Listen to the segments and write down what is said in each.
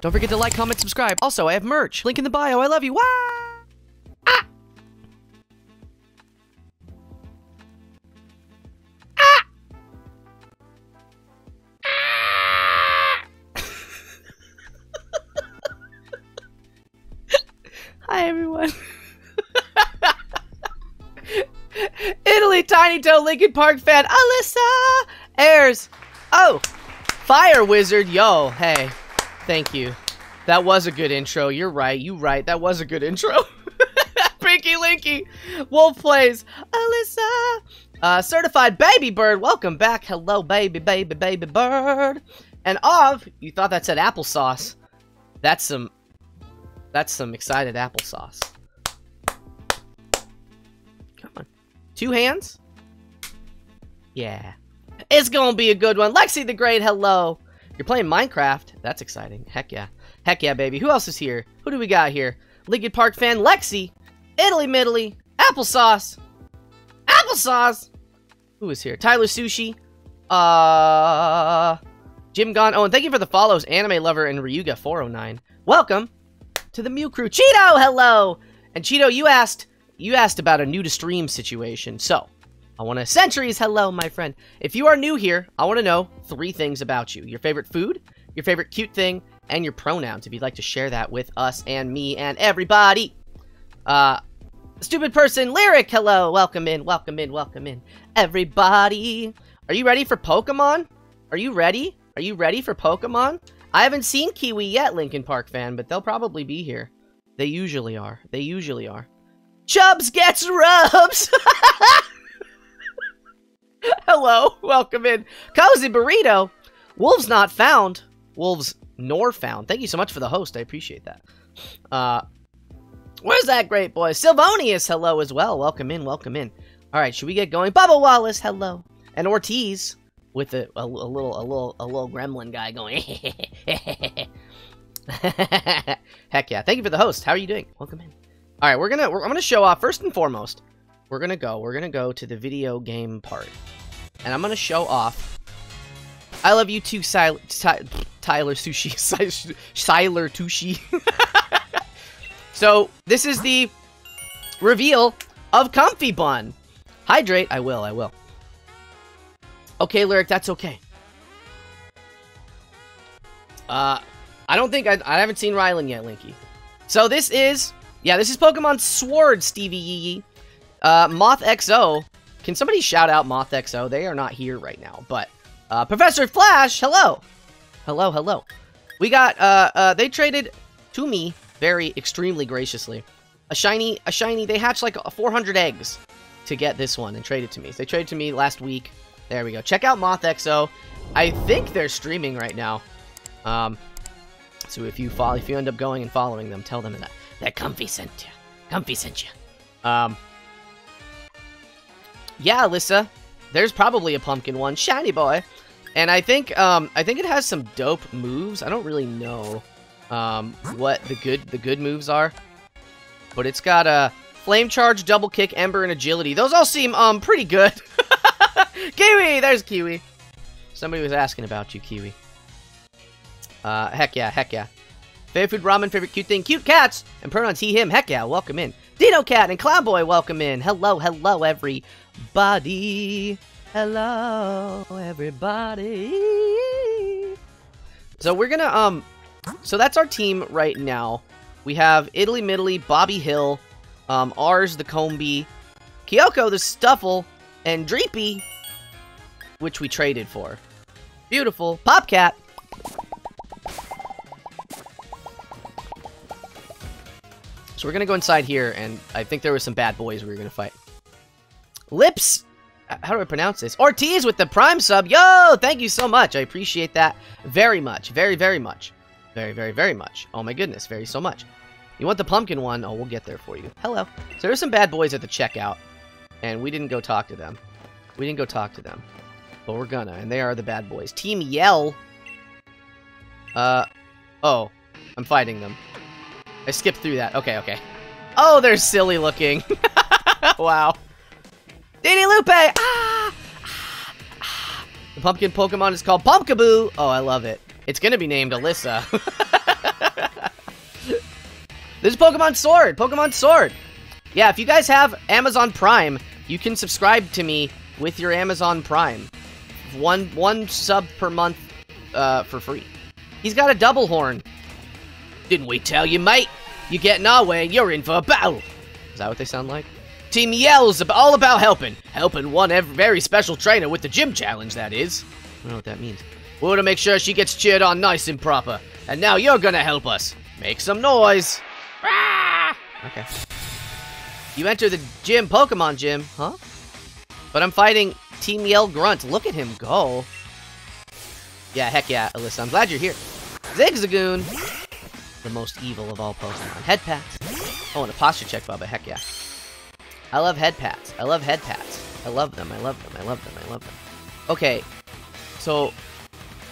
Don't forget to like, comment, subscribe. Also, I have merch. Link in the bio. I love you. Wah! Ah! Ah! Ah! Hi, everyone. Italy, Tiny Toe, Linkin Park fan, Alyssa Ayers. Oh, Fire Wizard. Yo, hey. Thank you. That was a good intro. You're right. You right. That was a good intro. Pinky Linky. Wolf plays. Alyssa. Uh, certified baby bird. Welcome back. Hello, baby, baby, baby bird. And of, you thought that said applesauce. That's some, that's some excited applesauce. Come on. Two hands? Yeah. It's gonna be a good one. Lexi the Great, hello. You're playing Minecraft. That's exciting. Heck yeah. Heck yeah, baby. Who else is here? Who do we got here? Linkin Park fan, Lexi. Italy Middly. Applesauce. Applesauce. Who is here? Tyler Sushi. Uh... Jim Gone. Oh, and thank you for the follows. Anime Lover and Ryuga409. Welcome to the Mew Crew. Cheeto, hello! And Cheeto, you asked... You asked about a new to stream situation. So, I want to... Centuries, hello, my friend. If you are new here, I want to know three things about you. Your favorite food, your favorite cute thing, and your pronouns, if you'd like to share that with us and me and everybody. Uh, stupid person, Lyric, hello, welcome in, welcome in, welcome in. Everybody, are you ready for Pokemon? Are you ready? Are you ready for Pokemon? I haven't seen Kiwi yet, Linkin Park fan, but they'll probably be here. They usually are. They usually are. Chubs gets rubs! Hello, welcome in. Cozy Burrito. Wolves not found. Wolves nor found. Thank you so much for the host. I appreciate that. Uh, where's that great boy? Sylvonius, hello as well. Welcome in, welcome in. All right, should we get going? Bubba Wallace, hello. And Ortiz with a, a, a little a little a little gremlin guy going. Heck yeah! Thank you for the host. How are you doing? Welcome in. All right, we're gonna we're, I'm gonna show off first and foremost. We're gonna go. We're gonna go to the video game part, and I'm gonna show off. I love you too, Sil Ty Tyler Sushi, Siler Tushi. so this is the reveal of Comfy Bun. Hydrate. I will. I will. Okay, Lyric. That's okay. Uh, I don't think I, I haven't seen Rylan yet, Linky. So this is yeah, this is Pokemon Sword, Stevie Yee Yee. Uh, Moth XO. Can somebody shout out Moth XO? They are not here right now, but uh, Professor Flash, hello, hello, hello. We got uh, uh, they traded to me very extremely graciously a shiny, a shiny. They hatched like 400 eggs to get this one and traded to me. They traded to me last week. There we go. Check out Moth XO. I think they're streaming right now. Um, so if you follow, if you end up going and following them, tell them that that Comfy sent you. Comfy sent you. Um, yeah, Alyssa, there's probably a pumpkin one, shiny boy, and I think um, I think it has some dope moves. I don't really know um, what the good the good moves are, but it's got a flame charge, double kick, ember, and agility. Those all seem um pretty good. Kiwi, there's Kiwi. Somebody was asking about you, Kiwi. Uh, heck yeah, heck yeah. Favorite food, ramen, favorite cute thing, cute cats, and pronouns he, him. Heck yeah, welcome in. Dino Cat and Clown Boy, welcome in. Hello, hello, everybody. Hello, everybody. So we're gonna, um, so that's our team right now. We have Italy Middly, Bobby Hill, um, ours, the Combi, Kyoko, the Stufful, and Dreepy, which we traded for. Beautiful. Popcat. So we're gonna go inside here, and I think there were some bad boys we were gonna fight. Lips! How do I pronounce this? Ortiz with the Prime sub! Yo! Thank you so much! I appreciate that very much. Very, very much. Very, very, very much. Oh my goodness, very so much. You want the pumpkin one? Oh, we'll get there for you. Hello. So there's some bad boys at the checkout, and we didn't go talk to them. We didn't go talk to them. But we're gonna, and they are the bad boys. Team Yell. Uh, oh. I'm fighting them. I skipped through that. Okay, okay. Oh, they're silly looking. wow. Dini Lupe! Ah! ah! ah! The pumpkin Pokemon is called Pumpkaboo! Oh, I love it. It's gonna be named Alyssa. This is Pokemon Sword. Pokemon Sword. Yeah, if you guys have Amazon Prime, you can subscribe to me with your Amazon Prime. One one sub per month uh, for free. He's got a double horn. Didn't we tell you, mate? You get in our way, you're in for a battle. Is that what they sound like? Team Yell's all about helping. Helping one very special trainer with the gym challenge, that is. I don't know what that means. We want to make sure she gets cheered on nice and proper. And now you're gonna help us. Make some noise. Ah! Okay. You enter the gym, Pokemon gym, huh? But I'm fighting Team Yell Grunt. Look at him go. Yeah, heck yeah, Alyssa. I'm glad you're here. Zigzagoon. The most evil of all Pokemon. Head pats. Oh, and a posture check, Bubba. Heck yeah. I love head pats. I love head pats. I love them. I love them. I love them. I love them. Okay, so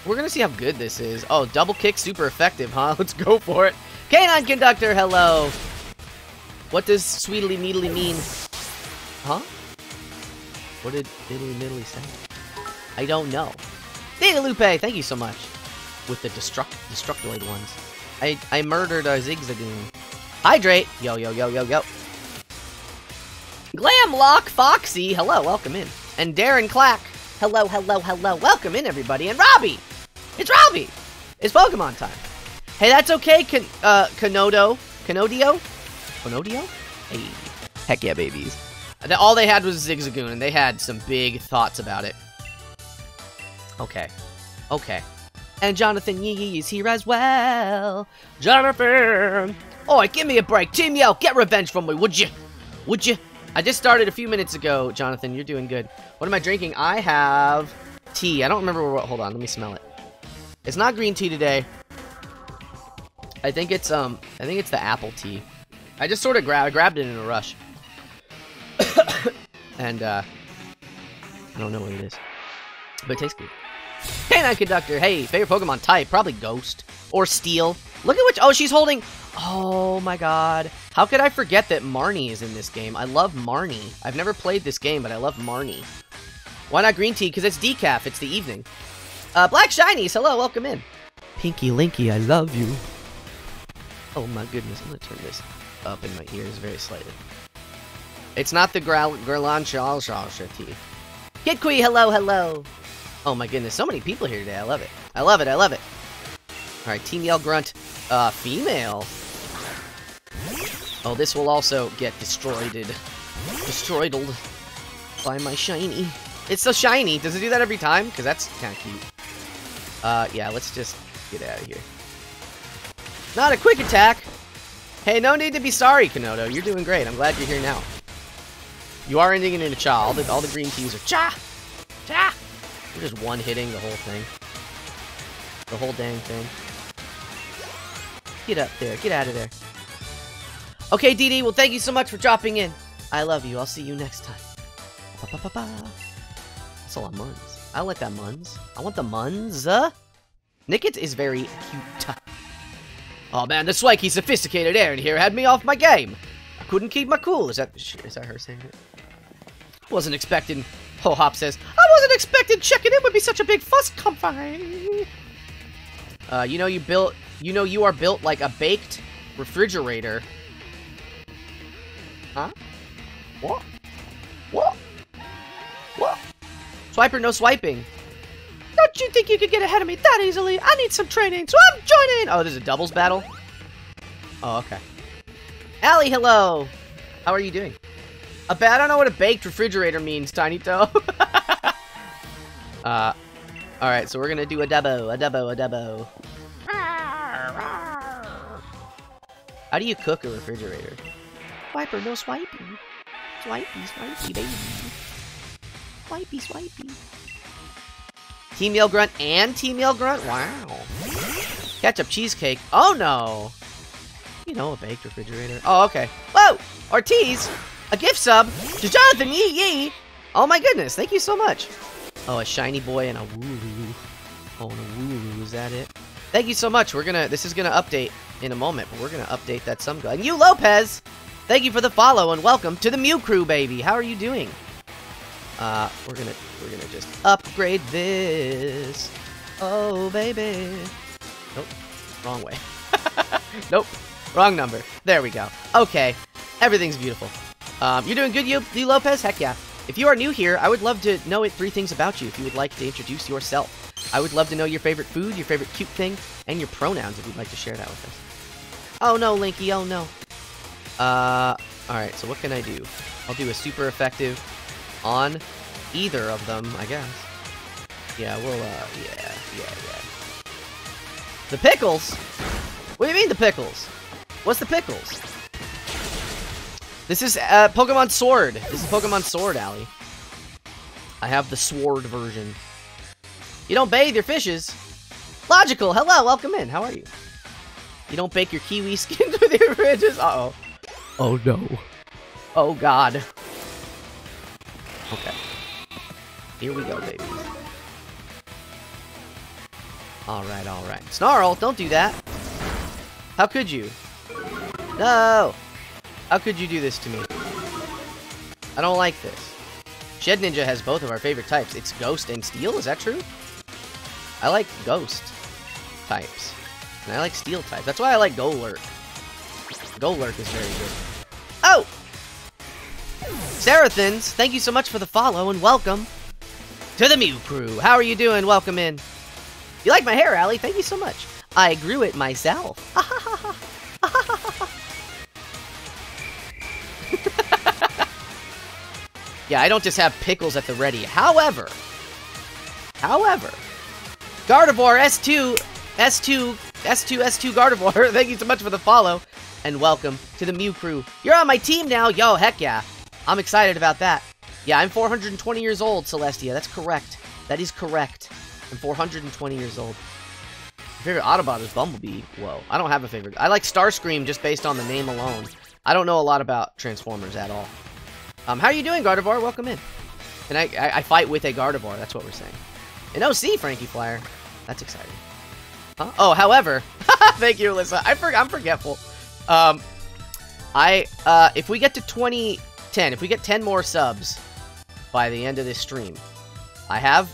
we're gonna see how good this is. Oh, double kick, super effective, huh? Let's go for it. Canine Conductor, hello. What does sweetly needly mean? Huh? What did diddly middly say? I don't know. Data Lupe, thank you so much. With the destruct destructoid ones. I I murdered a Zigzagoon. Hydrate! Yo, yo, yo, yo, yo. Glamlock Foxy, hello, welcome in. And Darren Clack, hello, hello, hello, welcome in everybody. And Robbie! It's Robbie! It's Pokemon time. Hey, that's okay, Kan uh, Kanodo. Kanodio? Kanodio? Hey, heck yeah, babies. All they had was Zigzagoon, and they had some big thoughts about it. Okay. Okay. And Jonathan Yee is here as well. Jonathan! Oi, give me a break. Team Yell, get revenge from me, would you? Would you? I just started a few minutes ago, Jonathan. You're doing good. What am I drinking? I have tea. I don't remember what. Hold on, let me smell it. It's not green tea today. I think it's um. I think it's the apple tea. I just sort of gra grabbed it in a rush. and uh, I don't know what it is, but it tastes good. Canine Conductor, hey, favorite Pokemon type, probably Ghost or Steel. Look at which, oh, she's holding, oh my god. How could I forget that Marnie is in this game? I love Marnie. I've never played this game, but I love Marnie. Why not green tea? Because it's decaf, it's the evening. Uh, Black Shinies, hello, welcome in. Pinky Linky, I love you. Oh my goodness, I'm gonna turn this up in my ears very slightly. It's not the Grlan Shal Shal tea. Kid Quee, hello, hello. Oh my goodness, so many people here today. I love it. I love it. I love it. All right, Team Yell Grunt, uh, female. Oh, this will also get destroyed. Destroyed by my shiny. It's so shiny. Does it do that every time? Because that's kind of cute. Uh, yeah, let's just get out of here. Not a quick attack. Hey, no need to be sorry, Kanodo. You're doing great. I'm glad you're here now. You are ending it in a cha. All the, all the green teas are cha! Cha! We're just one-hitting the whole thing. The whole dang thing. Get up there. Get out of there. Okay, DD, well, thank you so much for dropping in. I love you. I'll see you next time. Ba -ba -ba That's a lot of muns. I like that muns. I want the muns. Uh, Nickit is very cute. Oh man, the swanky sophisticated Aaron here had me off my game. I couldn't keep my cool. Is that is that her saying it? Wasn't expecting Ho Hop says, I wasn't expecting checking in would be such a big fuss company. Uh, you know you built, you know you are built like a baked refrigerator. Huh? What? What? What? Swiper, no swiping. Don't you think you could get ahead of me that easily? I need some training, so I'm joining! Oh, there's a doubles battle? Oh, okay. Allie, hello! How are you doing? A bet I don't know what a baked refrigerator means, Tiny Toe. uh, alright, so we're gonna do a dubbo, a dubbo, a dubbo. How do you cook a refrigerator? Swiper, no swipey. Swipey, swipey, baby. Swipey, swipey. Team Yell Grunt and Team Yell Grunt? Wow. Ketchup cheesecake. Oh no! You know a baked refrigerator. Oh, okay. Whoa! Ortiz! A gift sub to Jonathan Yee Yee. Oh my goodness, thank you so much. Oh, a shiny boy and a Wooloo. Oh, and a Wooloo, is that it? Thank you so much. We're gonna, this is gonna update in a moment, but we're gonna update that some guy. And you, Lopez! Thank you for the follow and welcome to the Mew Crew, baby. How are you doing? Uh, we're gonna, we're gonna just upgrade this. Oh, baby. Nope, wrong way. nope. Wrong number. There we go. Okay. Everything's beautiful. Um, you're doing good, you, you Lopez? Heck yeah. If you are new here, I would love to know it, three things about you if you would like to introduce yourself. I would love to know your favorite food, your favorite cute thing, and your pronouns if you'd like to share that with us. Oh no, Linky, oh no. Uh, alright, so what can I do? I'll do a super effective on either of them, I guess. Yeah, we'll, uh, yeah, yeah, yeah. The pickles? What do you mean the pickles? What's the pickles? This is uh, Pokemon Sword. This is Pokemon Sword, Allie. I have the Sword version. You don't bathe your fishes. Logical, hello, welcome in. How are you? You don't bake your kiwi skins with your ridges? Uh-oh. Oh, no. Oh, God. Okay. Here we go, baby. Alright, alright. Snarl, don't do that. How could you? No! How could you do this to me? I don't like this. Shedinja has both of our favorite types. It's Ghost and Steel, is that true? I like Ghost types. And I like Steel types. That's why I like Golurk. Golurk is very good. Oh! Sarathins, thank you so much for the follow and welcome to the Mew Crew. How are you doing? Welcome in. You like my hair, Allie? Thank you so much. I grew it myself. yeah, I don't just have pickles at the ready. However, however, Gardevoir S2, S2, S2, S2 Gardevoir, thank you so much for the follow, and welcome to the Mew Crew. You're on my team now, yo, heck yeah. I'm excited about that. Yeah, I'm 420 years old, Celestia, that's correct. That is correct. I'm 420 years old. My favorite Autobot is Bumblebee. Whoa, I don't have a favorite. I like Starscream just based on the name alone. I don't know a lot about Transformers at all. Um, how are you doing, Gardevoir? Welcome in. And I, I, I fight with a Gardevoir, that's what we're saying. An OC, Frankie Flyer. That's exciting. Huh? Oh, however, thank you, Alyssa. I for, I'm forgetful. Um, I uh, if we get to 2010, if we get 10 more subs by the end of this stream, I have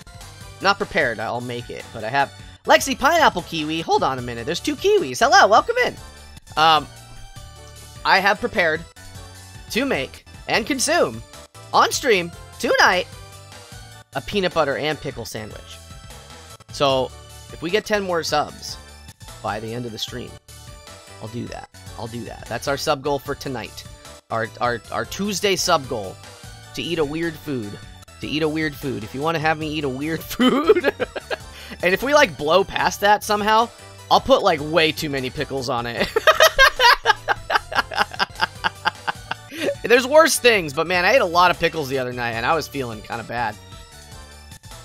not prepared. I'll make it, but I have Lexi Pineapple Kiwi. Hold on a minute. There's two kiwis. Hello, welcome in. Um, I have prepared to make and consume on stream tonight a peanut butter and pickle sandwich. So if we get 10 more subs by the end of the stream, I'll do that. I'll do that. That's our sub goal for tonight. Our, our, our Tuesday sub goal. To eat a weird food. To eat a weird food. If you want to have me eat a weird food. and if we, like, blow past that somehow, I'll put, like, way too many pickles on it. There's worse things, but man, I ate a lot of pickles the other night, and I was feeling kind of bad.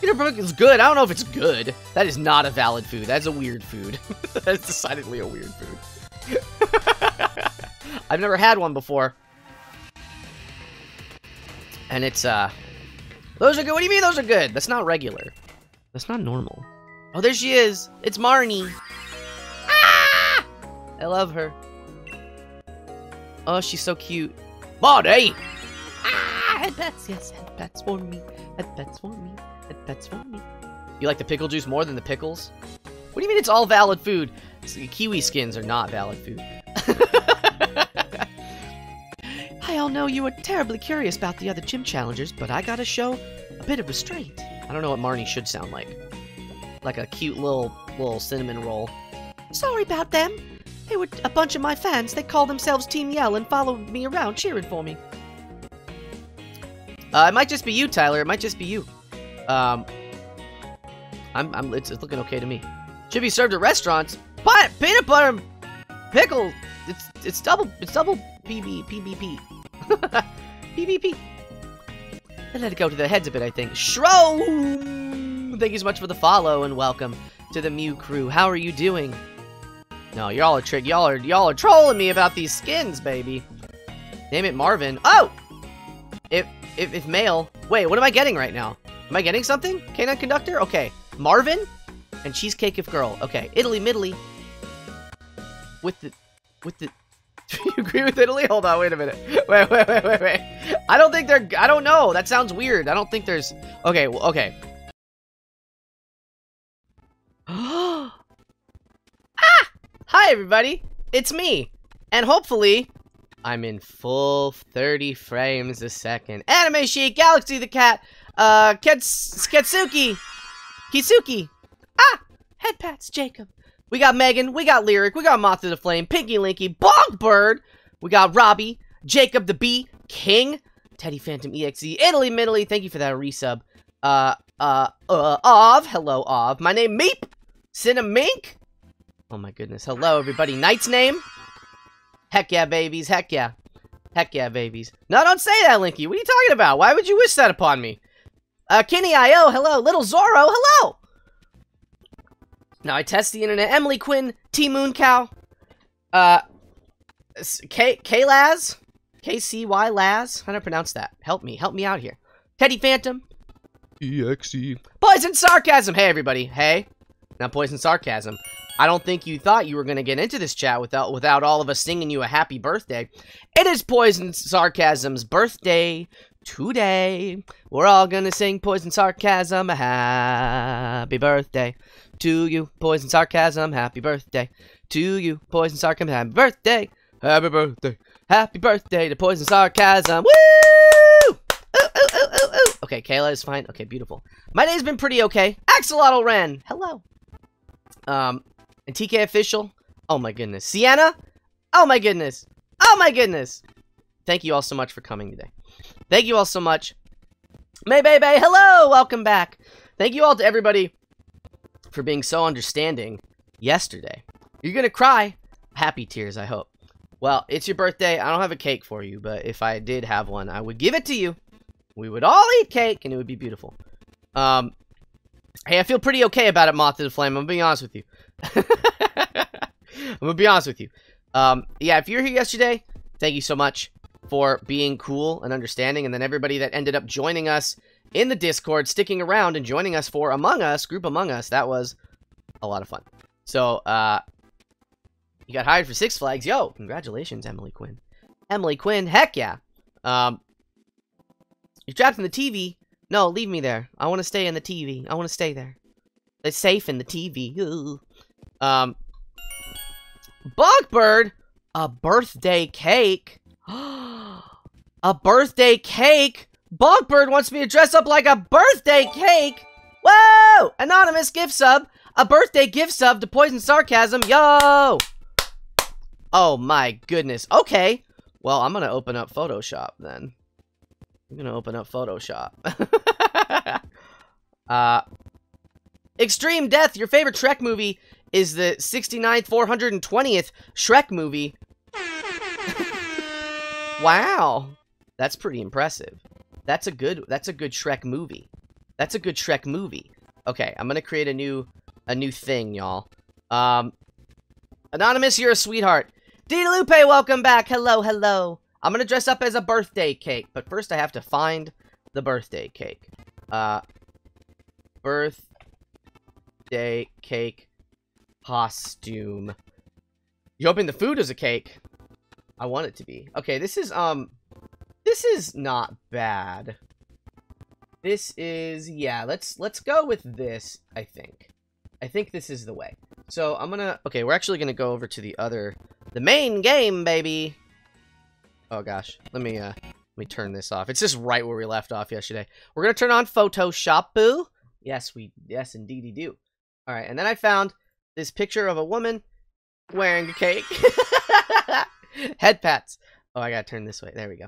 Peter Brook is good. I don't know if it's good. That is not a valid food. That's a weird food. That's decidedly a weird food. I've never had one before. And it's, uh... Those are good. What do you mean those are good? That's not regular. That's not normal. Oh, there she is. It's Marnie. Ah! I love her. Oh, she's so cute. Marnie! Ah! Head yes, head for me. Head for me. Headpats for me. You like the pickle juice more than the pickles? What do you mean it's all valid food? Kiwi skins are not valid food. I all know you were terribly curious about the other gym challengers, but I gotta show a bit of restraint. I don't know what Marnie should sound like. Like a cute little little cinnamon roll. Sorry about them. They were a bunch of my fans. They call themselves Team Yell and followed me around cheering for me. Uh, it might just be you, Tyler. It might just be you. Um, I'm, I'm, it's, it's looking okay to me. Should be served at restaurants. But peanut butter, pickle. It's, it's double, it's double PB, PBP. PBP. I let it go to the heads a bit, I think. Shroom! Thank you so much for the follow and welcome to the Mew crew. How are you doing? No, y'all are trick. Y'all are y'all are trolling me about these skins, baby. Name it Marvin. Oh! If, if if male. Wait, what am I getting right now? Am I getting something? Canine Conductor? Okay. Marvin? And Cheesecake if Girl. Okay. Italy, Middly. With the... With the... Do you agree with Italy? Hold on, wait a minute. Wait, wait, wait, wait, wait. I don't think they're... I don't know. That sounds weird. I don't think there's... Okay, okay. ah! Hi, everybody. It's me. And hopefully, I'm in full 30 frames a second. Anime Sheik, Galaxy the Cat, uh, Kets Ketsuki, Kisuki. Ah! Head pats, Jacob. We got Megan, we got Lyric, we got Moth of the Flame, Pinky Linky, Bird. We got Robbie, Jacob the Bee, King, Teddy Phantom EXE, Italy Middly. Thank you for that resub. Uh, uh, uh, Ov. Hello, Ov. My name, Meep. Cinnamink. Oh my goodness. Hello, everybody. Knight's name? Heck yeah, babies. Heck yeah. Heck yeah, babies. No, don't say that, Linky. What are you talking about? Why would you wish that upon me? Uh, Kenny I.O. Hello. Little Zorro. Hello. Now I test the internet. Emily Quinn. T Moon Cow. Uh, K K Laz. K C Y Laz. How do I pronounce that? Help me. Help me out here. Teddy Phantom. EXE. Poison Sarcasm. Hey, everybody. Hey. Now, Poison Sarcasm. I don't think you thought you were going to get into this chat without without all of us singing you a happy birthday. It is Poison Sarcasm's birthday today. We're all going to sing Poison Sarcasm a happy birthday to you. Poison Sarcasm, happy birthday to you. Poison Sarcasm, happy birthday. Happy birthday. Happy birthday to Poison Sarcasm. Woo! Ooh, ooh, ooh. Okay, Kayla is fine. Okay, beautiful. My day's been pretty okay. Axolotl Ren. Hello. Um, and TK Official. Oh my goodness. Sienna. Oh my goodness. Oh my goodness. Thank you all so much for coming today. Thank you all so much. May Bay Bay, hello! Welcome back. Thank you all to everybody for being so understanding yesterday. You're gonna cry. Happy tears, I hope. Well, it's your birthday. I don't have a cake for you, but if I did have one, I would give it to you. We would all eat cake, and it would be beautiful. Um, hey, I feel pretty okay about it, Moth to the Flame. I'm gonna be honest with you. I'm gonna be honest with you. Um, yeah, if you're here yesterday, thank you so much for being cool and understanding, and then everybody that ended up joining us in the Discord, sticking around and joining us for Among Us, Group Among Us, that was a lot of fun. So, uh, you got hired for Six Flags. Yo, congratulations, Emily Quinn. Emily Quinn, heck yeah. Um, you're trapped in the TV. No, leave me there. I want to stay in the TV. I want to stay there. It's safe in the TV. Ooh. Um, Bugbird, a birthday cake. a birthday cake? Bugbird wants me to dress up like a birthday cake? Whoa! Anonymous gift sub. A birthday gift sub to Poison Sarcasm. Yo! Oh my goodness. Okay. Well, I'm going to open up Photoshop then. I'm going to open up Photoshop. uh, Extreme Death, your favorite Shrek movie, is the 69th, 420th Shrek movie. wow. That's pretty impressive. That's a good that's a good Shrek movie. That's a good Shrek movie. Okay, I'm gonna create a new a new thing, y'all. Um Anonymous, you're a sweetheart. Dita Lupe, welcome back. Hello, hello. I'm gonna dress up as a birthday cake, but first I have to find the birthday cake. Uh birthday cake costume. You hoping the food is a cake? I want it to be. Okay, this is, um, this is not bad. This is, yeah, let's, let's go with this, I think. I think this is the way. So, I'm gonna, okay, we're actually gonna go over to the other, the main game, baby! Oh, gosh. Let me, uh, let me turn this off. It's just right where we left off yesterday. We're gonna turn on Photoshop, boo! Yes, we, yes, indeedy do. Alright, and then I found this picture of a woman wearing a cake. Head pats. Oh, I gotta turn this way. There we go.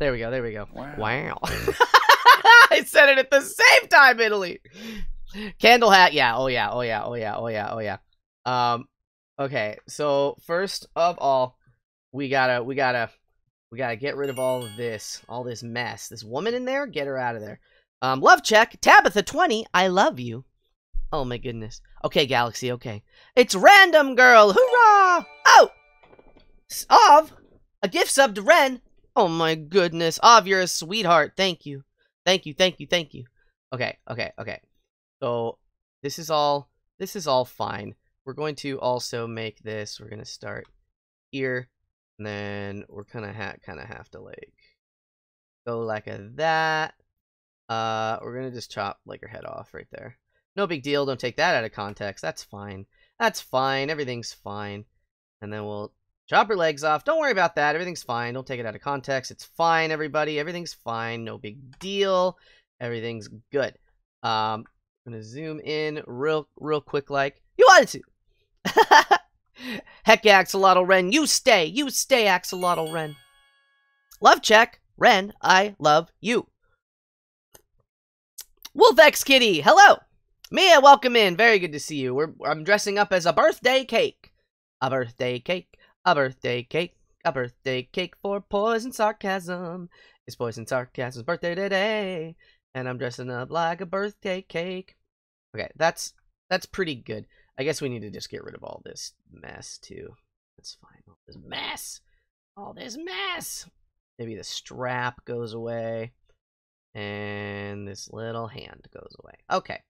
There we go. There we go. Wow. wow. I said it at the same time, Italy. Candle hat. Yeah. Oh yeah. Oh yeah. Oh yeah. Oh yeah. Oh yeah. Um. Okay. So first of all, we gotta we gotta we gotta get rid of all of this, all this mess. This woman in there, get her out of there. Um. Love check. Tabitha twenty. I love you. Oh my goodness. Okay, Galaxy, okay. It's Random Girl! Hoorah! Oh! Ov! A gift sub to Ren! Oh my goodness. Ov, you're a sweetheart. Thank you. Thank you, thank you, thank you. Okay, okay, okay. So, this is all, this is all fine. We're going to also make this, we're going to start here, and then we're kind of ha kind of have to, like, go like a that. Uh, we're going to just chop, like, her head off right there. No big deal. Don't take that out of context. That's fine. That's fine. Everything's fine. And then we'll chop her legs off. Don't worry about that. Everything's fine. Don't take it out of context. It's fine, everybody. Everything's fine. No big deal. Everything's good. Um, I'm gonna zoom in real, real quick, like you wanted to. Heck yeah, Axolotl Ren. You stay. You stay, Axolotl Ren. Love check. Ren, I love you. Wolfex Kitty, hello. Mia, welcome in. Very good to see you. We're, I'm dressing up as a birthday cake. A birthday cake. A birthday cake. A birthday cake for Poison Sarcasm. It's Poison Sarcasm's birthday today. And I'm dressing up like a birthday cake. Okay, that's that's pretty good. I guess we need to just get rid of all this mess, too. That's fine. All this mess. All this mess. Maybe the strap goes away. And this little hand goes away. Okay.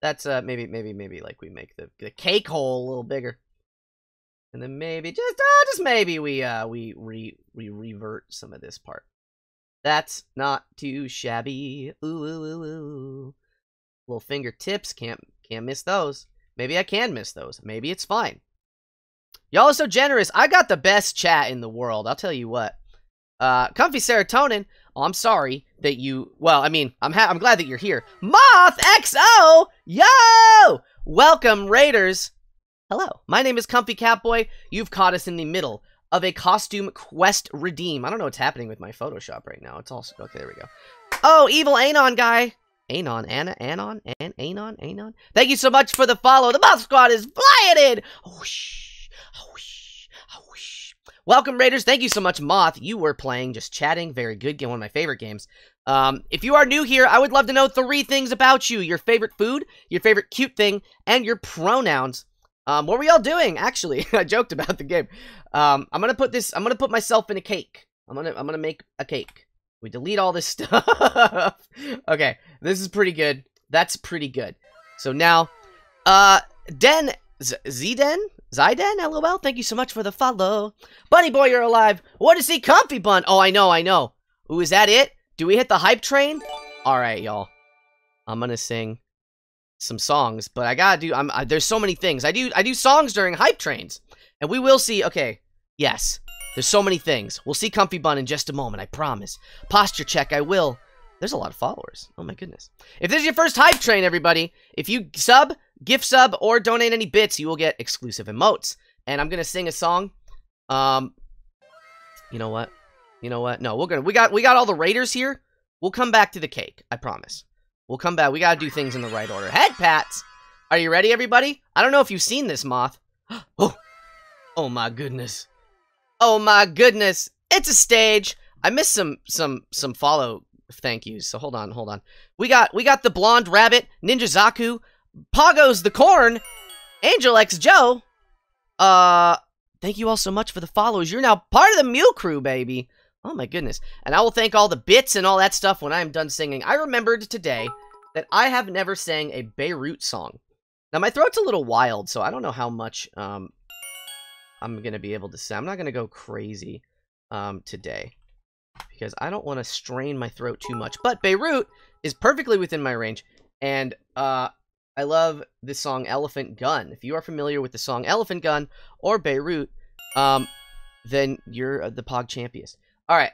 That's, uh, maybe, maybe, maybe, like, we make the, the cake hole a little bigger. And then maybe, just, uh, just maybe we, uh, we re, we revert some of this part. That's not too shabby. Ooh, ooh, ooh, ooh. Little fingertips, can't, can't miss those. Maybe I can miss those. Maybe it's fine. Y'all are so generous. I got the best chat in the world. I'll tell you what. Uh, Comfy Serotonin. Oh, I'm sorry that you. Well, I mean, I'm I'm glad that you're here. Moth XO. Yo. Welcome, Raiders. Hello. My name is Comfy Catboy. You've caught us in the middle of a costume quest redeem. I don't know what's happening with my Photoshop right now. It's all okay. There we go. Oh, evil Anon guy. Anon, Anna, Anon, and Anon, Anon. Thank you so much for the follow. The Moth Squad is flying in. Whoosh, whoosh, whoosh. Welcome, Raiders. Thank you so much, Moth. You were playing, just chatting. Very good game, one of my favorite games. Um, if you are new here, I would love to know three things about you. Your favorite food, your favorite cute thing, and your pronouns. Um, what were y'all doing? Actually, I joked about the game. Um, I'm gonna put this, I'm gonna put myself in a cake. I'm gonna, I'm gonna make a cake. We delete all this stuff. okay, this is pretty good. That's pretty good. So now, uh, Den, Z Zden? Zyden, lol, thank you so much for the follow. Bunny boy, you're alive. What is he, comfy bun? Oh, I know, I know. Ooh, is that it? Do we hit the hype train? Alright, y'all. I'm gonna sing some songs, but I gotta do, I'm, I, there's so many things. I do, I do songs during hype trains. And we will see, okay, yes. There's so many things. We'll see Comfy Bun in just a moment, I promise. Posture check, I will. There's a lot of followers. Oh my goodness. If this is your first hype train, everybody, if you sub, gift sub, or donate any bits, you will get exclusive emotes. And I'm gonna sing a song. Um, you know what? You know what? No, we're gonna we got we got all the raiders here. We'll come back to the cake. I promise. We'll come back. We gotta do things in the right order. Head pats. Are you ready, everybody? I don't know if you've seen this moth. Oh, oh my goodness. Oh my goodness. It's a stage. I missed some some some follow thank yous. So hold on, hold on. We got we got the blonde rabbit, Ninja Zaku, Pogo's the corn, Angel X Joe. Uh thank you all so much for the follows. You're now part of the Mew crew, baby. Oh my goodness. And I will thank all the bits and all that stuff when I am done singing. I remembered today that I have never sang a Beirut song. Now my throat's a little wild, so I don't know how much um I'm going to be able to say. I'm not going to go crazy um, today because I don't want to strain my throat too much. But Beirut is perfectly within my range, and uh, I love the song Elephant Gun. If you are familiar with the song Elephant Gun or Beirut, um, then you're the Pog champion. All right.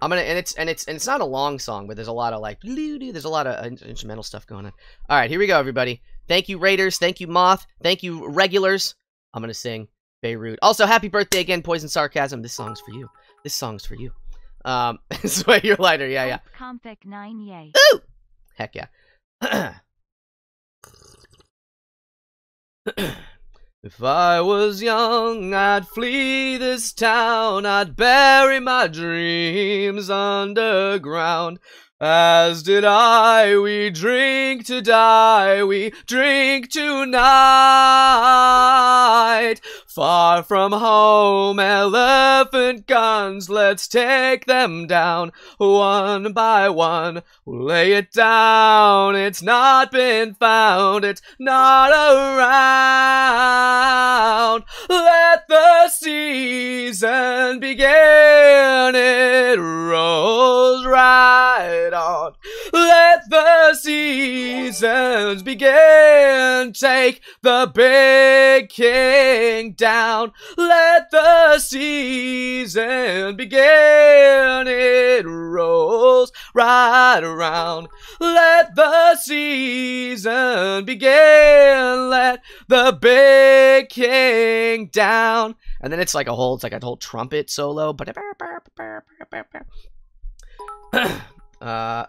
I'm gonna and it's and it's and it's not a long song, but there's a lot of like there's a lot of instrumental stuff going on. All right, here we go, everybody. Thank you, Raiders. Thank you, Moth. Thank you, regulars. I'm gonna sing Beirut. Also, happy birthday again, Poison Sarcasm. This song's for you. This song's for you. Um, sway your lighter. Yeah, yeah. Comfic 9 yay. Ooh! Heck yeah. if I was young, I'd flee this town. I'd bury my dreams underground. As did I, we drink to die, we drink tonight. Far from home, elephant guns, let's take them down one by one. Lay it down, it's not been found, it's not around. Let the season begin, it rolls right on. Let the seasons begin. Take the big king down. Let the season begin. It rolls right around. Let the season begin. Let the big king down. And then it's like a whole, it's like a whole trumpet solo. uh,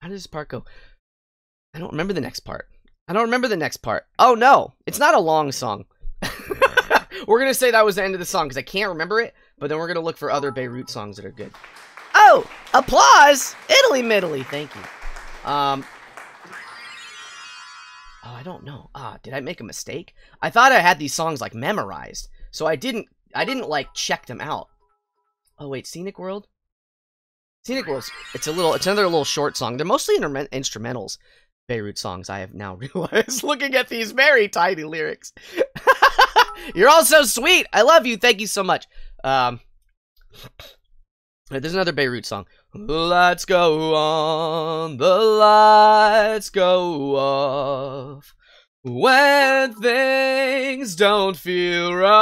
how does this part go? I don't remember the next part. I don't remember the next part. Oh no, it's not a long song. we're gonna say that was the end of the song because I can't remember it. But then we're gonna look for other Beirut songs that are good. Oh, applause! Italy middly, thank you. Um. Oh, I don't know. Ah, did I make a mistake? I thought I had these songs like memorized, so I didn't. I didn't like check them out. Oh wait, Scenic World. Scenic. It's a little. It's another little short song. They're mostly instrumentals. Beirut songs. I have now realized looking at these very tiny lyrics. You're all so sweet. I love you. Thank you so much. Um, there's another Beirut song. Lights go on, the lights go off. When things don't feel right,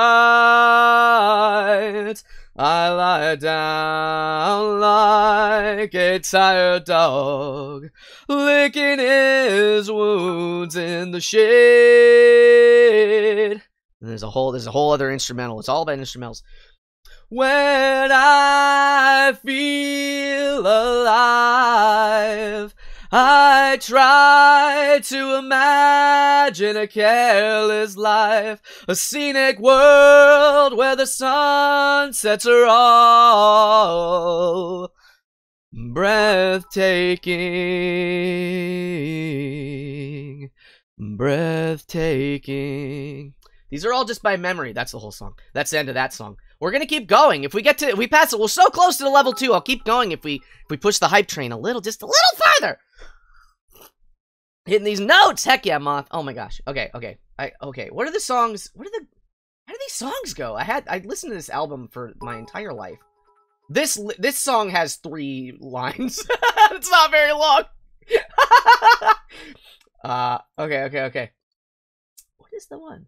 I lie down like a tired dog, licking his wounds in the shade. And there's a whole there's a whole other instrumental. It's all about instrumentals. When I feel alive, I try to imagine a careless life, a scenic world where the sunsets are all breathtaking, breathtaking. These are all just by memory. That's the whole song. That's the end of that song. We're gonna keep going. If we get to, if we pass it, we're so close to the level two. I'll keep going if we, if we push the hype train a little, just a little farther. Hitting these notes. Heck yeah, moth. Oh my gosh. Okay, okay. I okay. What are the songs? What are the? How do these songs go? I had I listened to this album for my entire life. This this song has three lines. it's not very long. uh. Okay. Okay. Okay. What is the one?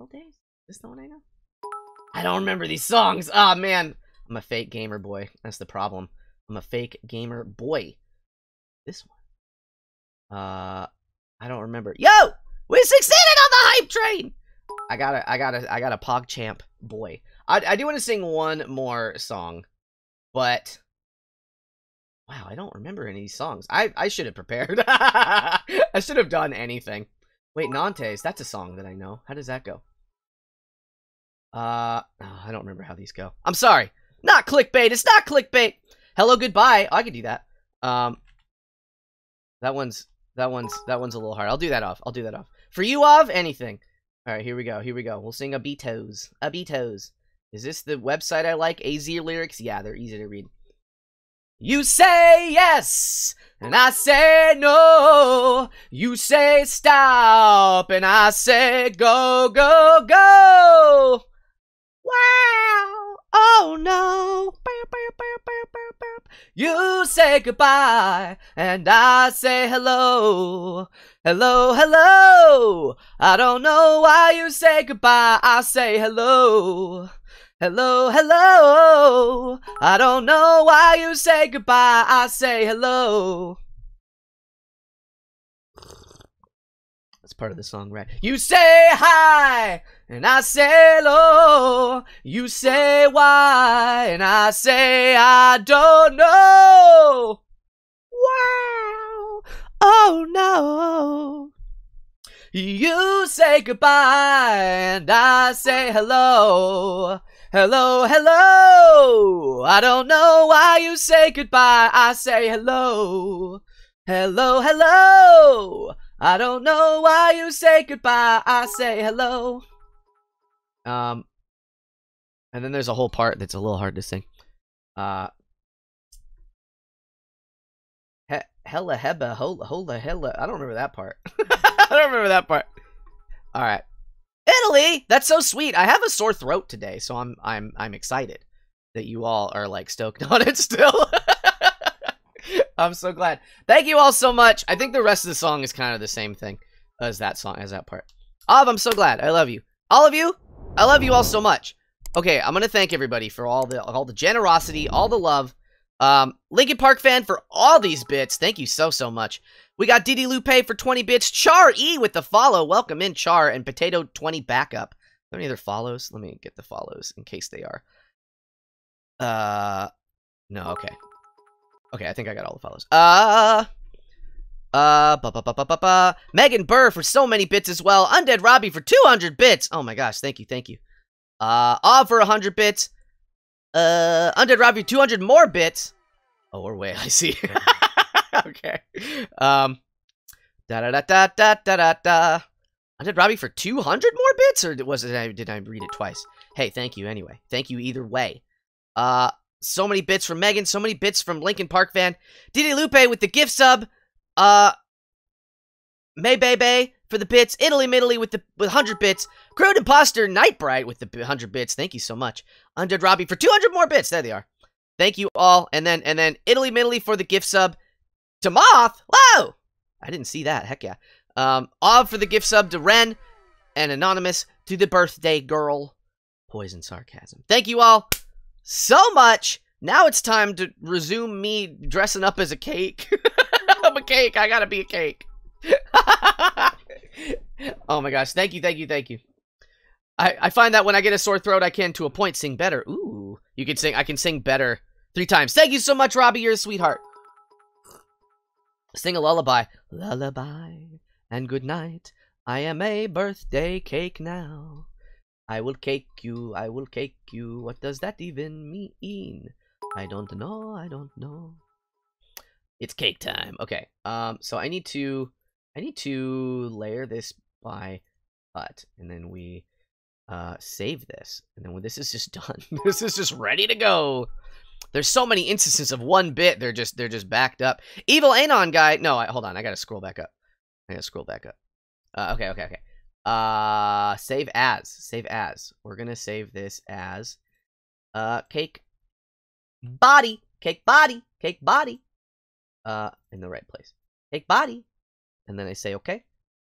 Old days. Is the one I know? I don't remember these songs. Ah, oh, man. I'm a fake gamer boy. That's the problem. I'm a fake gamer boy. This one. Uh, I don't remember. Yo! We succeeded on the hype train! I gotta, I gotta, I gotta PogChamp boy. I, I do want to sing one more song, but wow, I don't remember any songs. I, I should have prepared. I should have done anything. Wait, Nantes, that's a song that I know. How does that go? Uh, oh, I don't remember how these go. I'm sorry. Not clickbait. It's not clickbait. Hello, goodbye. I can do that. Um, that one's that one's that one's a little hard. I'll do that off. I'll do that off. For you, of anything. All right, here we go. Here we go. We'll sing Abitos. Abitos. Is this the website I like? AZ lyrics? Yeah, they're easy to read. You say yes, and I say no. You say stop, and I say go, go, go. Wow! Oh no! You say goodbye, and I say hello. Hello, hello! I don't know why you say goodbye, I say hello. Hello, hello! I don't know why you say goodbye, I say hello. That's part of the song, right? You say hi! And I say hello, you say why, and I say I don't know. Wow, oh no. You say goodbye, and I say hello. Hello, hello. I don't know why you say goodbye. I say hello. Hello, hello. I don't know why you say goodbye. I say hello. Um, and then there's a whole part that's a little hard to sing. Uh, he hella heba hola hola hella. I don't remember that part. I don't remember that part. All right, Italy. That's so sweet. I have a sore throat today, so I'm I'm I'm excited that you all are like stoked on it still. I'm so glad. Thank you all so much. I think the rest of the song is kind of the same thing as that song, as that part. Av, I'm so glad. I love you. All of you, I love you all so much. Okay, I'm gonna thank everybody for all the all the generosity, all the love. Um, Linkin Park fan for all these bits. Thank you so so much. We got Didi Lupe for 20 bits. Char E with the follow. Welcome in, Char and Potato 20 backup. Are any other follows? Let me get the follows in case they are. Uh, no. Okay. Okay, I think I got all the follows. Uh, uh, ba ba ba ba ba ba. Megan Burr for so many bits as well. Undead Robbie for 200 bits. Oh my gosh, thank you, thank you. Uh, Av for 100 bits. Uh, Undead Robbie 200 more bits. Oh, we're way. I see. okay. Um, da da da da da da da da. Undead Robbie for 200 more bits, or was it? Did I read it twice? Hey, thank you anyway. Thank you either way. Uh, so many bits from Megan, so many bits from Linkin Park fan. Didi Lupe with the gift sub. Uh, May Bebe for the bits. Italy Middly with the with 100 bits. Crude Imposter Nightbright with the 100 bits. Thank you so much. Undead Robbie for 200 more bits. There they are. Thank you all. And then and then Italy Middly for the gift sub. To Moth. Whoa! I didn't see that. Heck yeah. Um, Av for the gift sub to Ren. And Anonymous to the birthday girl. Poison sarcasm. Thank you all so much. Now it's time to resume me dressing up as a cake. A cake. I gotta be a cake. oh my gosh. Thank you, thank you, thank you. I, I find that when I get a sore throat, I can, to a point, sing better. Ooh. You can sing, I can sing better three times. Thank you so much, Robbie. You're a sweetheart. Sing a lullaby. Lullaby and good night. I am a birthday cake now. I will cake you, I will cake you. What does that even mean? I don't know, I don't know. It's cake time. Okay. Um so I need to I need to layer this by cut and then we uh save this. And then when this is just done, this is just ready to go. There's so many instances of one bit, they're just they're just backed up. Evil Anon guy. No, I, hold on. I got to scroll back up. I got to scroll back up. Uh, okay, okay, okay. Uh, save as. Save as. We're gonna save this as uh cake body. Cake body. Cake body. Uh, in the right place. Cake body. And then I say okay.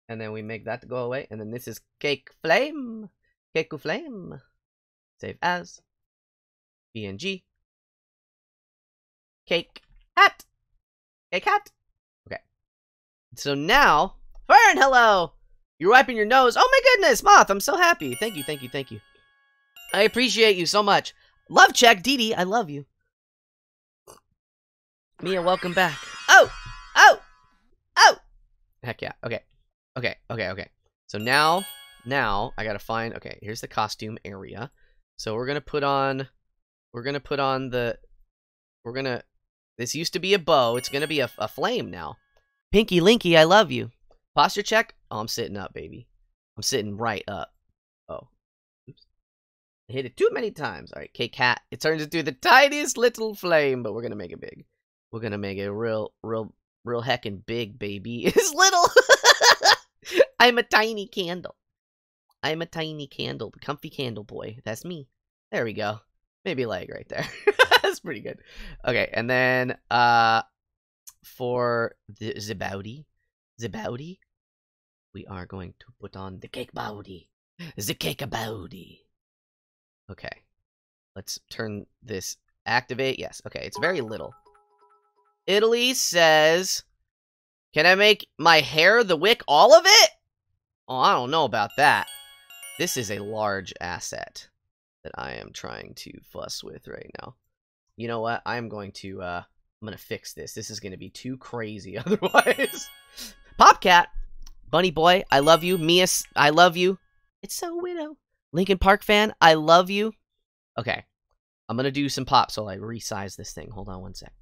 And then we make that go away. And then this is cake flame. Cake flame. Save as. PNG. Cake hat. Cake hat. Okay. So now, Fern, hello. You're wiping your nose. Oh my goodness, Moth, I'm so happy. Thank you, thank you, thank you. I appreciate you so much. Love check, Dee Dee, I love you. Mia, welcome back. Oh! Oh! Oh! Heck yeah. Okay. Okay, okay, okay. So now, now, I gotta find, okay, here's the costume area. So we're gonna put on, we're gonna put on the, we're gonna, this used to be a bow. It's gonna be a, a flame now. Pinky Linky, I love you. Posture check. Oh, I'm sitting up, baby. I'm sitting right up. Oh. Oops. I hit it too many times. All right, K-Cat. It turns into the tiniest little flame, but we're going to make it big. We're to make it real, real, real heckin' big, baby. It's little. I'm a tiny candle. I'm a tiny candle. The comfy candle boy. That's me. There we go. Maybe leg right there. That's pretty good. Okay, and then uh for the Zabouty, Zabouty, we are going to put on the cake bowdy. The cake bowdy. Okay. Let's turn this activate. Yes. Okay. It's very little. Italy says, can I make my hair the wick all of it? Oh, I don't know about that. This is a large asset that I am trying to fuss with right now. You know what? I'm going to, uh, I'm going to fix this. This is going to be too crazy otherwise. Popcat, Bunny Boy, I love you. Mia, I love you. It's so widow. Linkin Park fan, I love you. Okay, I'm gonna do some pop, so I resize this thing. Hold on one sec.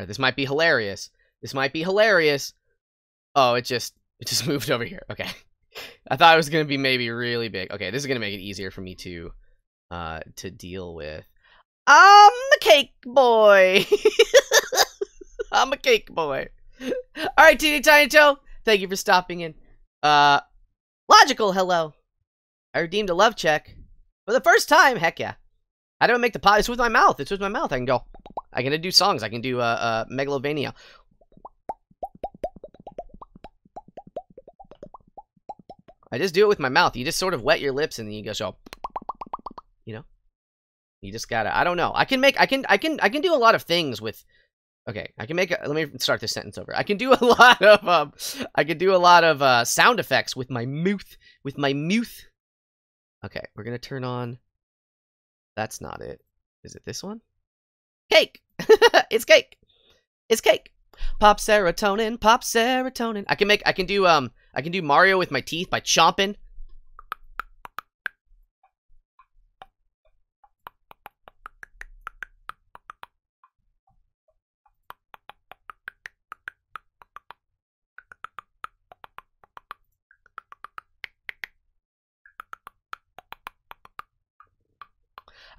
Right, this might be hilarious. This might be hilarious. Oh, it just it just moved over here. Okay. I thought it was going to be maybe really big. Okay, this is going to make it easier for me to uh, to deal with. I'm a cake boy. I'm a cake boy. All right, Teeny Tiny Toe, thank you for stopping in. Uh, logical, hello. I redeemed a love check for the first time. Heck yeah. I make the pot? It's with my mouth. It's with my mouth. I can go. I can do songs. I can do uh, uh Megalovania. I just do it with my mouth. You just sort of wet your lips and then you go so you know? You just gotta I don't know. I can make I can I can I can do a lot of things with Okay, I can make a, let me start this sentence over. I can do a lot of um I can do a lot of uh sound effects with my mouth with my mouth. Okay, we're gonna turn on that's not it. Is it this one? Cake! it's cake! It's cake! Pop serotonin, pop serotonin. I can make I can do um I can do Mario with my teeth by chomping.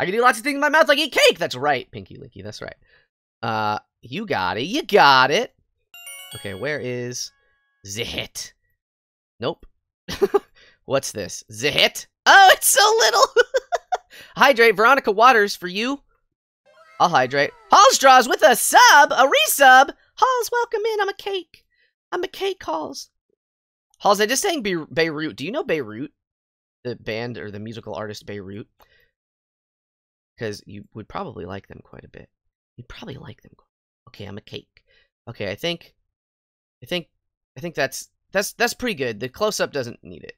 I can do lots of things in my mouth like eat cake. That's right, Pinky Linky. That's right. Uh, you got it. You got it. Okay, where is the hit? Nope. What's this? The hit? Oh, it's so little. hydrate Veronica Waters for you. I'll hydrate. Halls draws with a sub, a resub. Halls, welcome in. I'm a cake. I'm a cake, Halls. Halls, I just sang Be- Beirut. Do you know Beirut? The band or the musical artist Beirut? Because you would probably like them quite a bit. You'd probably like them. Okay, I'm a cake. Okay, I think, I think, I think that's that's that's pretty good. The close up doesn't need it.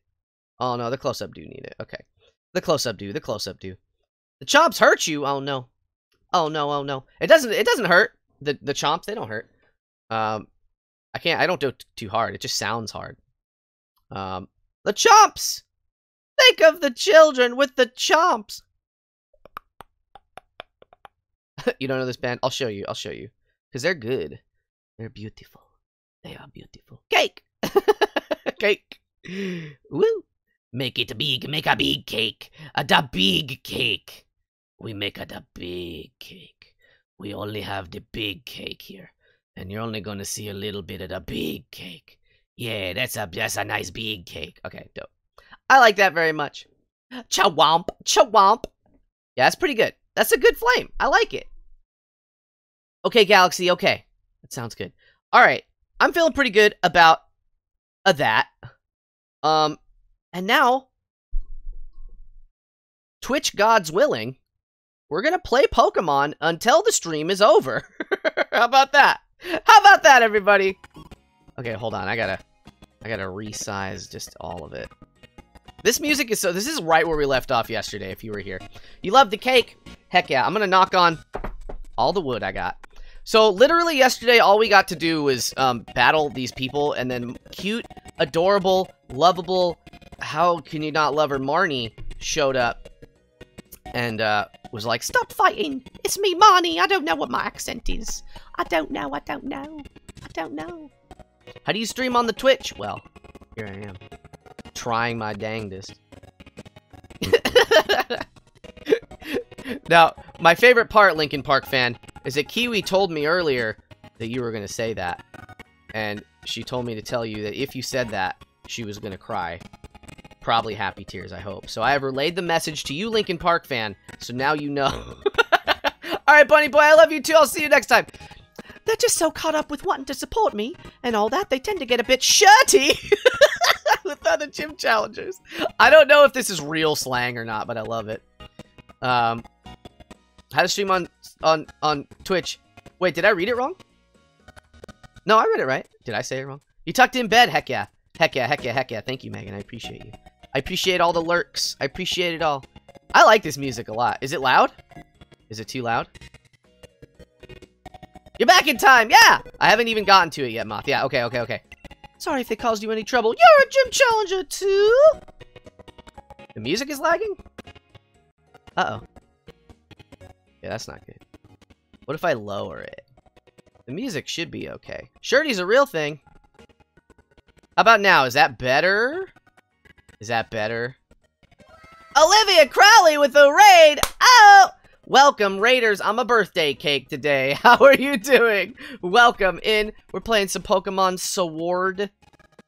Oh no, the close up do need it. Okay, the close up do. The close up do. The chomps hurt you. Oh no. Oh no. Oh no. It doesn't. It doesn't hurt. The the chomps they don't hurt. Um, I can't. I don't do it too hard. It just sounds hard. Um, the chomps. Think of the children with the chomps. you don't know this band? I'll show you. I'll show you. Because they're good. They're beautiful. They are beautiful. Cake! cake! Woo! Make it big. Make a big cake. A da big cake. We make a da big cake. We only have the big cake here. And you're only gonna see a little bit of the big cake. Yeah, that's a that's a nice big cake. Okay, dope. I like that very much. Chawomp, chawomp. Yeah, that's pretty good. That's a good flame. I like it. Okay, Galaxy, okay. That sounds good. Alright, I'm feeling pretty good about uh, that. Um, and now, Twitch God's willing, we're gonna play Pokemon until the stream is over. How about that? How about that, everybody? Okay, hold on, I gotta, I gotta resize just all of it. This music is so, this is right where we left off yesterday, if you were here. You love the cake? Heck yeah, I'm gonna knock on all the wood I got. So literally yesterday, all we got to do was um, battle these people, and then cute, adorable, lovable, how can you not love her, Marnie showed up and uh, was like, "Stop fighting! It's me, Marnie. I don't know what my accent is. I don't know. I don't know. I don't know." How do you stream on the Twitch? Well, here I am, trying my dangdest. now, my favorite part, Linkin Park fan, is that Kiwi told me earlier that you were going to say that. And she told me to tell you that if you said that, she was going to cry. Probably happy tears, I hope. So I have relayed the message to you, Linkin Park fan, so now you know. Alright, Bunny Boy, I love you too. I'll see you next time. They're just so caught up with wanting to support me and all that, they tend to get a bit shirty with other gym challengers. I don't know if this is real slang or not, but I love it. Um, how to stream on on on Twitch. Wait, did I read it wrong? No, I read it right. Did I say it wrong? You tucked in bed. Heck yeah. Heck yeah. Heck yeah. Heck yeah. Thank you, Megan. I appreciate you. I appreciate all the lurks. I appreciate it all. I like this music a lot. Is it loud? Is it too loud? You're back in time. Yeah. I haven't even gotten to it yet, Moth. Yeah. Okay. Okay. Okay. Sorry if they caused you any trouble. You're a gym challenger too. The music is lagging? Uh-oh. Yeah, that's not good. What if I lower it? The music should be okay. Shirty's a real thing. How about now? Is that better? Is that better? Olivia Crowley with a raid. Oh, welcome Raiders. I'm a birthday cake today. How are you doing? Welcome in. We're playing some Pokemon Sword.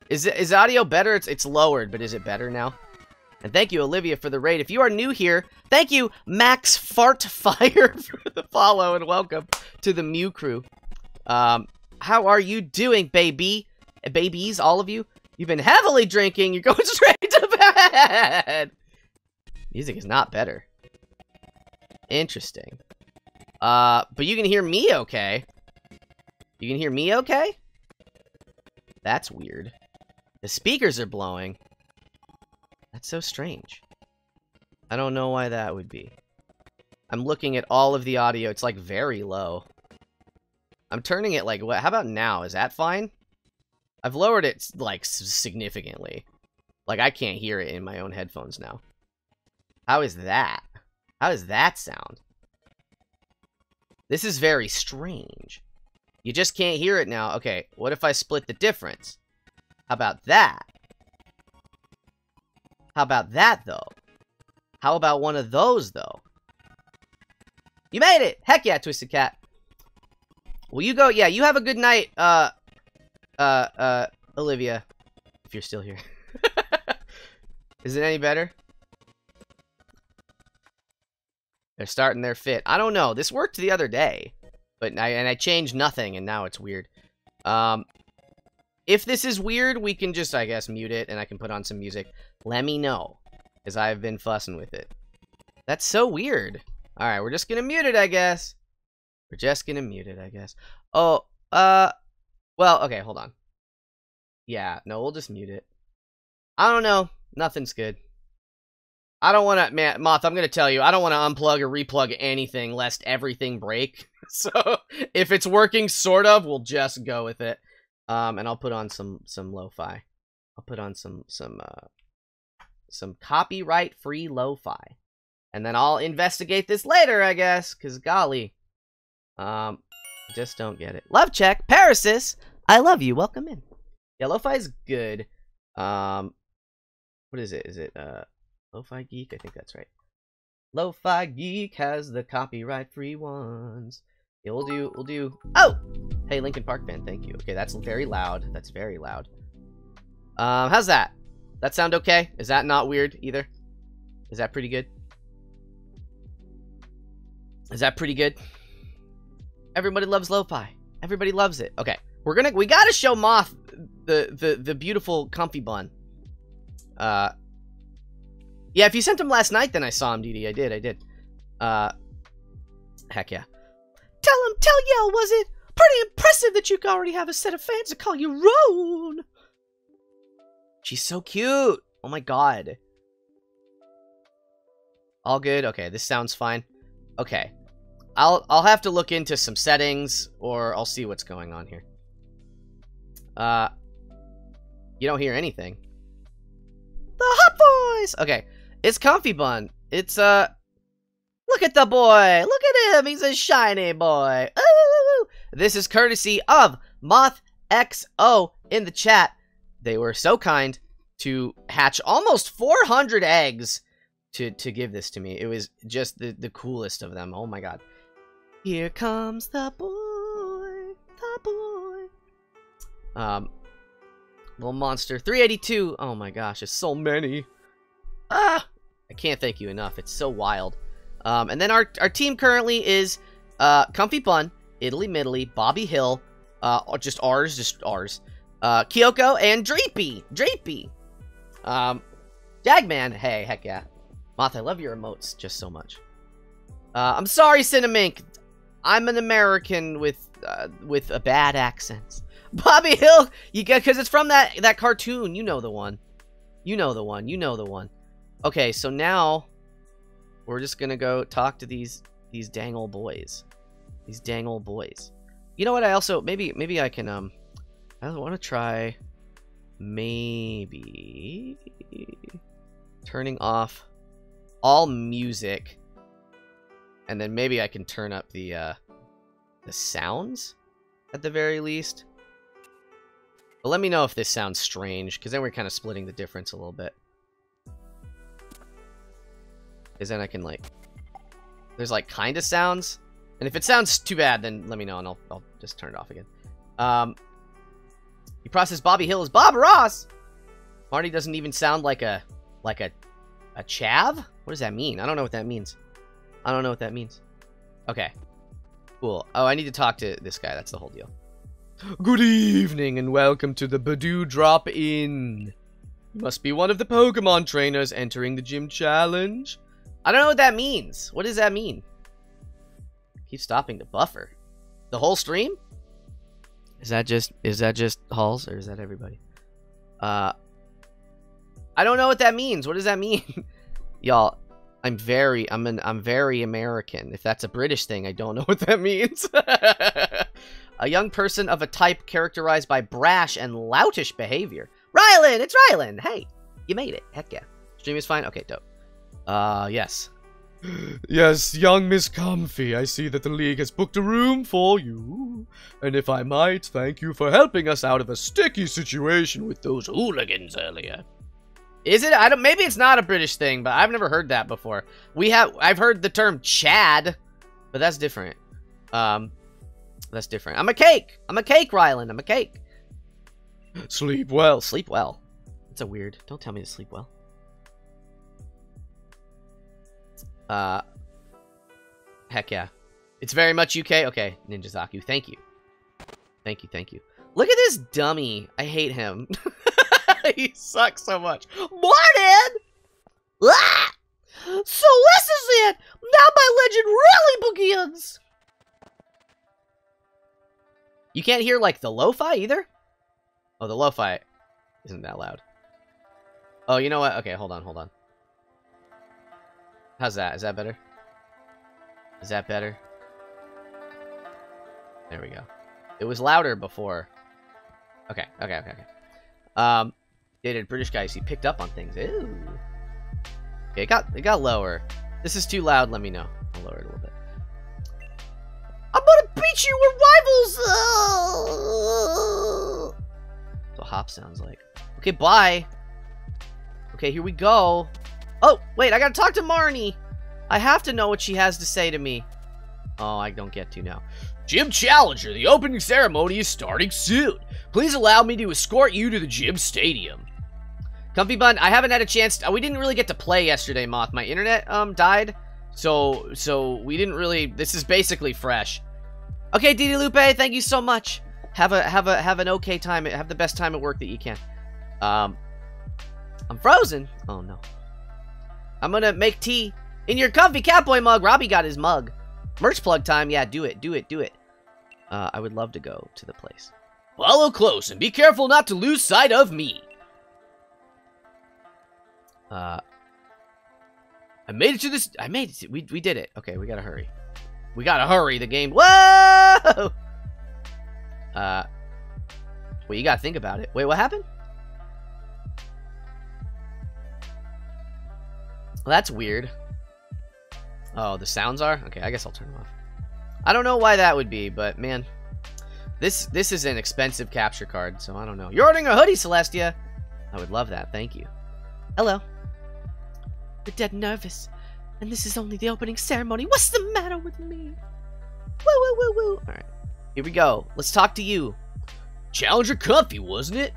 Is it is audio better? It's it's lowered, but is it better now? And thank you, Olivia, for the raid. If you are new here, thank you, Max Fartfire, for the follow, and welcome to the Mew crew. Um, how are you doing, baby? Babies, all of you? You've been heavily drinking. You're going straight to bed. Music is not better. Interesting. Uh, but you can hear me okay. You can hear me okay? That's weird. The speakers are blowing. That's so strange. I don't know why that would be. I'm looking at all of the audio. It's like very low. I'm turning it like what? How about now? Is that fine? I've lowered it like significantly. Like I can't hear it in my own headphones now. How is that? How does that sound? This is very strange. You just can't hear it now. Okay, what if I split the difference? How about that? How about that, though? How about one of those, though? You made it! Heck yeah, Twisted Cat. Will you go? Yeah, you have a good night, uh, uh, uh, Olivia. If you're still here. Is it any better? They're starting their fit. I don't know. This worked the other day. But I, and I changed nothing, and now it's weird. Um, if this is weird, we can just, I guess, mute it, and I can put on some music. Let me know, because I've been fussing with it. That's so weird. Alright, we're just gonna mute it, I guess. We're just gonna mute it, I guess. Oh, uh, well, okay, hold on. Yeah, no, we'll just mute it. I don't know. Nothing's good. I don't want to, man, Moth, I'm going to tell you, I don't want to unplug or replug anything lest everything break. so if it's working sort of, we'll just go with it. Um, and I'll put on some, some lo-fi. I'll put on some, some, uh, some copyright free lo-fi. And then I'll investigate this later, I guess, because golly. Um, just don't get it. Love check, Parasis, I love you, welcome in. Yeah, lo-fi is good. Um, what is it? Is it, uh, Lo-Fi Geek? I think that's right. Lo-Fi Geek has the copyright-free ones. Yeah, we'll do, we'll do, oh! Hey, Linkin Park band, thank you. Okay, that's very loud. That's very loud. Um, how's that? That sound okay? Is that not weird either? Is that pretty good? Is that pretty good? Everybody loves lo-fi. Everybody loves it. Okay, we're gonna, we gotta show Moth the, the, the beautiful comfy bun. Uh, yeah, if you sent him last night, then I saw him, DD. I did, I did. Uh, heck yeah. Tell him, tell Yell, was it pretty impressive that you already have a set of fans to call you Roan? She's so cute. Oh my god. All good? Okay, this sounds fine. Okay. I'll I'll have to look into some settings, or I'll see what's going on here. Uh, you don't hear anything. The Hot Boys! Okay, it's Comfy Bun. It's, uh... Look at the boy! Look at him! He's a shiny boy! Ooh! This is courtesy of Moth XO in the chat. They were so kind to hatch almost 400 eggs to, to give this to me. It was just the, the coolest of them. Oh my god. Here comes the boy, the boy. Um, little monster. 382. Oh my gosh, it's so many. Ah! I can't thank you enough. It's so wild. Um, and then our, our team currently is uh, Comfy Bun, Italy Middly, Bobby Hill, uh, just ours, just ours, uh, Kyoko, and Dreepy. Dreepy. Um, Jagman, hey, heck yeah. Moth, I love your emotes just so much. Uh, I'm sorry, Cinnamink. I'm an American with uh, with a bad accent. Bobby Hill, you get because it's from that that cartoon. You know the one. You know the one. You know the one. Okay, so now we're just gonna go talk to these these dang old boys. These dang old boys. You know what? I also maybe maybe I can um I want to try maybe turning off all music and then maybe I can turn up the uh the sounds at the very least. But let me know if this sounds strange because then we're kind of splitting the difference a little bit. Is then I can like, there's like kind of sounds, and if it sounds too bad, then let me know and I'll I'll just turn it off again. Um, you process Bobby Hill as Bob Ross. Marty doesn't even sound like a like a a chav. What does that mean? I don't know what that means. I don't know what that means. Okay. Cool. Oh, I need to talk to this guy. That's the whole deal. Good evening and welcome to the Budew Drop Inn. You must be one of the Pokemon trainers entering the gym challenge. I don't know what that means. What does that mean? Keep stopping to buffer. The whole stream? Is that just is that just Halls or is that everybody? Uh I don't know what that means. What does that mean? Y'all, I'm very I'm an I'm very American. If that's a British thing, I don't know what that means. a young person of a type characterized by brash and loutish behavior. Rylan, it's Rylan. Hey, you made it. Heck yeah. Stream is fine. Okay, dope. Uh, yes. Yes, young Miss Comfy, I see that the League has booked a room for you. And if I might, thank you for helping us out of a sticky situation with those hooligans earlier. Is it? I don't. Maybe it's not a British thing, but I've never heard that before. We have. I've heard the term Chad, but that's different. Um, that's different. I'm a cake. I'm a cake, Rylan. I'm a cake. Sleep well. Sleep well. It's a weird. Don't tell me to sleep well. Uh, heck yeah. It's very much UK. Okay, Ninjazaku, thank you. Thank you, thank you. Look at this dummy. I hate him. he sucks so much. Morning! Ah! So this is it! Now my legend really begins! You can't hear, like, the lo-fi either? Oh, the lo-fi isn't that loud. Oh, you know what? Okay, hold on, hold on. How's that? Is that better? Is that better? There we go. It was louder before. Okay, okay, okay, okay. Um, dated British guys. he picked up on things. Ew. Okay, it got, it got lower. This is too loud, let me know. I'll lower it a little bit. I'm gonna beat you, we're rivals! That's what Hop sounds like. Okay, bye. Okay, here we go. Oh, wait, I gotta talk to Marnie. I have to know what she has to say to me. Oh, I don't get to now. Gym Challenger, the opening ceremony is starting soon. Please allow me to escort you to the gym stadium. Comfy Bun, I haven't had a chance. To, we didn't really get to play yesterday, Moth. My internet um died, so so we didn't really. This is basically fresh. Okay, Didi Lupe, thank you so much. Have a have a have an okay time. Have the best time at work that you can. Um, I'm frozen. Oh no. I'm gonna make tea in your comfy catboy mug. Robbie got his mug. Merch plug time. Yeah, do it, do it, do it. Uh, I would love to go to the place. Follow close and be careful not to lose sight of me. Uh, I made it to this. I made it. We we did it. Okay, we gotta hurry. We gotta hurry. The game. Whoa! Uh, wait, you gotta think about it. Wait, what happened? Well, that's weird. Oh, the sounds are? Okay, I guess I'll turn them off. I don't know why that would be, but man. This this is an expensive capture card, so I don't know. You're ordering a hoodie, Celestia! I would love that, thank you. Hello. You're dead nervous. And this is only the opening ceremony. What's the matter with me? Woo woo woo woo. Alright. Here we go. Let's talk to you. Challenger comfy, wasn't it?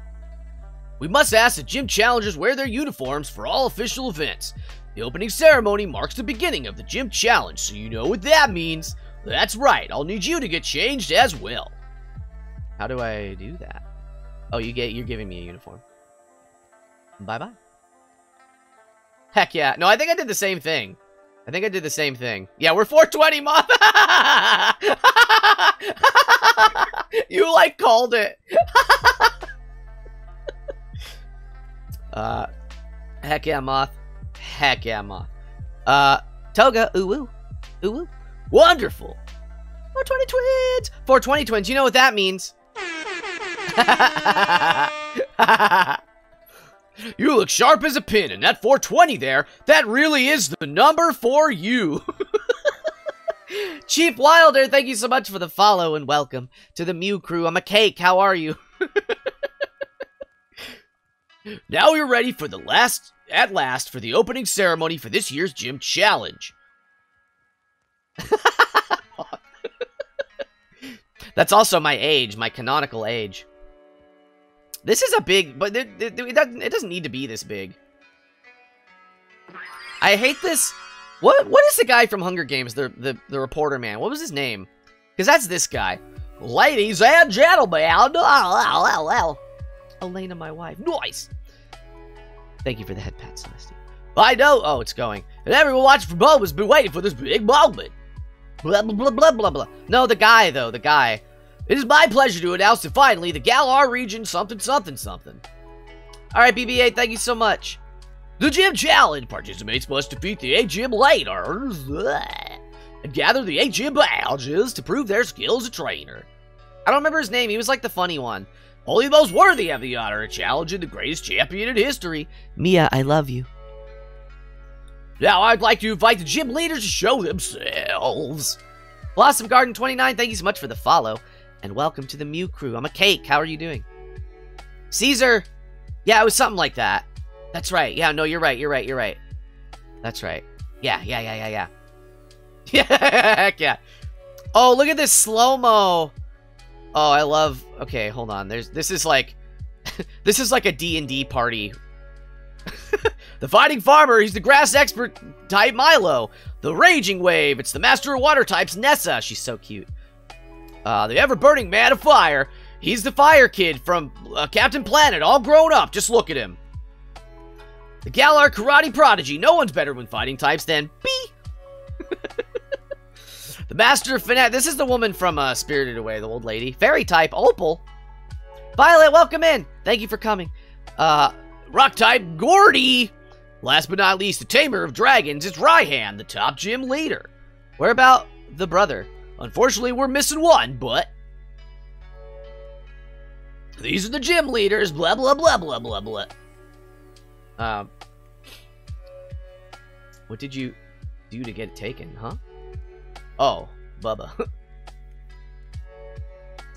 We must ask that gym challengers wear their uniforms for all official events. The opening ceremony marks the beginning of the gym challenge, so you know what that means. That's right, I'll need you to get changed as well. How do I do that? Oh, you get you're giving me a uniform. Bye-bye. Heck yeah. No, I think I did the same thing. I think I did the same thing. Yeah, we're 420 moth. you like called it. uh heck yeah, moth. Heck yeah, Ma. Uh Toga, ooh woo. Ooh woo. Wonderful. 420 twins. 420 twins. You know what that means. you look sharp as a pin, and that 420 there, that really is the number for you. Chief Wilder, thank you so much for the follow and welcome to the Mew crew. I'm a cake. How are you? now we're ready for the last at last for the opening ceremony for this year's gym challenge. That's also my age, my canonical age. This is a big, but it, it, it, doesn't, need to be this big. I hate this. What What is the guy from Hunger Games, the, the, the reporter man? What was his name? Because that's this guy. Ladies and gentlemen. Elena, my wife. Nice. Thank you for the head pat, Celestia. I know. Oh, it's going. And everyone watching from home has been waiting for this big moment. Blah, blah, blah, blah, blah, blah. No, the guy, though. The guy. It is my pleasure to announce that finally the Galar region something something something. Alright, BB-8, thank you so much. The Gym Challenge participants must defeat the 8-Gym leaders uh, and gather the 8-Gym badges to prove their skill as a trainer. I don't remember his name, he was like the funny one. Only those worthy have the honor of challenging the greatest champion in history. Mia, I love you. Now I'd like to invite the gym leaders to show themselves. Blossom Garden 29, thank you so much for the follow and welcome to the Mew crew. I'm a cake. How are you doing? Caesar! Yeah, it was something like that. That's right. Yeah, no, you're right. You're right. You're right. That's right. Yeah, yeah, yeah, yeah, yeah. Yeah, heck yeah. Oh, look at this slow-mo. Oh, I love... Okay, hold on. There's This is like... this is like a D&D party. the Fighting Farmer, he's the grass expert type Milo. The Raging Wave, it's the Master of Water types Nessa. She's so cute. Uh, the ever-burning man of fire. He's the fire kid from uh, Captain Planet, all grown up. Just look at him. The Galar Karate Prodigy. No one's better when fighting types than Bea. the Master of Finesse. This is the woman from uh, Spirited Away, the old lady. Fairy type, Opal. Violet, welcome in. Thank you for coming. Uh, Rock type, Gordy. Last but not least, the Tamer of Dragons. It's Raihan, the top gym leader. Where about the brother? Unfortunately, we're missing one, but... These are the gym leaders, blah, blah, blah, blah, blah, blah. Um... What did you do to get taken, huh? Oh, Bubba.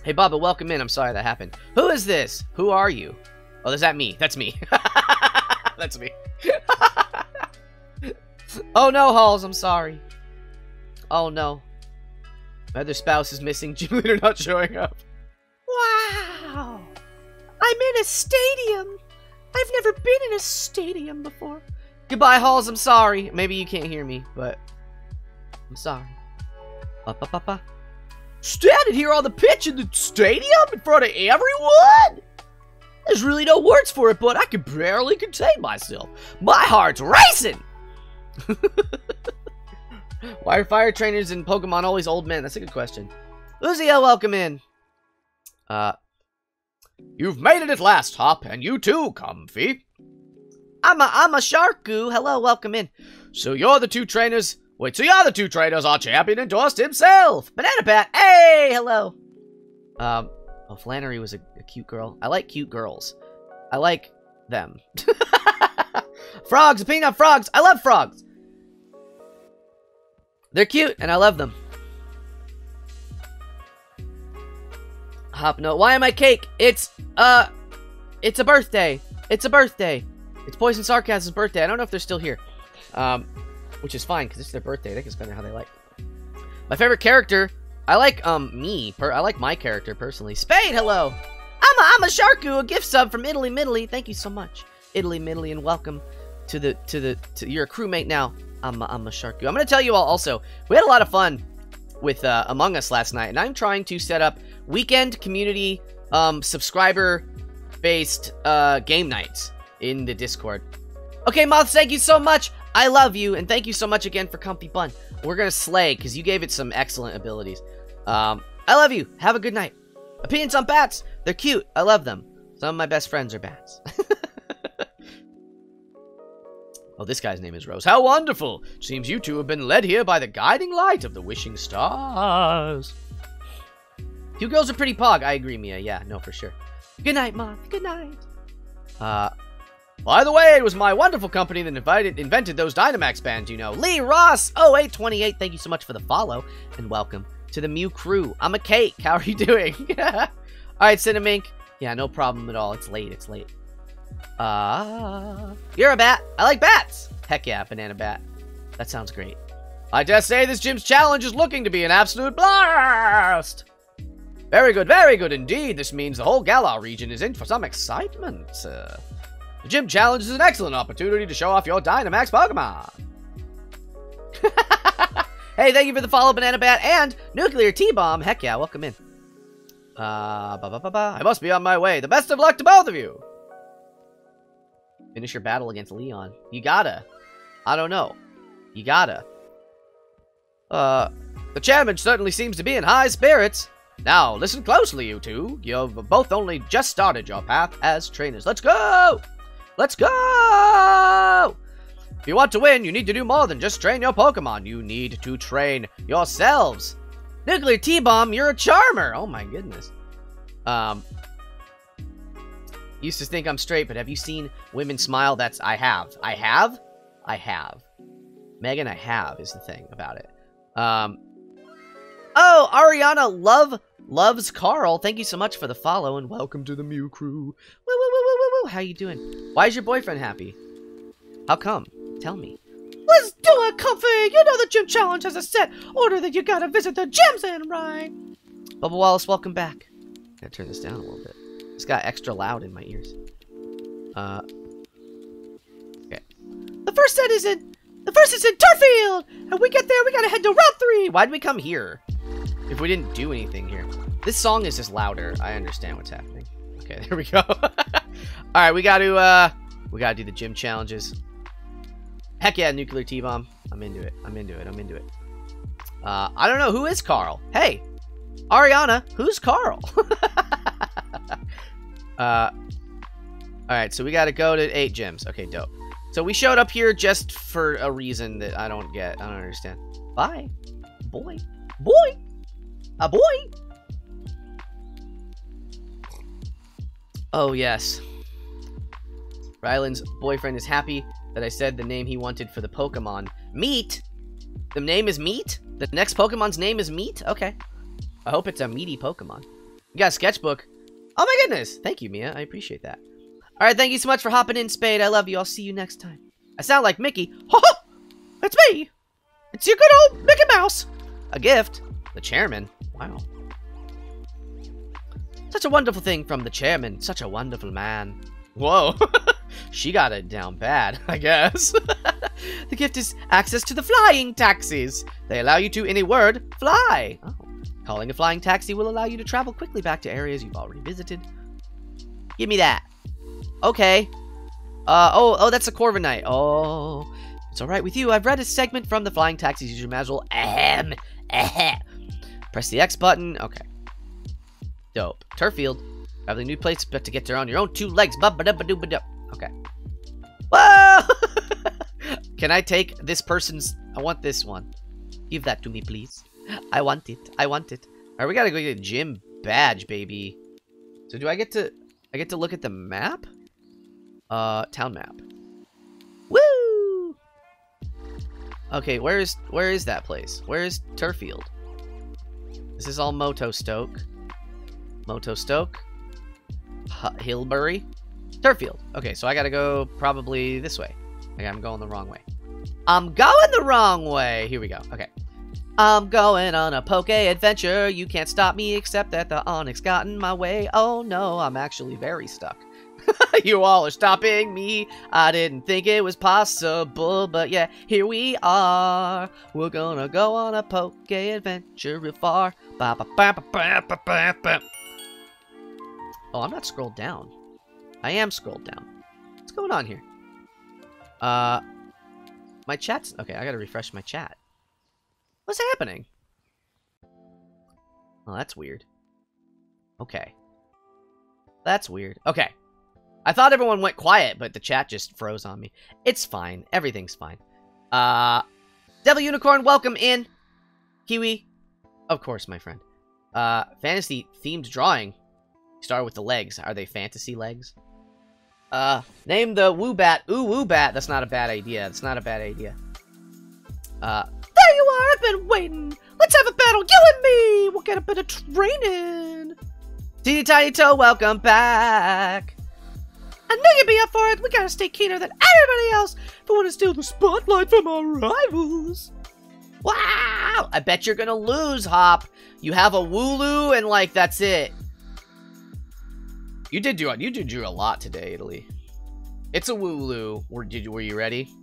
hey, Bubba, welcome in. I'm sorry that happened. Who is this? Who are you? Oh, is that me? That's me. That's me. oh no, Halls, I'm sorry. Oh no. My other spouse is missing. Gym leader not showing up. Wow! I'm in a stadium. I've never been in a stadium before. Goodbye, Halls. I'm sorry. Maybe you can't hear me, but I'm sorry. Ba, ba, ba, ba. Standing here on the pitch in the stadium in front of everyone? There's really no words for it, but I can barely contain myself. My heart's racing! Why are fire trainers in Pokemon always old men? That's a good question. Uzia, welcome in. Uh, You've made it at last, Hop, and you too, Comfy. I'm a, I'm a Sharku. Hello, welcome in. So you're the two trainers. Wait, so the two trainers our champion endorsed himself. Banana Pat, hey, hello. Um, oh, Flannery was a, a cute girl. I like cute girls. I like them. frogs, peanut frogs. I love frogs. They're cute, and I love them. Hop no. Why am I cake? It's, uh, it's a birthday. It's a birthday. It's Poison Sarcasm's birthday. I don't know if they're still here. Um, which is fine, because it's their birthday. They can spend it how they like. My favorite character, I like, um, me. Per I like my character, personally. Spade, hello! I'm a, I'm a Sharku, a gift sub from Italy, Middly. Thank you so much. Italy, Middly, and welcome to the, to the, to, you're a crewmate now. I'm a, I'm a Sharku. I'm to tell you all also, we had a lot of fun with uh, Among Us last night, and I'm trying to set up weekend community um, subscriber-based uh, game nights in the Discord. Okay, Moth, thank you so much. I love you, and thank you so much again for Comfy Bun. We're gonna slay, because you gave it some excellent abilities. Um, I love you. Have a good night. Opinions on bats. They're cute. I love them. Some of my best friends are bats. Oh, this guy's name is Rose. How wonderful! Seems you two have been led here by the guiding light of the wishing stars. You girls are pretty pog. I agree, Mia. Yeah, no, for sure. Good night, Moth. Good night. Uh, by the way, it was my wonderful company that invited, invented those Dynamax bands, you know. Lee Ross 0828, thank you so much for the follow, and welcome to the Mew crew. I'm a cake. How are you doing? Alright, Cinnamink. Yeah, no problem at all. It's late. It's late. Ah, you're a bat. I like bats. Heck yeah, banana bat. That sounds great. I just say this gym's challenge is looking to be an absolute blast. Very good, very good indeed. This means the whole Galar region is in for some excitement. Uh, the gym challenge is an excellent opportunity to show off your Dynamax Pokemon. hey, thank you for the follow, Banana Bat and Nuclear T-Bomb. Heck yeah, welcome in. Uh, ba ba ba ba. I must be on my way. The best of luck to both of you. Finish your battle against Leon. You gotta. I don't know. You gotta. Uh, the chairman certainly seems to be in high spirits. Now, listen closely, you two. You've both only just started your path as trainers. Let's go! Let's go! If you want to win, you need to do more than just train your Pokemon. You need to train yourselves. Nuclear T-Bomb, you're a charmer. Oh my goodness. Um, used to think I'm straight, but have you seen women smile? That's, I have. I have? I have. Megan, I have, is the thing about it. Um, oh, Ariana Love loves Carl. Thank you so much for the follow and welcome to the Mew crew. Woo, woo, woo, woo, woo, woo. How you doing? Why is your boyfriend happy? How come? Tell me. Let's do it, Comfy! You know the gym challenge has a set order that you gotta visit the gyms in, right? Bubba Wallace, welcome back. Gotta turn this down a little bit. It's got extra loud in my ears. Uh, okay. The first set is in the first is in Turffield! And we get there, we gotta head to Route 3! Why'd we come here? If we didn't do anything here. This song is just louder. I understand what's happening. Okay, there we go. Alright, we gotta, uh, we gotta do the gym challenges. Heck yeah, nuclear T-bomb. I'm into it. I'm into it. I'm into it. Uh, I don't know. Who is Carl? Hey, Ariana, who's Carl? uh, Alright, so we gotta go to eight gyms. Okay, dope. So we showed up here just for a reason that I don't get. I don't understand. Bye. Boy. Boy. A boy. Oh, yes. Ryland's boyfriend is happy that I said the name he wanted for the Pokemon. Meat? The name is Meat? The next Pokemon's name is Meat? Okay. I hope it's a meaty Pokemon. You got a sketchbook. Oh my goodness. Thank you, Mia. I appreciate that. All right, thank you so much for hopping in, Spade. I love you. I'll see you next time. I sound like Mickey. Ho ho! It's me! It's your good old Mickey Mouse! A gift? The chairman? Wow. Such a wonderful thing from the chairman. Such a wonderful man. Whoa. she got it down bad, I guess. the gift is access to the flying taxis. They allow you to, in a word, fly. Oh. Calling a flying taxi will allow you to travel quickly back to areas you've already visited. Give me that. Okay. Uh, oh, oh, that's a Corviknight. Oh, it's alright with you. I've read a segment from the Flying Taxis user manual. Ahem. Ahem. Press the X button. Okay. Dope. Turffield. Traveling new place, but to get there on your own two legs. Okay. Whoa! Can I take this person's... I want this one. Give that to me, please. I want it. I want it. Alright, we gotta go get a gym badge, baby. So do I get to... I get to look at the map? Uh, town map. Woo! Okay, where is where is that place? Where is Turffield? This is all Motostoke. Moto Stoke. Hulbury. Turffield. Okay, so I gotta go probably this way. Okay, I'm going the wrong way. I'm going the wrong way! Here we go. Okay. I'm going on a poke adventure. You can't stop me except that the Onix got in my way. Oh no, I'm actually very stuck. you all are stopping me. I didn't think it was possible, but yeah, here we are. We're gonna go on a poke adventure real far. Ba -ba -ba. Oh, I'm not scrolled down. I am scrolled down. What's going on here? Uh, my chat's okay. I gotta refresh my chat. What's happening? Oh, that's weird. Okay. That's weird. Okay. I thought everyone went quiet, but the chat just froze on me. It's fine. Everything's fine. Uh, Devil Unicorn, welcome in. Kiwi, of course, my friend. Uh, fantasy themed drawing. Start with the legs. Are they fantasy legs? Uh, name the Woo Woobat. Ooh, Woobat. That's not a bad idea. That's not a bad idea. Uh, there you are. I've been waiting. Let's have a battle. You and me. We'll get a bit of training. Teeny Tiny Toe, welcome back. I know you'd be up for it. We gotta stay keener than everybody else if we want to steal the spotlight from our rivals. Wow! I bet you're gonna lose, Hop. You have a Wooloo and like that's it. You did do you did do a lot today, Italy. It's a Wooloo. Were did were you ready?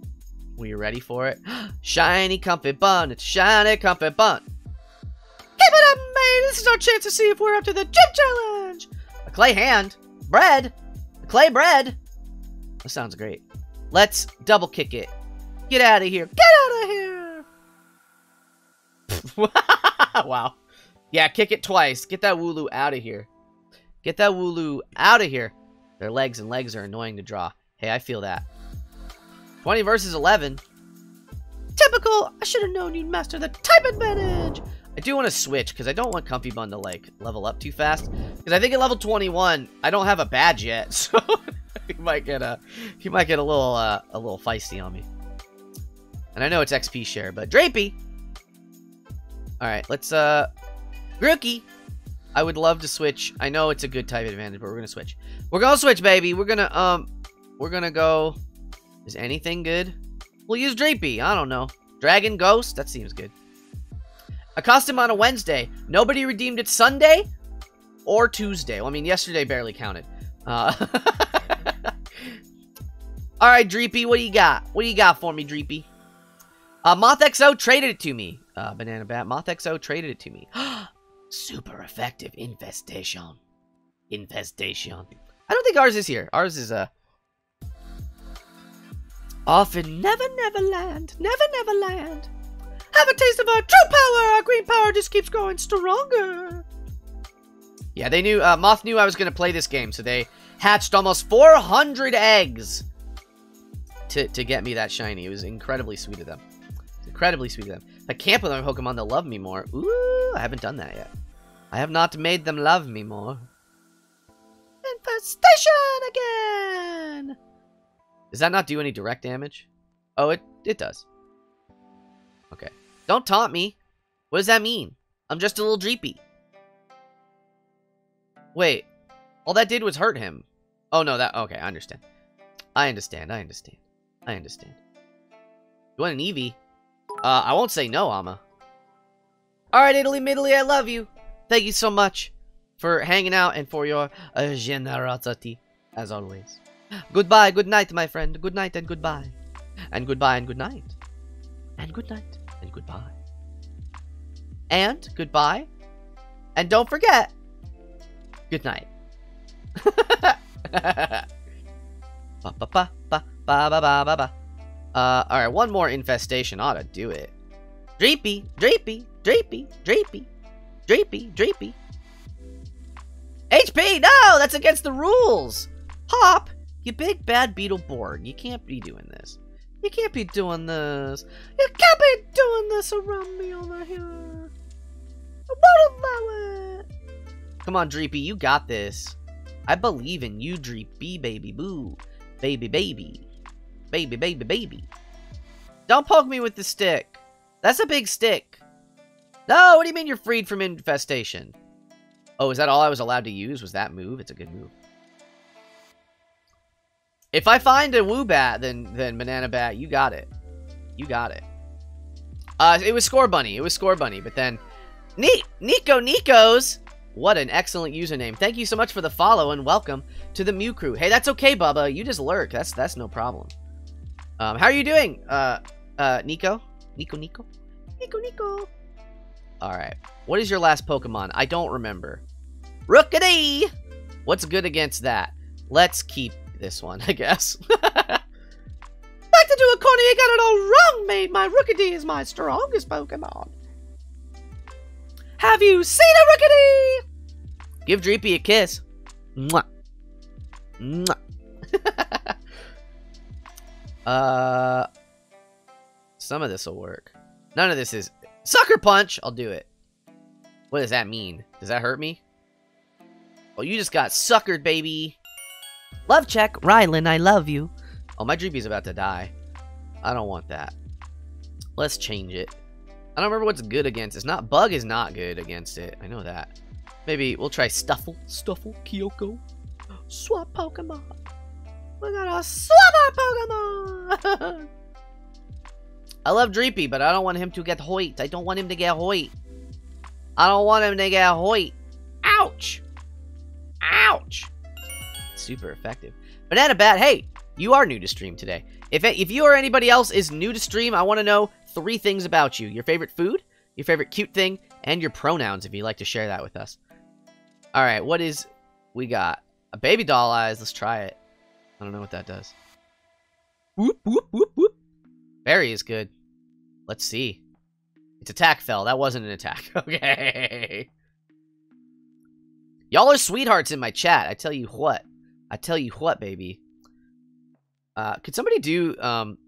Were you ready for it? shiny comfort bun. It's shiny comfort bun. Give it up, mate. This is our chance to see if we're up to the gym challenge. A clay hand. Bread. Clay bread. That sounds great. Let's double kick it. Get out of here. Get out of here. wow. Yeah, kick it twice. Get that Wooloo out of here. Get that Wooloo out of here. Their legs and legs are annoying to draw. Hey, I feel that. 20 versus 11. Typical. I should have known you'd master the type advantage. I do want to switch because I don't want Comfy Bun to like level up too fast. Because I think at level 21, I don't have a badge yet, so he might get a he might get a little uh, a little feisty on me. And I know it's XP share, but Dreepy. All right, let's uh, Grookey. I would love to switch. I know it's a good type advantage, but we're gonna switch. We're gonna switch, baby. We're gonna um, we're gonna go. Is anything good? We'll use Dreepy. I don't know. Dragon Ghost. That seems good. A costume on a Wednesday. Nobody redeemed it Sunday or Tuesday. Well, I mean, yesterday barely counted. Uh, All right, Dreepy, what do you got? What do you got for me, Dreepy? Uh, MothXO traded it to me. Uh, Banana Bat. MothXO traded it to me. Super effective infestation. Infestation. I don't think ours is here. Ours is, a. uh... Often never, never land. Never, never land. Have a taste of our true power. Our green power just keeps growing stronger. Yeah, they knew, uh, Moth knew I was going to play this game, so they hatched almost 400 eggs to, to get me that shiny. It was incredibly sweet of them. incredibly sweet of them. I can't put my Pokemon to love me more. Ooh, I haven't done that yet. I have not made them love me more. Infestation again! Does that not do any direct damage? Oh, it, it does. Don't taunt me. What does that mean? I'm just a little dreepy. Wait. All that did was hurt him. Oh, no, that... Okay, I understand. I understand, I understand. I understand. You want an Eevee? Uh, I won't say no, Ama. Alright, Italy Middly, I love you. Thank you so much for hanging out and for your uh, generosity, as always. Goodbye, good night, my friend. Good night and goodbye. And goodbye and good night. And good night and goodbye. And goodbye. And don't forget, good night. ba, ba, ba, ba, ba, ba, ba, ba. Uh, alright, one more infestation ought to do it. Dreepy, dreepy, dreepy, dreepy, dreepy, dreepy. HP, no! That's against the rules! Hop, you big bad beetle Borg. You can't be doing this. You can't be doing this. You can't be doing this around me over here. I won't allow it. Come on, Dreepy, you got this. I believe in you, Dreepy, baby boo. Baby, baby. Baby, baby, baby. Don't poke me with the stick. That's a big stick. No, what do you mean you're freed from infestation? Oh, is that all I was allowed to use? Was that move? It's a good move. If I find a Woobat, then then Banana Bat, you got it. You got it. Uh, it was Scorbunny. It was Scorbunny, but then... Ni Nico Nikos! What an excellent username. Thank you so much for the follow and welcome to the Mew Crew. Hey, that's okay, Bubba. You just lurk. That's that's no problem. Um, how are you doing, uh, uh, Nico? Nico, Nico? Nico, Nico. Alright. What is your last Pokemon? I don't remember. Rookidee! What's good against that? Let's keep this one, I guess. Back to do a corner, you got it all wrong, mate. My Rookidee is my strongest Pokemon. Have you seen a Rookidee? Give Dreepy a kiss. Mwah. Mwah. uh, some of this will work. None of this is... Sucker Punch! I'll do it. What does that mean? Does that hurt me? Oh, you just got suckered, baby. Love check. Rylan, I love you. Oh, my Dreepy's about to die. I don't want that. Let's change it. I don't remember what's good against. It's not... Bug is not good against it. I know that. Maybe we'll try Stufful. Stufful. Kyoko. Swap Pokemon. We're gonna swap our Pokemon! I love Dreepy, but I don't want him to get hoit. I don't want him to get hoit. I don't want him to get hoit. Ouch! Ouch! Super effective. Banana Bat, hey, you are new to stream today. If, if you or anybody else is new to stream, I want to know three things about you. Your favorite food, your favorite cute thing, and your pronouns if you'd like to share that with us. Alright, what is... We got a baby doll eyes. Let's try it. I don't know what that does. Whoop, whoop, whoop, whoop. Berry is good. Let's see. Its attack fell. That wasn't an attack. Okay. Y'all are sweethearts in my chat. I tell you what. I tell you what, baby. Uh, could somebody do, um...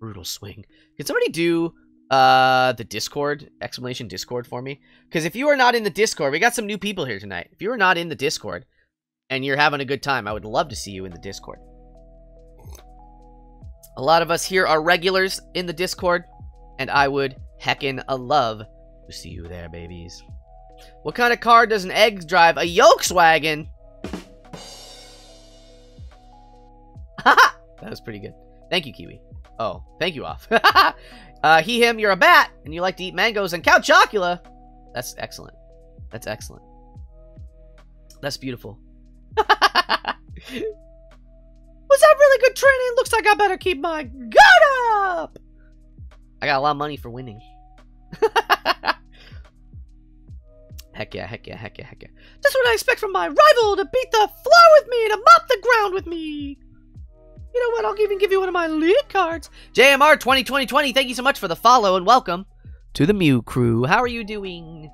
Brutal swing. Could somebody do, uh, the Discord, exclamation Discord for me? Because if you are not in the Discord, we got some new people here tonight. If you are not in the Discord, and you're having a good time, I would love to see you in the Discord. A lot of us here are regulars in the Discord, and I would heckin' a love to see you there, babies. What kind of car does an egg drive? A Yolkswagen! That was pretty good. Thank you, Kiwi. Oh, thank you, Off. uh, he, him, you're a bat, and you like to eat mangoes and Count Chocula! That's excellent. That's excellent. That's beautiful. Was that really good training? Looks like I better keep my guard up! I got a lot of money for winning. heck yeah, heck yeah, heck yeah, heck yeah. That's what I expect from my rival to beat the floor with me, to mop the ground with me. I'll even give you one of my lead cards. JMR 202020, thank you so much for the follow and welcome to the Mew crew. How are you doing?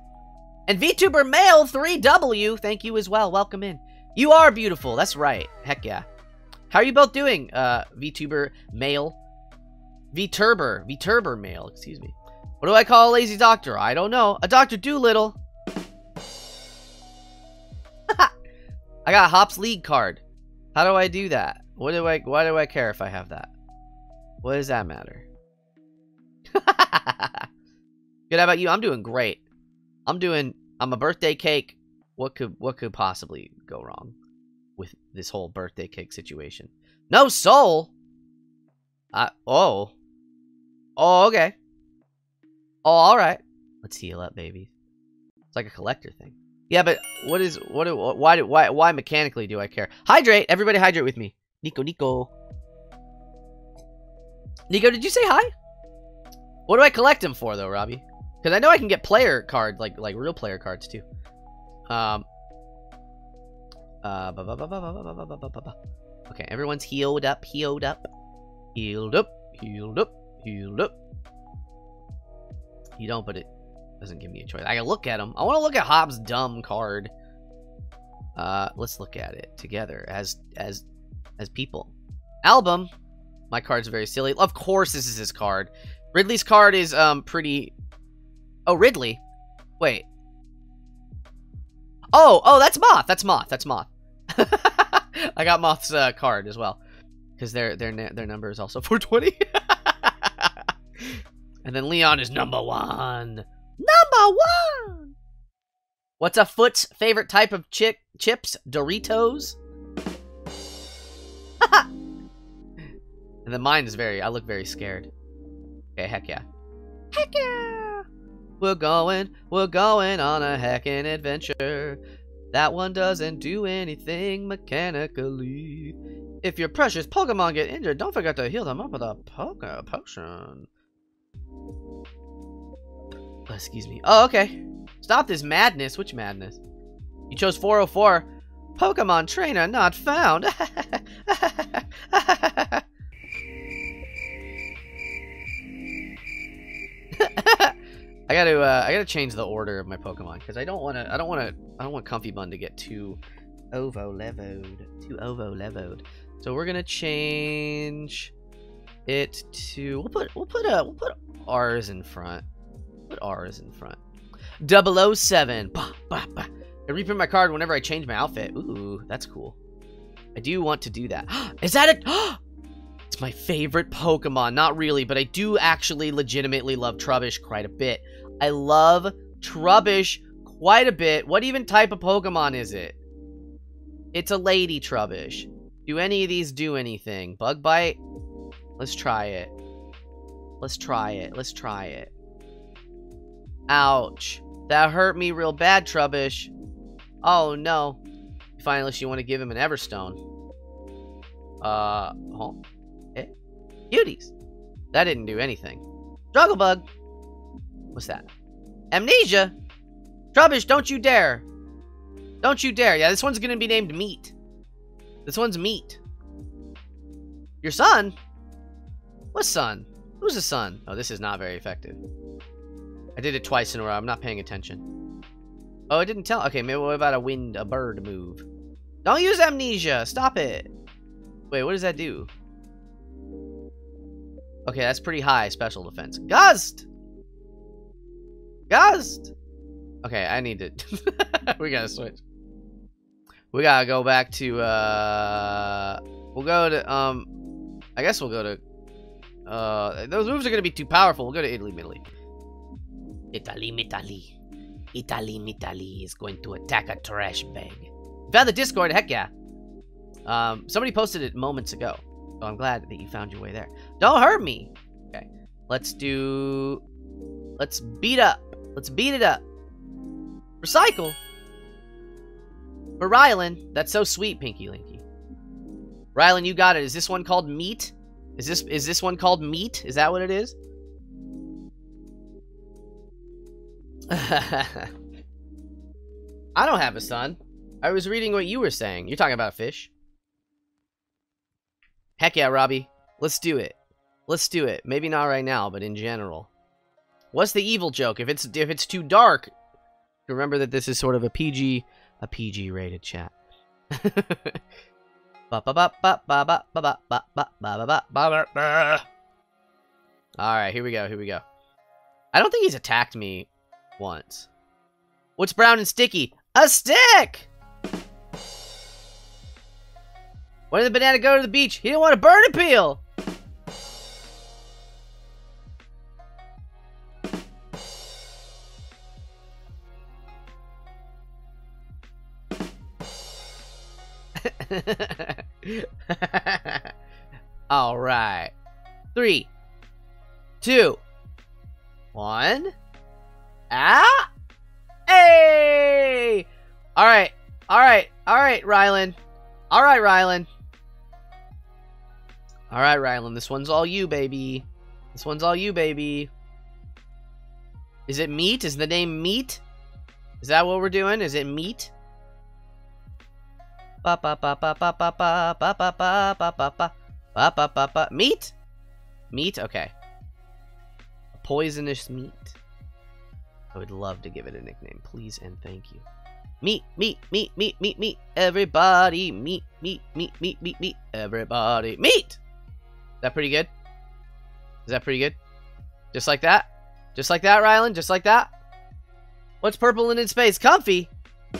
And VTuber Male 3W, thank you as well. Welcome in. You are beautiful. That's right. Heck yeah. How are you both doing, uh, VTuber Male? VTurber. VTurber Male, excuse me. What do I call a lazy doctor? I don't know. A Dr. Doolittle. I got Hop's League card. How do I do that? What do I why do I care if I have that? What does that matter? Good how about you? I'm doing great. I'm doing I'm a birthday cake. What could what could possibly go wrong with this whole birthday cake situation? No soul. Uh oh. Oh, okay. Oh, all right. Let's heal up, baby. It's like a collector thing. Yeah, but what is what? Why? Why? Why mechanically do I care? Hydrate, everybody, hydrate with me. Nico, Nico. Nico, did you say hi? What do I collect him for, though, Robbie? Because I know I can get player cards, like like real player cards too. Um. Uh. Okay, everyone's healed up, healed up, healed up, healed up, healed up. You don't, but it doesn't give me a choice. I can look at him. I want to look at Hop's dumb card. Uh, let's look at it together as as as people. Album. My card's very silly. Of course, this is his card. Ridley's card is um pretty. Oh, Ridley. Wait. Oh, oh, that's Moth. That's Moth. That's Moth. I got Moth's uh, card as well, because their their their number is also 420. and then Leon is number one. Number one. What's a foot's favorite type of chick chips? Doritos. and then mine is very. I look very scared. Okay, heck yeah. Heck yeah. We're going, we're going on a heckin' adventure. That one doesn't do anything mechanically. If your precious Pokemon get injured, don't forget to heal them up with a Poke Potion. Oh, excuse me. Oh, okay. Stop this madness. Which madness? You chose 404. Pokemon trainer not found. I gotta, uh, I gotta change the order of my Pokemon because I don't want to, I don't want to, I don't want Comfy Bun to get too ovo leveled, too ovo leveled. So we're gonna change it to, we'll put, we'll put a, we'll put R's in front. Put R's in front. 007. Bah, bah, bah. I reprint my card whenever I change my outfit. Ooh, that's cool. I do want to do that. Is that it? it's my favorite Pokemon. Not really, but I do actually legitimately love Trubbish quite a bit. I love Trubbish quite a bit. What even type of Pokemon is it? It's a lady Trubbish. Do any of these do anything? Bug bite? Let's try it. Let's try it. Let's try it. Ouch. That hurt me real bad, Trubbish. Oh, no. Finally, you want to give him an Everstone. Uh, huh? Eh? Cuties. That didn't do anything. Struggle bug. What's that? Amnesia? Trubbish, don't you dare. Don't you dare. Yeah, this one's gonna be named Meat. This one's Meat. Your son? What son? Who's the son? Oh, this is not very effective. I did it twice in a row. I'm not paying attention. Oh, it didn't tell. Okay, maybe what about a wind, a bird move? Don't use amnesia. Stop it. Wait, what does that do? Okay, that's pretty high special defense. Gust! Gust! Okay, I need to... we gotta switch. We gotta go back to, uh... We'll go to, um... I guess we'll go to... Uh, those moves are gonna be too powerful. We'll go to Italy, Italy. Italy, Italy. Italy, Italy is going to attack a trash bag. Found the Discord, heck yeah. Um, somebody posted it moments ago. So I'm glad that you found your way there. Don't hurt me. Okay. Let's do... Let's beat up. Let's beat it up. Recycle. For Rylan. That's so sweet, Pinky Linky. Rylan, you got it. Is this one called Meat? Is this is this one called Meat? Is that what it is? I don't have a son. I was reading what you were saying. You're talking about fish. Heck yeah, Robbie. Let's do it. Let's do it. Maybe not right now, but in general. What's the evil joke? If it's if it's too dark, remember that this is sort of a PG a PG rated chat. Alright, here we go, here we go. I don't think he's attacked me once. What's brown and sticky? A stick! Why did the banana go to the beach? He didn't want to burn a peel! All right. Three, two, one. Ah! Hey! All right. All right. All right, Rylan. All right, Rylan. All right, Rylan. This one's all you, baby. This one's all you, baby. Is it meat? Is the name meat? Is that what we're doing? Is it meat? Ba ba ba ba ba ba ba ba ba ba ba ba ba ba ba ba ba meat? Meat? Okay. Poisonous meat. I would love to give it a nickname. Please and thank you. Meat, meat, meat, meat, meat, meat. Everybody, meat, meat, meat, meat, meat, meat. Everybody, meat! That pretty good? Is that pretty good? Just like that? Just like that, Rylan? Just like that? What's purple and in space? Comfy! Is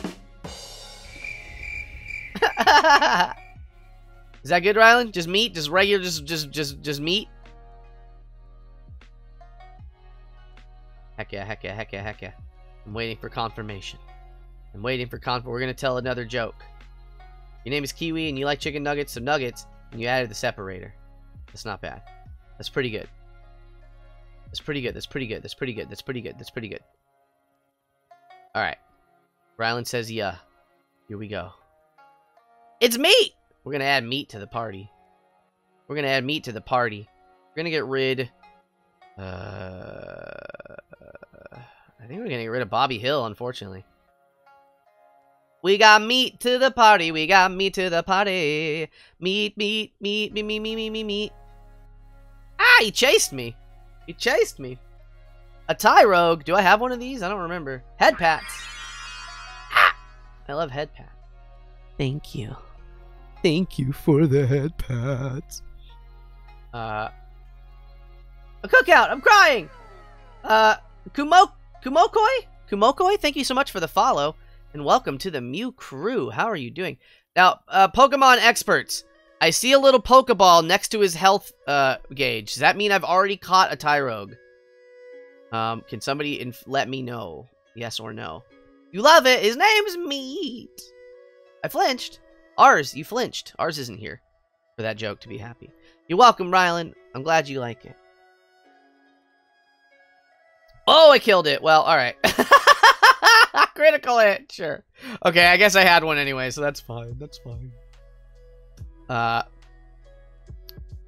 that good, Rylan? Just meat? Just regular, just, just, just, just meat? Heck yeah, heck yeah, heck yeah, heck yeah. I'm waiting for confirmation. I'm waiting for confirmation. We're going to tell another joke. Your name is Kiwi and you like chicken nuggets, so nuggets, and you added the separator. That's not bad. That's pretty good. That's pretty good. That's pretty good. That's pretty good. That's pretty good. That's pretty good. Alright. Rylan says, yeah. Here we go. It's meat! We're going to add meat to the party. We're going to add meat to the party. We're going to get rid... Uh, I think we're going to get rid of Bobby Hill, unfortunately. We got meat to the party. We got meat to the party. Meat, meat, meat, meat, meat, meat, meat, meat, meat. Ah, he chased me. He chased me. A Tyrogue. Do I have one of these? I don't remember. Head pats. Ah! I love head pats. Thank you. Thank you for the head pats. Uh, a cookout. I'm crying. Uh, Kumo Kumokoi? Kumokoi, thank you so much for the follow, and welcome to the Mew crew. How are you doing? Now, uh, Pokemon experts, I see a little Pokeball next to his health uh, gauge. Does that mean I've already caught a Tyrogue? Um, can somebody let me know? Yes or no? You love it. His name's Meat. I flinched. Ours, you flinched. Ours isn't here for that joke to be happy. You're welcome, Rylan. I'm glad you like it. Oh, I killed it. Well, all right. Critical hit, sure. Okay, I guess I had one anyway, so that's fine. That's fine. Uh,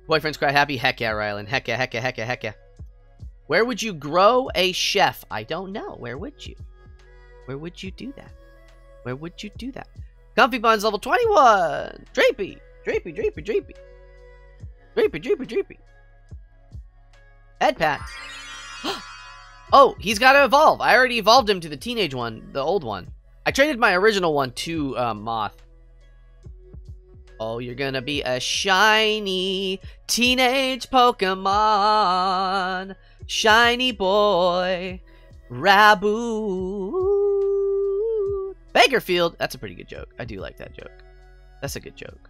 boyfriend's quite happy. Heck yeah, Rylan. Heck yeah, heck yeah, heck yeah, heck yeah. Where would you grow a chef? I don't know. Where would you? Where would you do that? Where would you do that? Comfy Buns level 21. Dreepy. Dreepy, dreepy, dreepy. Drapey, dreepy, dreepy. Pat. oh, he's got to evolve. I already evolved him to the teenage one, the old one. I traded my original one to uh, Moth. Oh, you're gonna be a shiny teenage Pokemon. Shiny boy. Rabu. Bakerfield. That's a pretty good joke. I do like that joke. That's a good joke.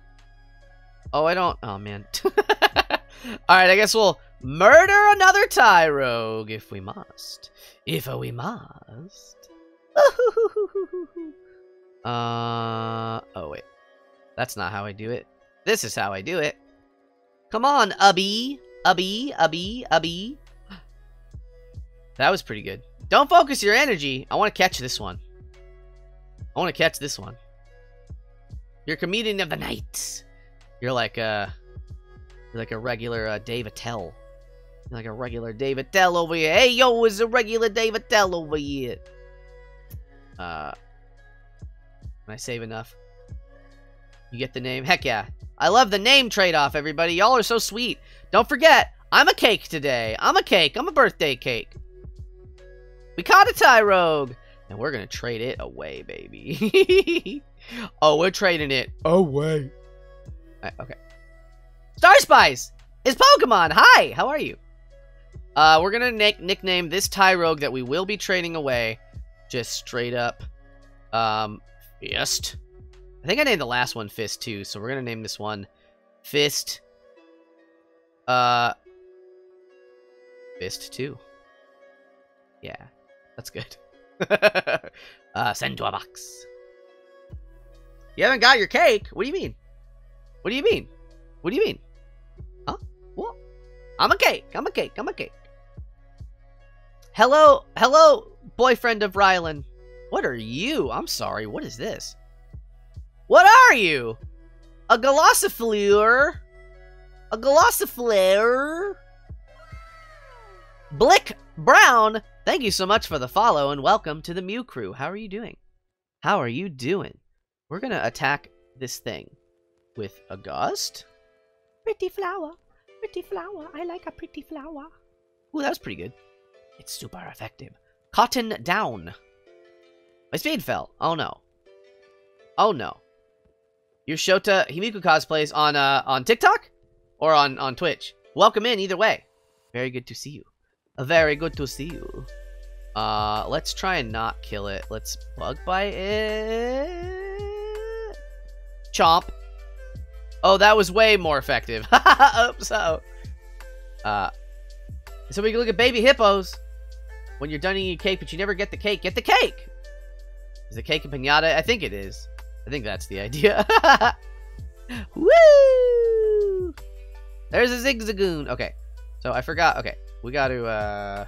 Oh, I don't. Oh, man. Alright, I guess we'll murder another Tyrogue if we must. If we must. uh. Oh, wait. That's not how I do it. This is how I do it. Come on, Ubby. Ubby, Ubby, Ubby. That was pretty good. Don't focus your energy. I want to catch this one. I want to catch this one. You're comedian of the night. You're like a, you're like a regular uh, Dave Attell. Like a regular Dave Attell over here. Hey, yo, it's a regular Dave Attell over here. Uh, can I save enough? You get the name? Heck yeah. I love the name trade-off, everybody. Y'all are so sweet. Don't forget, I'm a cake today. I'm a cake. I'm a birthday cake. We caught a Tyrogue. And we're going to trade it away, baby. oh, we're trading it Away. uh, okay. Star Spice is Pokemon. Hi, how are you? Uh, we're gonna nick nickname this Tyrogue that we will be trading away, just straight up, um, Fist. I think I named the last one Fist too, so we're gonna name this one Fist. Uh, Fist two. Yeah, that's good. uh, send to a box. You haven't got your cake. What do you mean? What do you mean? What do you mean? Huh? What? I'm a cake. I'm a cake. I'm a cake. Hello, hello, boyfriend of Rylan. What are you? I'm sorry. What is this? What are you? A Gossifleur? A Gossifleur? Blick Brown, thank you so much for the follow and welcome to the Mew crew. How are you doing? How are you doing? We're gonna attack this thing with a gust. Pretty flower. Pretty flower. I like a pretty flower. Ooh, that was pretty good. It's super effective. Cotton down. My speed fell. Oh no. Oh no. Your Shota Himiku cosplays on uh on TikTok or on on Twitch. Welcome in either way. Very good to see you. Very good to see you. Uh, let's try and not kill it. Let's bug bite it. Chomp. Oh, that was way more effective. Oops. Uh, uh, so we can look at baby hippos. When you're done eating your cake, but you never get the cake, get the cake. Is the cake a pinata? I think it is. I think that's the idea. Woo! There's a zigzagoon. Okay, so I forgot. Okay, we got to uh,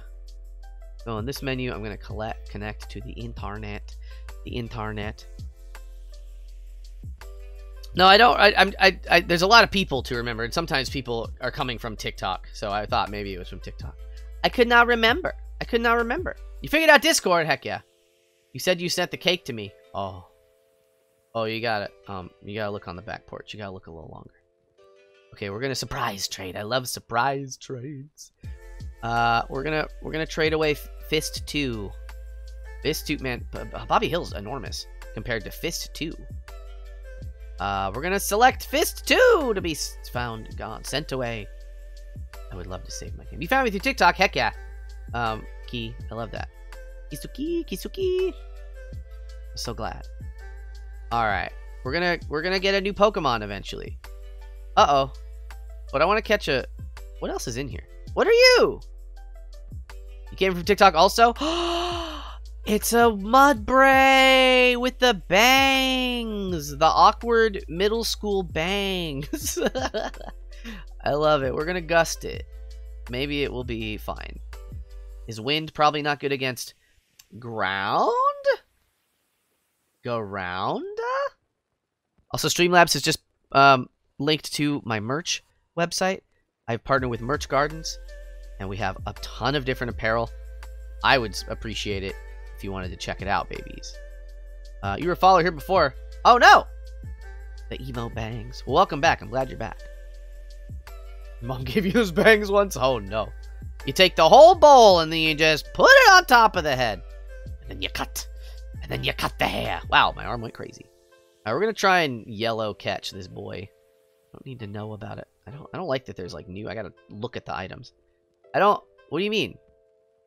go in this menu. I'm gonna collect, connect to the internet. The internet. No, I don't. I, I'm. I, I. There's a lot of people to remember, and sometimes people are coming from TikTok. So I thought maybe it was from TikTok. I could not remember. I could not remember. You figured out Discord? Heck yeah. You said you sent the cake to me. Oh. Oh, you got it. Um, you gotta look on the back porch. You gotta look a little longer. Okay, we're gonna surprise trade. I love surprise trades. Uh, we're gonna we're gonna trade away Fist Two. Fist Two, man. Bobby Hill's enormous compared to Fist Two. Uh, we're gonna select Fist 2 to be found, gone, sent away. I would love to save my game. You found me through TikTok, heck yeah. Um, Key, I love that. Kisuki, Kisuki. I'm so glad. Alright. We're gonna we're gonna get a new Pokemon eventually. Uh-oh. But I wanna catch a what else is in here? What are you? You came from TikTok also? It's a Mudbray with the bangs. The awkward middle school bangs. I love it. We're to gust it. Maybe it will be fine. Is wind probably not good against ground? Go round? Also, Streamlabs is just um, linked to my merch website. I've partnered with Merch Gardens, and we have a ton of different apparel. I would appreciate it if you wanted to check it out, babies. Uh, you were a follower here before. Oh no! The emo bangs. Welcome back. I'm glad you're back. Mom gave you those bangs once? Oh no. You take the whole bowl and then you just put it on top of the head. And then you cut. And then you cut the hair. Wow, my arm went crazy. We're gonna try and yellow catch this boy. I don't need to know about it. I don't I don't like that there's like new I gotta look at the items. I don't what do you mean?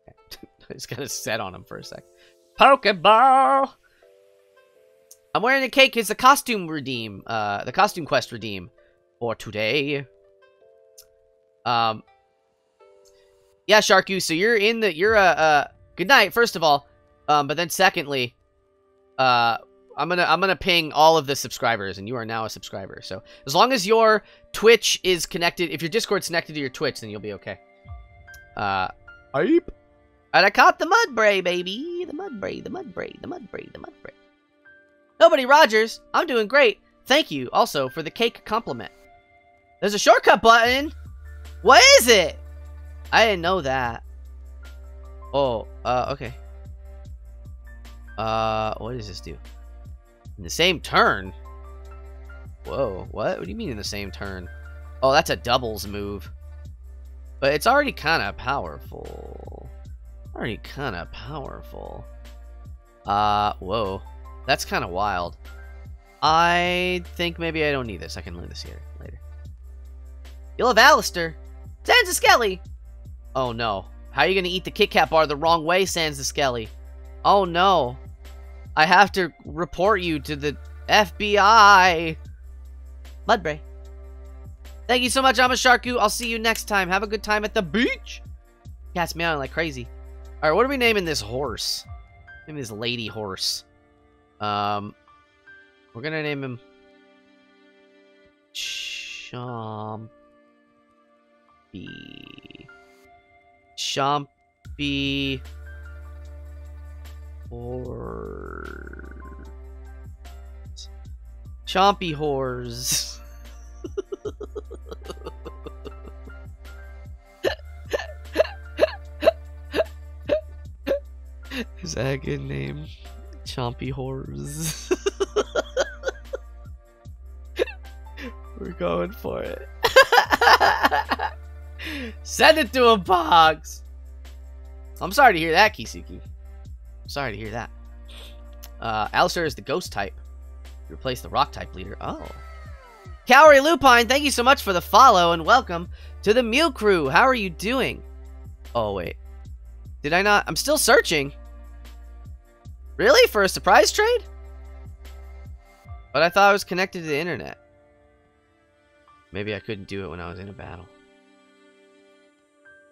I just gotta set on him for a sec. Pokeball! I'm wearing a cake. It's the costume redeem. Uh, the costume quest redeem for today. Um, yeah, Sharku. So you're in the. You're a. Uh, uh, good night. First of all, um, but then secondly, uh, I'm gonna I'm gonna ping all of the subscribers, and you are now a subscriber. So as long as your Twitch is connected, if your Discord's connected to your Twitch, then you'll be okay. Uh, Hype. and I caught the Mudbray, baby. The Mudbray, the Mudbray, the Mudbray, the Mudbray. Nobody Rogers, I'm doing great. Thank you also for the cake compliment. There's a shortcut button. What is it? I didn't know that. Oh, uh, okay. Uh, what does this do? In the same turn? Whoa, what? What do you mean in the same turn? Oh, that's a doubles move. But it's already kind of powerful. Already kind of powerful. Uh, whoa. That's kind of wild. I think maybe I don't need this. I can learn this here later. You'll have Allister. Sans the Skelly! Oh no. How are you gonna eat the Kit Kat bar the wrong way, Sans the Skelly? Oh no. I have to report you to the FBI. Mudbray. Thank you so much, I'm a Sharku. I'll see you next time. Have a good time at the beach. Cat's meowing like crazy. Alright, what are we naming this horse? Name this lady horse. Um, we're gonna name him Chompy. Chompy Horse. Chompy Horse. Is that a good name? Chompy Horrors. We're going for it. Send it to a box. I'm sorry to hear that, Kisuki. Sorry to hear that. Uh, Allister is the ghost type. Replace the rock type leader. Oh. Calorie Lupine, thank you so much for the follow and welcome to the Mew Crew. How are you doing? Oh, wait. Did I not? I'm still searching. Really? For a surprise trade? But I thought I was connected to the internet. Maybe I couldn't do it when I was in a battle.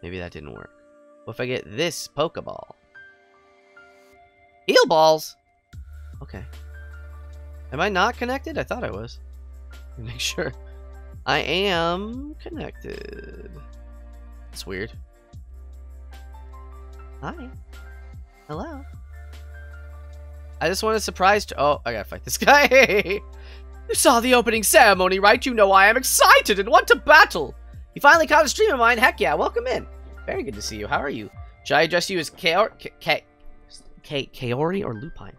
Maybe that didn't work. What if I get this Pokeball? Eel balls! Okay. Am I not connected? I thought I was. Make sure. I am connected. That's weird. Hi. Hello. I just want to surprise. Oh, I gotta fight this guy. you saw the opening ceremony, right? You know I am excited and want to battle. You finally caught a stream of mine. Heck yeah, welcome in. Very good to see you. How are you? Should I address you as Kaori, K K Kaori or Lupine?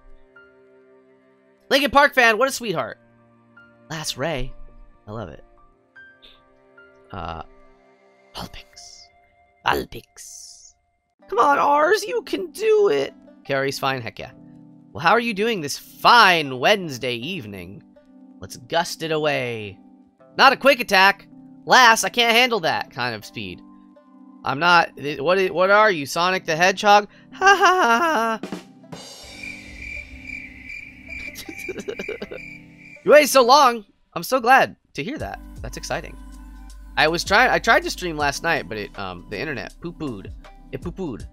Linkin Park fan, what a sweetheart. Last Ray. I love it. Uh, Vulpix. Vulpix. Come on, Ars, you can do it. Carrie's fine, heck yeah. Well, how are you doing this fine Wednesday evening? Let's gust it away. Not a quick attack. Lass, I can't handle that kind of speed. I'm not. What? What are you, Sonic the Hedgehog? Ha ha ha ha. you waited so long. I'm so glad to hear that. That's exciting. I was trying. I tried to stream last night, but it um the internet poo pooed. It poo pooed.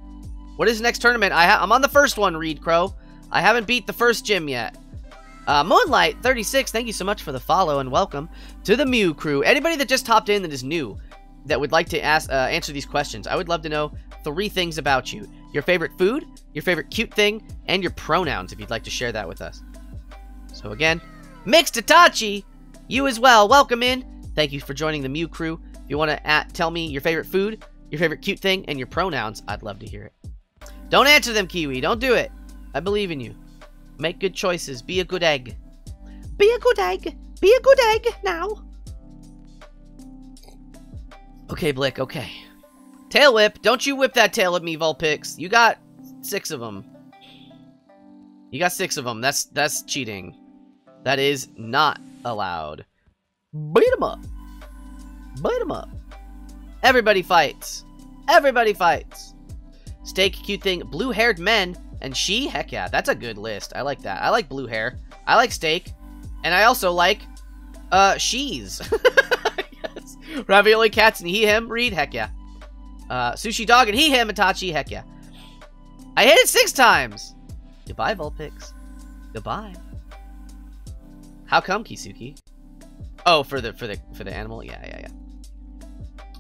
What is next tournament? I I'm on the first one, Reed Crow. I haven't beat the first gym yet. Uh, Moonlight36, thank you so much for the follow and welcome to the Mew crew. Anybody that just hopped in that is new, that would like to ask uh, answer these questions, I would love to know three things about you. Your favorite food, your favorite cute thing, and your pronouns if you'd like to share that with us. So again, Mixed Itachi, you as well. Welcome in. Thank you for joining the Mew crew. If you want to tell me your favorite food, your favorite cute thing, and your pronouns, I'd love to hear it. Don't answer them, Kiwi. Don't do it. I believe in you. Make good choices. Be a good egg. Be a good egg. Be a good egg now. Okay, Blick, okay. Tail whip. Don't you whip that tail at me, Vulpix. You got six of them. You got six of them. That's that's cheating. That is not allowed. Beat them up. Beat them up. Everybody fights. Everybody fights. Steak, cute thing, blue-haired men, and she? Heck yeah, that's a good list. I like that. I like blue hair. I like steak. And I also like, uh, she's. yes. Ravioli cats and he, him, read? Heck yeah. Uh, sushi dog and he, him, Itachi? Heck yeah. I hit it six times. Goodbye, Vulpix. Goodbye. How come, Kisuki? Oh, for the for the for the animal? Yeah, yeah, yeah.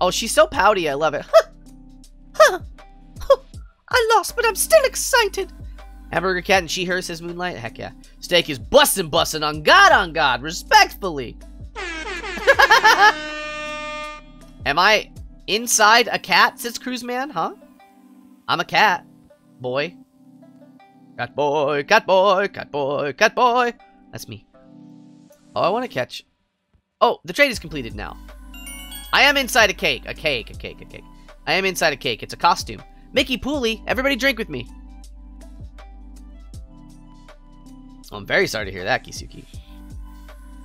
Oh, she's so pouty. I love it. I lost, but I'm still excited. Hamburger Cat and She Her says Moonlight. Heck yeah. Steak is bussin' bussin' on God on God. Respectfully. Am I inside a cat, says Cruise Man, huh? I'm a cat. Boy. Cat boy, cat boy, cat boy, cat boy. That's me. Oh, I want to catch... Oh, the trade is completed now. I am inside a cake. A cake, a cake, a cake. I am inside a cake. It's a costume. Mickey Pooley, everybody drink with me. Oh, I'm very sorry to hear that, Kisuki.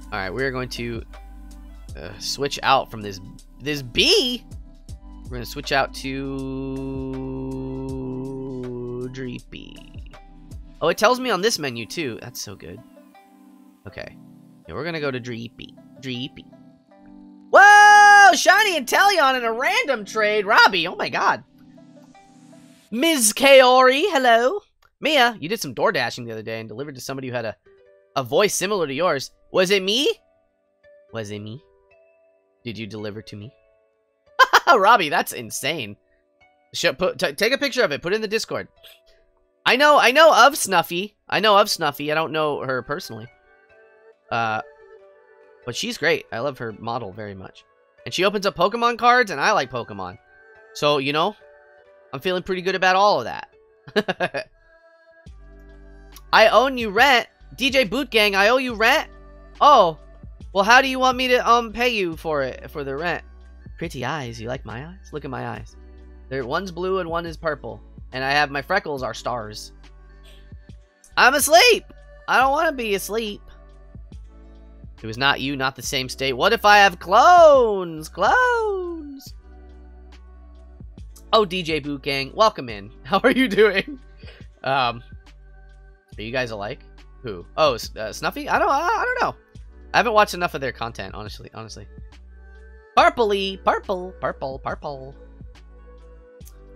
Alright, we're going to uh, switch out from this this bee. We're going to switch out to Dreepy. Oh, it tells me on this menu, too. That's so good. Okay. Yeah, we're going to go to Dreepy. Dreepy. Whoa! Shiny Inteleon in a random trade. Robbie, oh my god. Ms. Kaori, hello. Mia, you did some door dashing the other day and delivered to somebody who had a, a voice similar to yours. Was it me? Was it me? Did you deliver to me? Robbie, that's insane. Should put take a picture of it. Put it in the Discord. I know, I know of Snuffy. I know of Snuffy. I don't know her personally. Uh, but she's great. I love her model very much. And she opens up Pokemon cards, and I like Pokemon. So, you know, I'm feeling pretty good about all of that. I own you rent. DJ Boot Gang, I owe you rent? Oh, well, how do you want me to um pay you for it, for the rent? Pretty eyes. You like my eyes? Look at my eyes. There, one's blue and one is purple. And I have my freckles are stars. I'm asleep. I don't want to be asleep. It was not you, not the same state. What if I have clones? Clones! Oh, DJ Boot Gang, welcome in. How are you doing? Um, are you guys alike? Who? Oh, uh, Snuffy? I don't. I, I don't know. I haven't watched enough of their content, honestly. Honestly. Purpley, purple, purple, purple.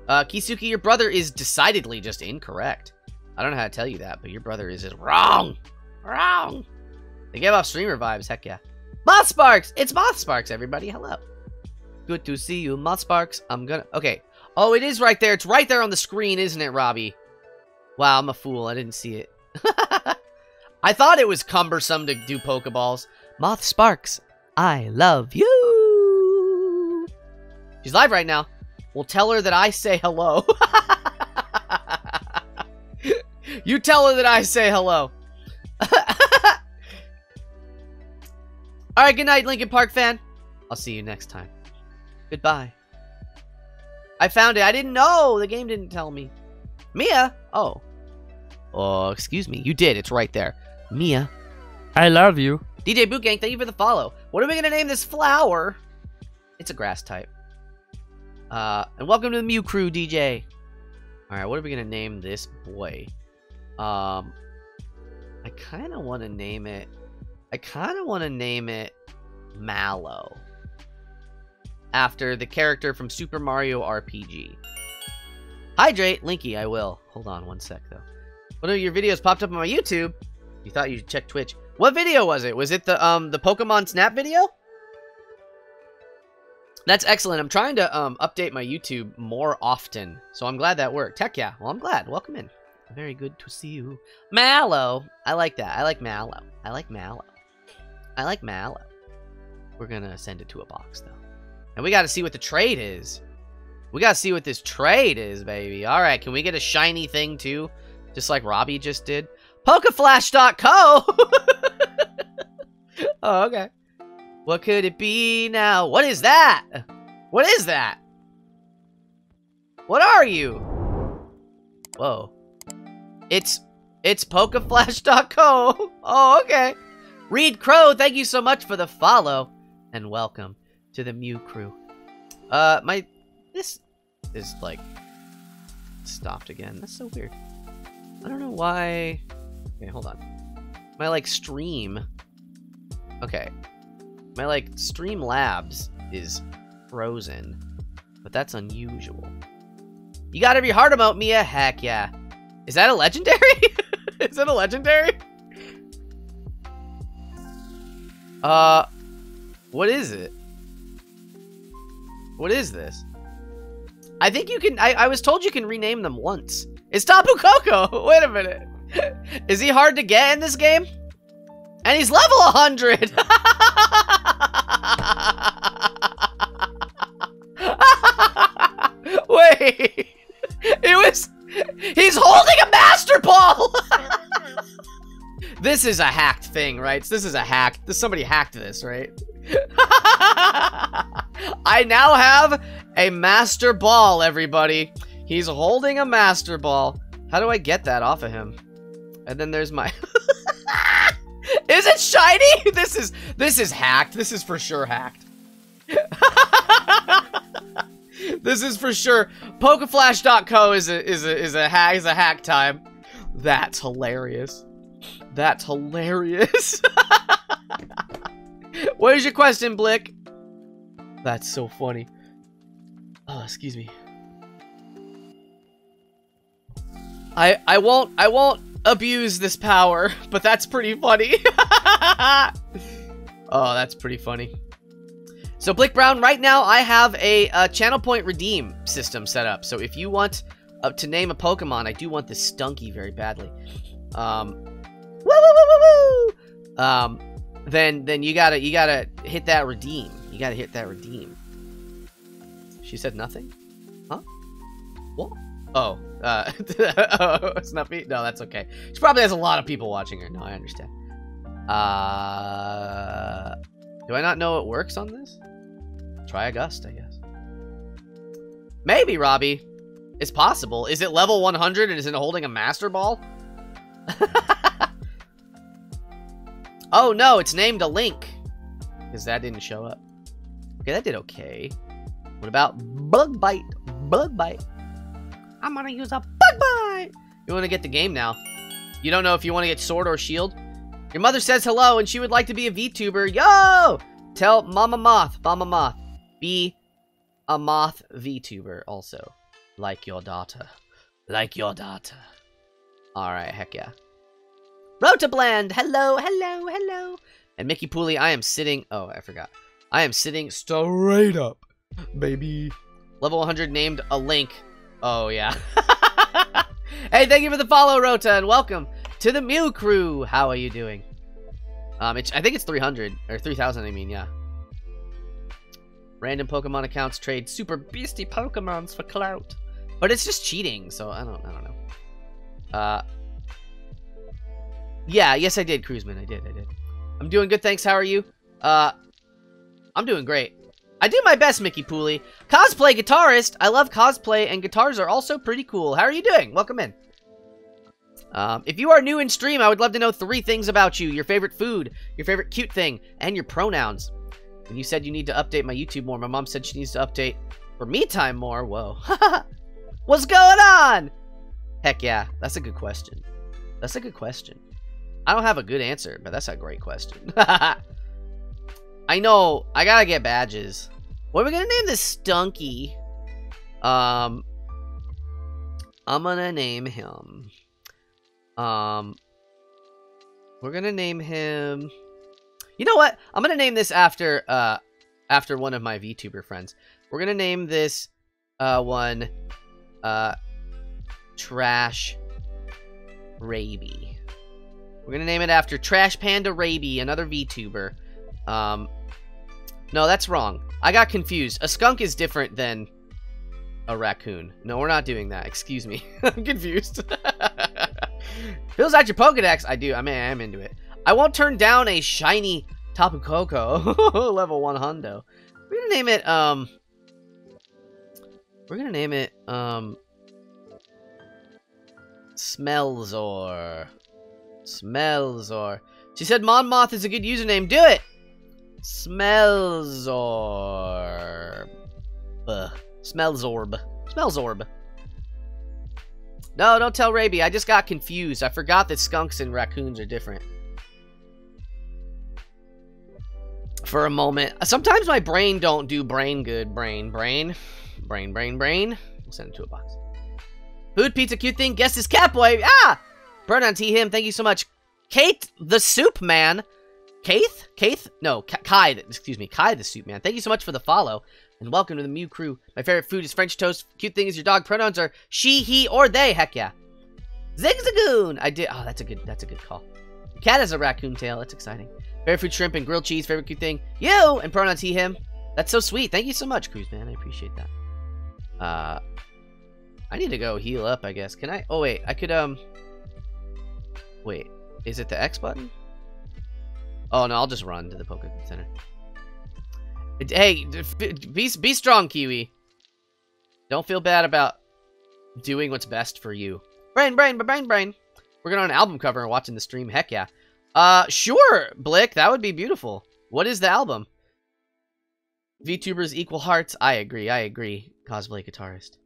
Uh, Kisuki, your brother is decidedly just incorrect. I don't know how to tell you that, but your brother is just wrong. Wrong. They gave off streamer vibes, heck yeah. Moth Sparks! It's Moth Sparks, everybody. Hello. Good to see you, Moth Sparks. I'm gonna... Okay. Oh, it is right there. It's right there on the screen, isn't it, Robbie? Wow, I'm a fool. I didn't see it. I thought it was cumbersome to do Pokeballs. Moth Sparks, I love you. She's live right now. We'll tell her that I say hello. you tell her that I say hello. Alright, good night, Linkin Park fan. I'll see you next time. Goodbye. I found it. I didn't know. The game didn't tell me. Mia? Oh. Oh, excuse me. You did. It's right there. Mia. I love you. DJ Boot Gang, thank you for the follow. What are we going to name this flower? It's a grass type. Uh, and welcome to the Mew Crew, DJ. Alright, what are we going to name this boy? Um, I kind of want to name it I kind of want to name it Mallow. After the character from Super Mario RPG. Hydrate, Linky, I will. Hold on one sec, though. One of your videos popped up on my YouTube. You thought you'd check Twitch. What video was it? Was it the um the Pokemon Snap video? That's excellent. I'm trying to um update my YouTube more often, so I'm glad that worked. Heck yeah. Well, I'm glad. Welcome in. Very good to see you. Mallow. I like that. I like Mallow. I like Mallow. I like Mallow. We're gonna send it to a box, though. And we gotta see what the trade is. We gotta see what this trade is, baby. Alright, can we get a shiny thing, too? Just like Robbie just did? Pokeflash.co! oh, okay. What could it be now? What is that? What is that? What are you? Whoa. It's it's Pokeflash.co. Oh, okay. Reed Crow, thank you so much for the follow and welcome to the Mew crew. Uh, my this is like stopped again. That's so weird. I don't know why. Okay, hold on. My like stream. Okay, my like stream labs is frozen, but that's unusual. You got every heart emote, Mia. Heck yeah. Is that a legendary? is that a legendary? Uh, what is it? What is this? I think you can, I, I was told you can rename them once. It's Tapu Koko! Wait a minute. Is he hard to get in this game? And he's level 100! Wait! It was... He's holding a Master Ball! this is a hacked thing, right? This is a hack. This Somebody hacked this, right? I now have a Master Ball, everybody. He's holding a Master Ball. How do I get that off of him? And then there's my... is it shiny? This is this is hacked. This is for sure hacked. this is for sure. Pokeflash.co is a is a is a hack is a hack time. That's hilarious. That's hilarious. what is your question, Blick? That's so funny. Oh, excuse me. I I won't I won't abuse this power, but that's pretty funny. oh, that's pretty funny. So Blick Brown, right now I have a, a, channel point redeem system set up. So if you want uh, to name a Pokemon, I do want this Stunky very badly. Um, woo woo woo. Um, then then you gotta you gotta hit that redeem. You gotta hit that redeem. She said nothing. Huh? What? Oh, uh, oh, Snuffy? No, that's okay. She probably has a lot of people watching her. No, I understand. Uh, do I not know it works on this? Try August, I guess. Maybe, Robbie. It's possible. Is it level 100 and is it holding a Master Ball? oh, no, it's named a Link. Because that didn't show up. Okay, that did okay. What about Bug Bite? Bug Bite. I'm gonna use a bug bite. You wanna get the game now. You don't know if you wanna get sword or shield? Your mother says hello and she would like to be a VTuber. Yo! Tell Mama Moth, Mama Moth, be a Moth VTuber also. Like your daughter. Like your daughter. Alright, heck yeah. Rotabland, hello, hello, hello. And Mickey Pooley, I am sitting, oh, I forgot. I am sitting straight up, baby. Level 100 named a link Oh, yeah. hey, thank you for the follow, Rota, and welcome to the Mew crew. How are you doing? Um, I think it's 300, or 3,000, I mean, yeah. Random Pokemon accounts trade super beastie Pokemons for clout. But it's just cheating, so I don't, I don't know. Uh, yeah, yes I did, Cruiseman, I did, I did. I'm doing good, thanks, how are you? Uh, I'm doing great. I do my best, Mickey Pooley. Cosplay guitarist. I love cosplay, and guitars are also pretty cool. How are you doing? Welcome in. Um, if you are new in stream, I would love to know three things about you. Your favorite food, your favorite cute thing, and your pronouns. When you said you need to update my YouTube more, my mom said she needs to update for me time more. Whoa. What's going on? Heck yeah, that's a good question. That's a good question. I don't have a good answer, but that's a great question. I know. I gotta get badges. What are we gonna name this Stunky? Um. I'm gonna name him. Um, we're gonna name him. You know what? I'm gonna name this after uh after one of my VTuber friends. We're gonna name this uh one uh Trash Raby. We're gonna name it after Trash Panda Raby, another VTuber. Um, no, that's wrong. I got confused. A skunk is different than a raccoon. No, we're not doing that. Excuse me. I'm confused. Fills out your Pokedex. I do. I mean, I am into it. I won't turn down a shiny Tapu Koko level one hundo. We're gonna name it. Um. We're gonna name it. Um. Smellzor. Smellzor. She said Monmoth is a good username. Do it. Smellzorb. Smellzorb. Smellzorb. No, don't tell Raby. I just got confused. I forgot that skunks and raccoons are different. For a moment. Sometimes my brain don't do brain good. Brain, brain. Brain, brain, brain. We'll send it to a box. Food, pizza, cute thing. Guess is Catboy. Ah! Pronoun T him. Thank you so much. Kate the Soup Man. Kaith? Kaith? No, Kai. Excuse me. Kai the Soup Man. Thank you so much for the follow. And welcome to the Mew crew. My favorite food is French toast. Cute thing is your dog. Pronouns are she, he, or they. Heck yeah. Zigzagoon. I did. Oh, that's a good. That's a good call. Cat has a raccoon tail. That's exciting. Favorite food, shrimp and grilled cheese. Favorite cute thing, you. And pronouns he, him. That's so sweet. Thank you so much, Cruz man. I appreciate that. Uh, I need to go heal up. I guess. Can I? Oh wait, I could um. Wait, is it the X button? Oh no, I'll just run to the Pokemon Center. Hey, be be strong, Kiwi. Don't feel bad about doing what's best for you. Brain, brain, brain, brain. We're going on an album cover and watching the stream. Heck yeah. Uh, sure, Blick. That would be beautiful. What is the album? VTubers equal hearts. I agree. I agree. Cosplay guitarist.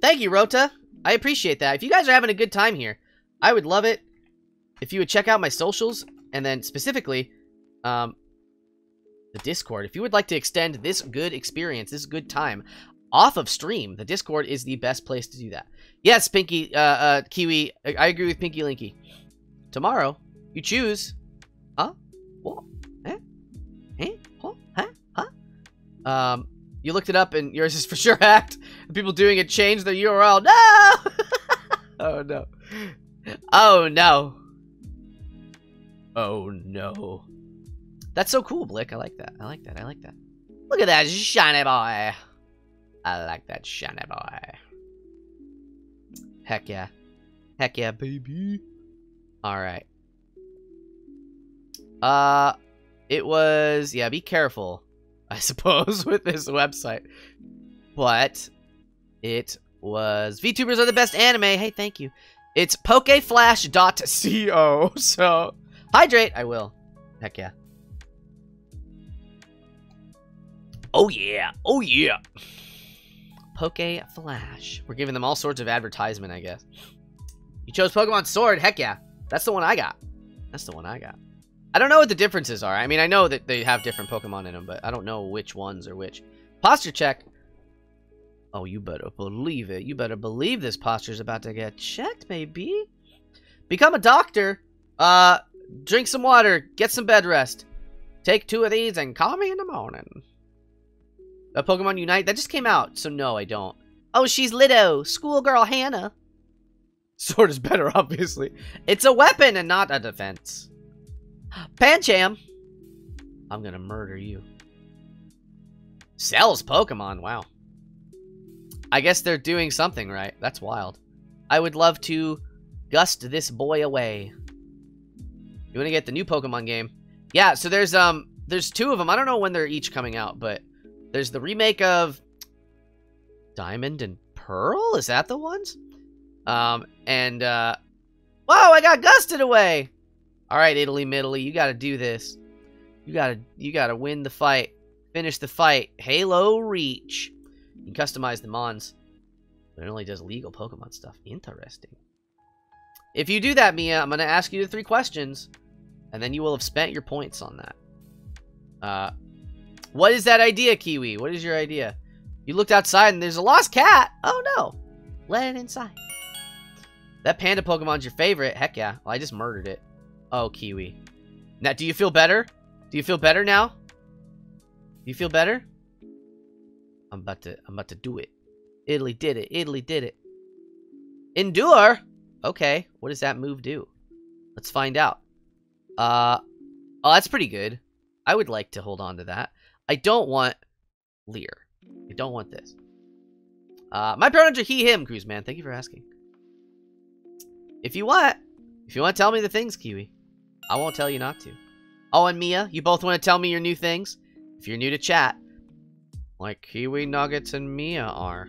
Thank you, Rota. I appreciate that. If you guys are having a good time here, I would love it if you would check out my socials and then specifically um, the Discord. If you would like to extend this good experience, this good time off of stream, the Discord is the best place to do that. Yes, Pinky, uh, uh, Kiwi, I agree with Pinky Linky. Tomorrow, you choose. Huh? What? Eh? Eh? Huh? Huh? Huh? Um, you looked it up and yours is for sure hacked. People doing it changed their URL. No! oh no. Oh no. Oh no. That's so cool, Blick. I like that. I like that. I like that. Look at that shiny boy. I like that shiny boy. Heck yeah. Heck yeah, baby. Alright. Uh, it was, yeah, be careful, I suppose, with this website. But it was, VTubers are the best anime. Hey, thank you. It's pokeflash.co. So, hydrate. I will. Heck yeah. Oh yeah, oh yeah. Poke Flash. We're giving them all sorts of advertisement, I guess. You chose Pokemon Sword? Heck yeah. That's the one I got. That's the one I got. I don't know what the differences are. I mean, I know that they have different Pokemon in them, but I don't know which ones are which. Posture check. Oh, you better believe it. You better believe this posture's about to get checked, maybe. Become a doctor. Uh, drink some water. Get some bed rest. Take two of these and call me in the morning. A Pokemon Unite? That just came out, so no, I don't. Oh, she's Lido. Schoolgirl Hannah. Sword is better, obviously. It's a weapon and not a defense. Pancham. I'm gonna murder you. Sells Pokemon, wow. I guess they're doing something right. That's wild. I would love to gust this boy away. You want to get the new Pokemon game? Yeah, so there's um there's two of them. I don't know when they're each coming out, but there's the remake of Diamond and Pearl. Is that the ones? Um, and uh, wow, I got gusted away. All right, Italy, Middly, you got to do this. You gotta, you gotta win the fight, finish the fight. Halo Reach. You can customize the mons, but it only does legal Pokemon stuff. Interesting. If you do that, Mia, I'm gonna ask you the three questions, and then you will have spent your points on that. Uh, what is that idea, Kiwi? What is your idea? You looked outside and there's a lost cat. Oh no. Let it inside. That panda Pokemon's your favorite? Heck yeah. Well, I just murdered it. Oh, Kiwi. Now, do you feel better? Do you feel better now? Do you feel better? I'm about to I'm about to do it. Italy did it. Italy did it. Endure? Okay. What does that move do? Let's find out. Uh oh, that's pretty good. I would like to hold on to that. I don't want Leer. I don't want this. Uh, my pronouns are he, him, Cruise Man. Thank you for asking. If you want, if you want to tell me the things, Kiwi, I won't tell you not to. Oh, and Mia, you both want to tell me your new things? If you're new to chat, like Kiwi Nuggets and Mia are.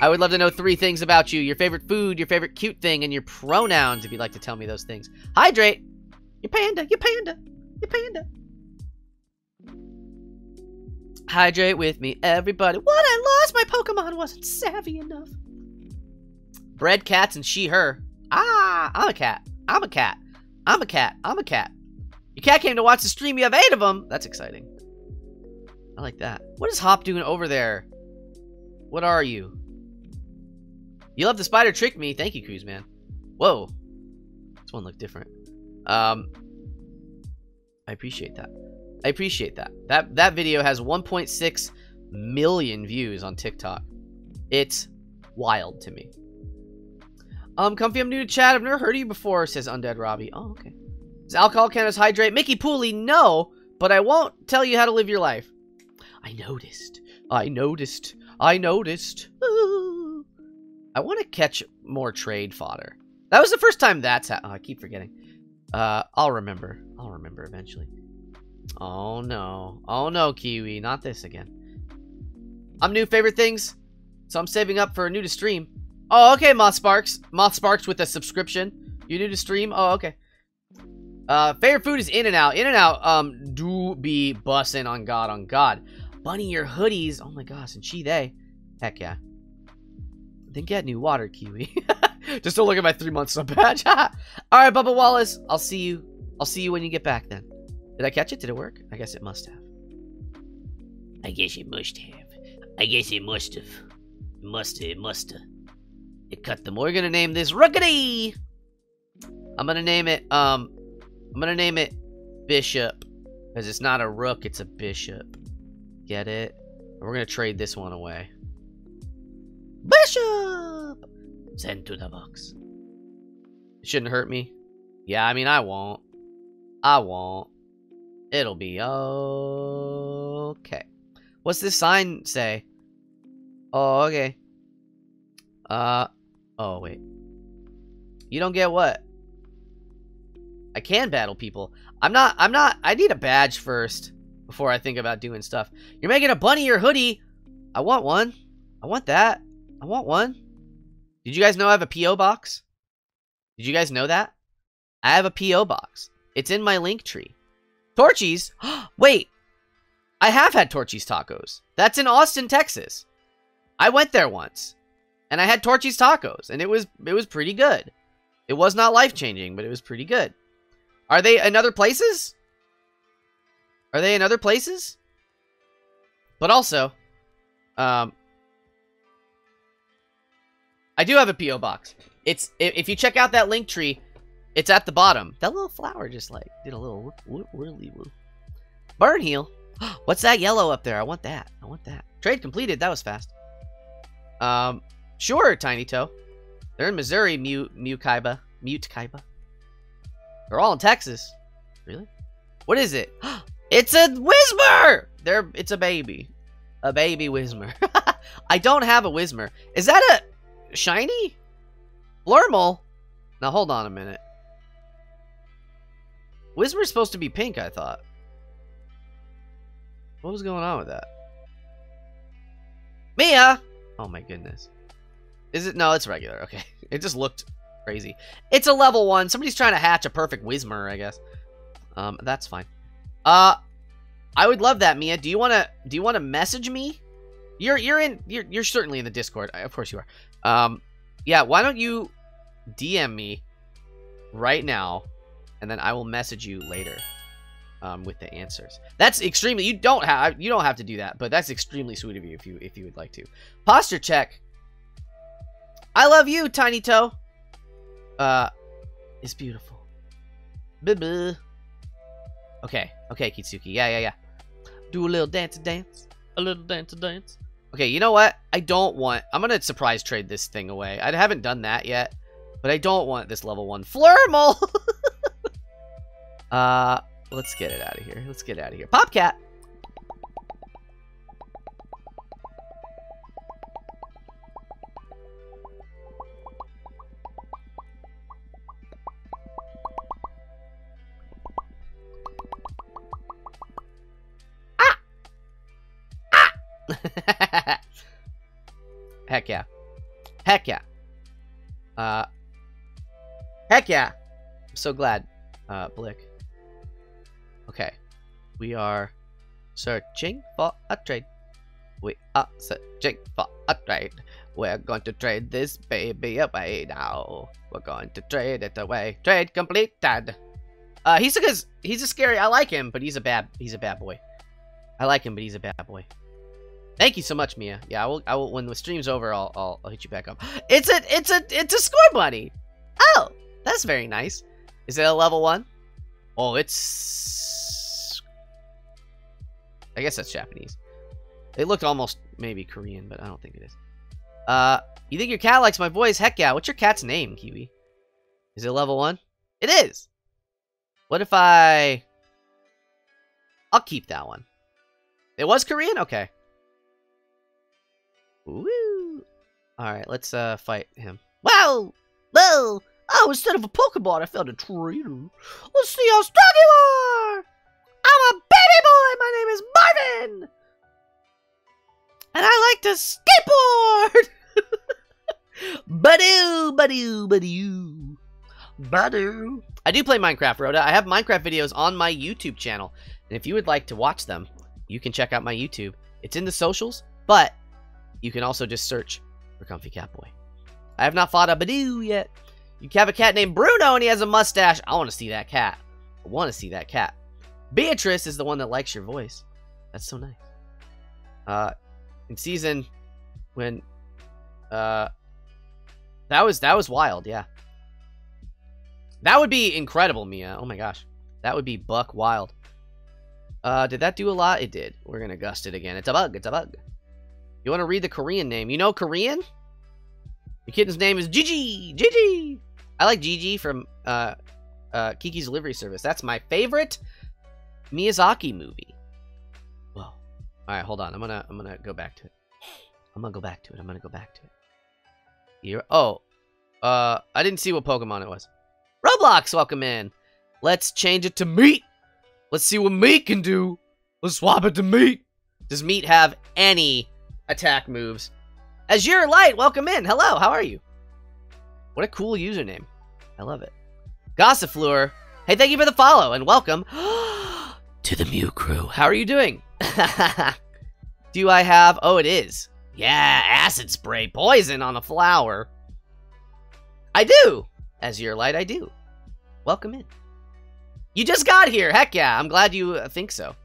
I would love to know three things about you. Your favorite food, your favorite cute thing, and your pronouns if you'd like to tell me those things. Hydrate! You panda, you panda, you panda. Hydrate with me, everybody. What I lost, my Pokemon wasn't savvy enough. Bread cats and she, her. Ah, I'm a cat. I'm a cat. I'm a cat. I'm a cat. Your cat came to watch the stream. You have eight of them. That's exciting. I like that. What is Hop doing over there? What are you? You love the spider trick me. Thank you, Cruise Man. Whoa. This one looked different. Um, I appreciate that. I appreciate that. That that video has 1.6 million views on TikTok. It's wild to me. Um, Comfy, I'm new to chat. I've never heard of you before, says Undead Robbie. Oh, okay. Does alcohol count hydrate? Mickey Pooley, no, but I won't tell you how to live your life. I noticed. I noticed. I noticed. Ooh. I want to catch more trade fodder. That was the first time that's happened. Oh, I keep forgetting. Uh, I'll remember. I'll remember eventually. Oh no. Oh no, Kiwi. Not this again. I'm new favorite things, so I'm saving up for a new to stream. Oh, okay, Moth Sparks. Moth Sparks with a subscription. You new to stream? Oh, okay. Uh, favorite food is In and Out. In and Out, um, do be bussin' on God, on God. Bunny, your hoodies. Oh my gosh, and she, they. Heck yeah. Then get new water, Kiwi. Just don't look at my three month sub badge. All right, Bubba Wallace. I'll see you. I'll see you when you get back then. Did I catch it? Did it work? I guess it must have. I guess it must have. I guess it must have. Must have, must have. It cut them. We're gonna name this Rookidee. I'm gonna name it. Um, I'm gonna name it Bishop, because it's not a rook, it's a bishop. Get it? We're gonna trade this one away. Bishop. Send to the box. It shouldn't hurt me. Yeah, I mean I won't. I won't. It'll be okay. What's this sign say? Oh, okay. Uh, oh, wait. You don't get what? I can battle people. I'm not, I'm not, I need a badge first before I think about doing stuff. You're making a bunny or hoodie. I want one. I want that. I want one. Did you guys know I have a P.O. box? Did you guys know that? I have a P.O. box. It's in my link tree. Torchy's? Wait. I have had Torchy's tacos. That's in Austin, Texas. I went there once. And I had Torchy's tacos. And it was it was pretty good. It was not life-changing, but it was pretty good. Are they in other places? Are they in other places? But also, um, I do have a PO box. It's if you check out that link tree, it's at the bottom. That little flower just like did a little whirly woo. Burn heal. What's that yellow up there? I want that. I want that. Trade completed. That was fast. Um, sure, Tiny Toe. They're in Missouri, Mute, Mute Kaiba. Mute Kaiba. They're all in Texas. Really? What is it? It's a Whismur! They're, it's a baby. A baby Whismur. I don't have a Whismur. Is that a shiny? Flormal? Now hold on a minute. Whismur's supposed to be pink, I thought. What was going on with that? Mia! Oh my goodness. Is it? No, it's regular. Okay. It just looked crazy. It's a level one. Somebody's trying to hatch a perfect Whismur, I guess. Um, that's fine. Uh, I would love that, Mia. Do you wanna do you wanna message me? You're you're in you're you're certainly in the Discord. Of course you are. Um, yeah. Why don't you DM me right now, and then I will message you later. um, with the answers. That's extremely. You don't have you don't have to do that, but that's extremely sweet of you if you if you would like to. Posture check. I love you, Tiny Toe. Uh, it's beautiful. Blah, Okay, okay, Kitsuki. Yeah, yeah, yeah. Do a little dance, dance. A little dance, dance. Okay, you know what? I don't want... I'm going to surprise trade this thing away. I haven't done that yet. But I don't want this level 1 Flurmal! uh, let's get it out of here. Let's get out of here. Popcat! So glad, uh, Blick. Okay. We are searching for a trade. We are searching for a trade. We're going to trade this baby away now. We're going to trade it away. Trade completed. Uh, he's a he's a scary. I like him, but he's a bad he's a bad boy. I like him, but he's a bad boy. Thank you so much, Mia. Yeah, I will. I will. When the stream's over, I'll, I'll, I'll hit you back up. It's a, it's a, it's a Scorbunny. Oh, that's very nice. Is it a level one? Oh, it's. I guess that's Japanese. It looked almost maybe Korean, but I don't think it is. Uh, you think your cat likes my voice? Heck yeah. What's your cat's name, Kiwi? Is it level one? It is. What if I? I'll keep that one. It was Korean? Okay. Woo! Alright, let's uh fight him. Wow! Whoa! Oh, instead of a Pokemon, I found a traitor. Let's see how strong you are! I'm a baby boy! My name is Marvin! And I like to skateboard! Badoo, badoo, badoo. Badoo. I do play Minecraft, Rhoda. I have Minecraft videos on my YouTube channel. And if you would like to watch them, you can check out my YouTube. It's in the socials, but you can also just search for Comfy Catboy. I have not fought a Badoo yet. You have a cat named Bruno and he has a mustache. I want to see that cat. I want to see that cat. Beatrice is the one that likes your voice. That's so nice. Uh, in season when, uh, that was that was wild. Yeah, that would be incredible, Mia. Oh my gosh, that would be buck wild. Uh, did that do a lot? It did. We're gonna gust it again. It's a bug. It's a bug. You want to read the Korean name? You know Korean? The kitten's name is Gigi. Gigi. I like Gigi from uh, uh, Kiki's Delivery Service. That's my favorite Miyazaki movie. Whoa. All right, hold on. I'm gonna I'm gonna go back to it. I'm gonna go back to it. I'm gonna go back to it. Here. Oh, uh, I didn't see what Pokemon it was. Roblox, welcome in. Let's change it to meat. Let's see what meat can do. Let's swap it to meat. Does meat have any attack moves. Azure Light, welcome in. Hello, how are you? What a cool username. I love it. Gossifleur, hey, thank you for the follow and welcome to the Mew crew. How are you doing? Do I have... Oh, it is. Yeah, acid spray poison on a flower. I do. Azure Light, I do. Welcome in. You just got here. Heck yeah, I'm glad you think so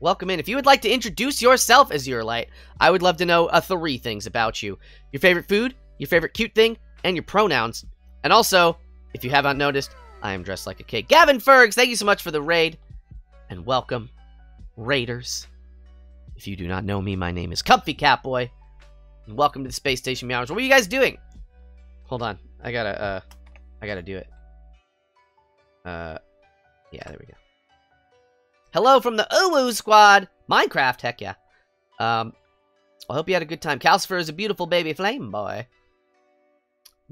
welcome in. If you would like to introduce yourself Azure Light, I would love to know uh, three things about you. Your favorite food, your favorite cute thing, and your pronouns. And also, if you have not noticed, I am dressed like a cake. Gavin Fergs, thank you so much for the raid. And welcome, Raiders. If you do not know me, my name is Comfy Catboy. And welcome to the Space Station Meowers. What are you guys doing? Hold on. I gotta, uh, I gotta do it. Uh, yeah, there we go. Hello from the Uwu squad. Minecraft, heck yeah. Um, I hope you had a good time. Calcifer is a beautiful baby flame boy.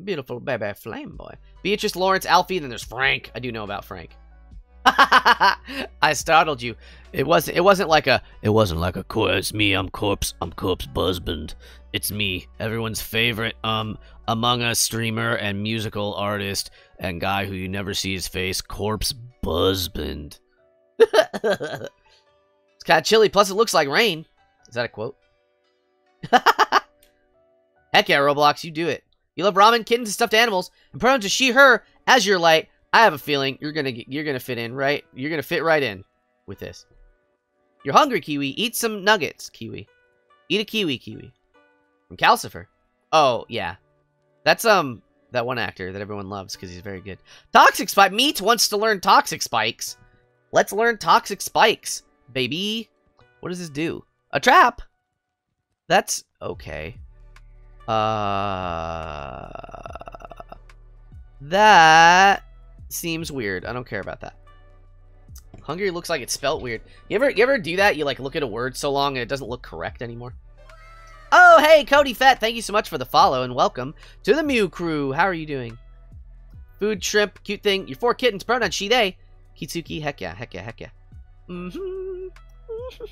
Beautiful baby flame boy. Beatrice, Lawrence, Alfie, then there's Frank. I do know about Frank. I startled you. It wasn't. It wasn't like a. It wasn't like a. It's me. I'm corpse. I'm corpse husband. It's me, everyone's favorite um Among Us streamer and musical artist and guy who you never see his face, corpse husband it's kind of chilly, plus it looks like rain. Is that a quote? Heck yeah, Roblox, you do it. You love ramen, kittens, and stuffed animals, and prone to she, her Azure Light. I have a feeling you're gonna get, you're gonna fit in right. You're gonna fit right in with this. You're hungry, Kiwi. Eat some nuggets, Kiwi. Eat a kiwi, Kiwi. From Calcifer. Oh yeah, that's um that one actor that everyone loves because he's very good. Toxic Spike. Meat wants to learn Toxic Spikes. Let's learn Toxic Spikes, baby. What does this do? A trap. That's okay. Uh, that seems weird. I don't care about that. Hungry looks like it's spelt weird. You ever you ever do that? You like look at a word so long and it doesn't look correct anymore. Oh, hey, Cody Fett, thank you so much for the follow and welcome to the Mew crew. How are you doing? Food, shrimp, cute thing. Your four kittens, pronoun she, they. Kitsuki, heck yeah, heck yeah, heck yeah. Mm-hmm.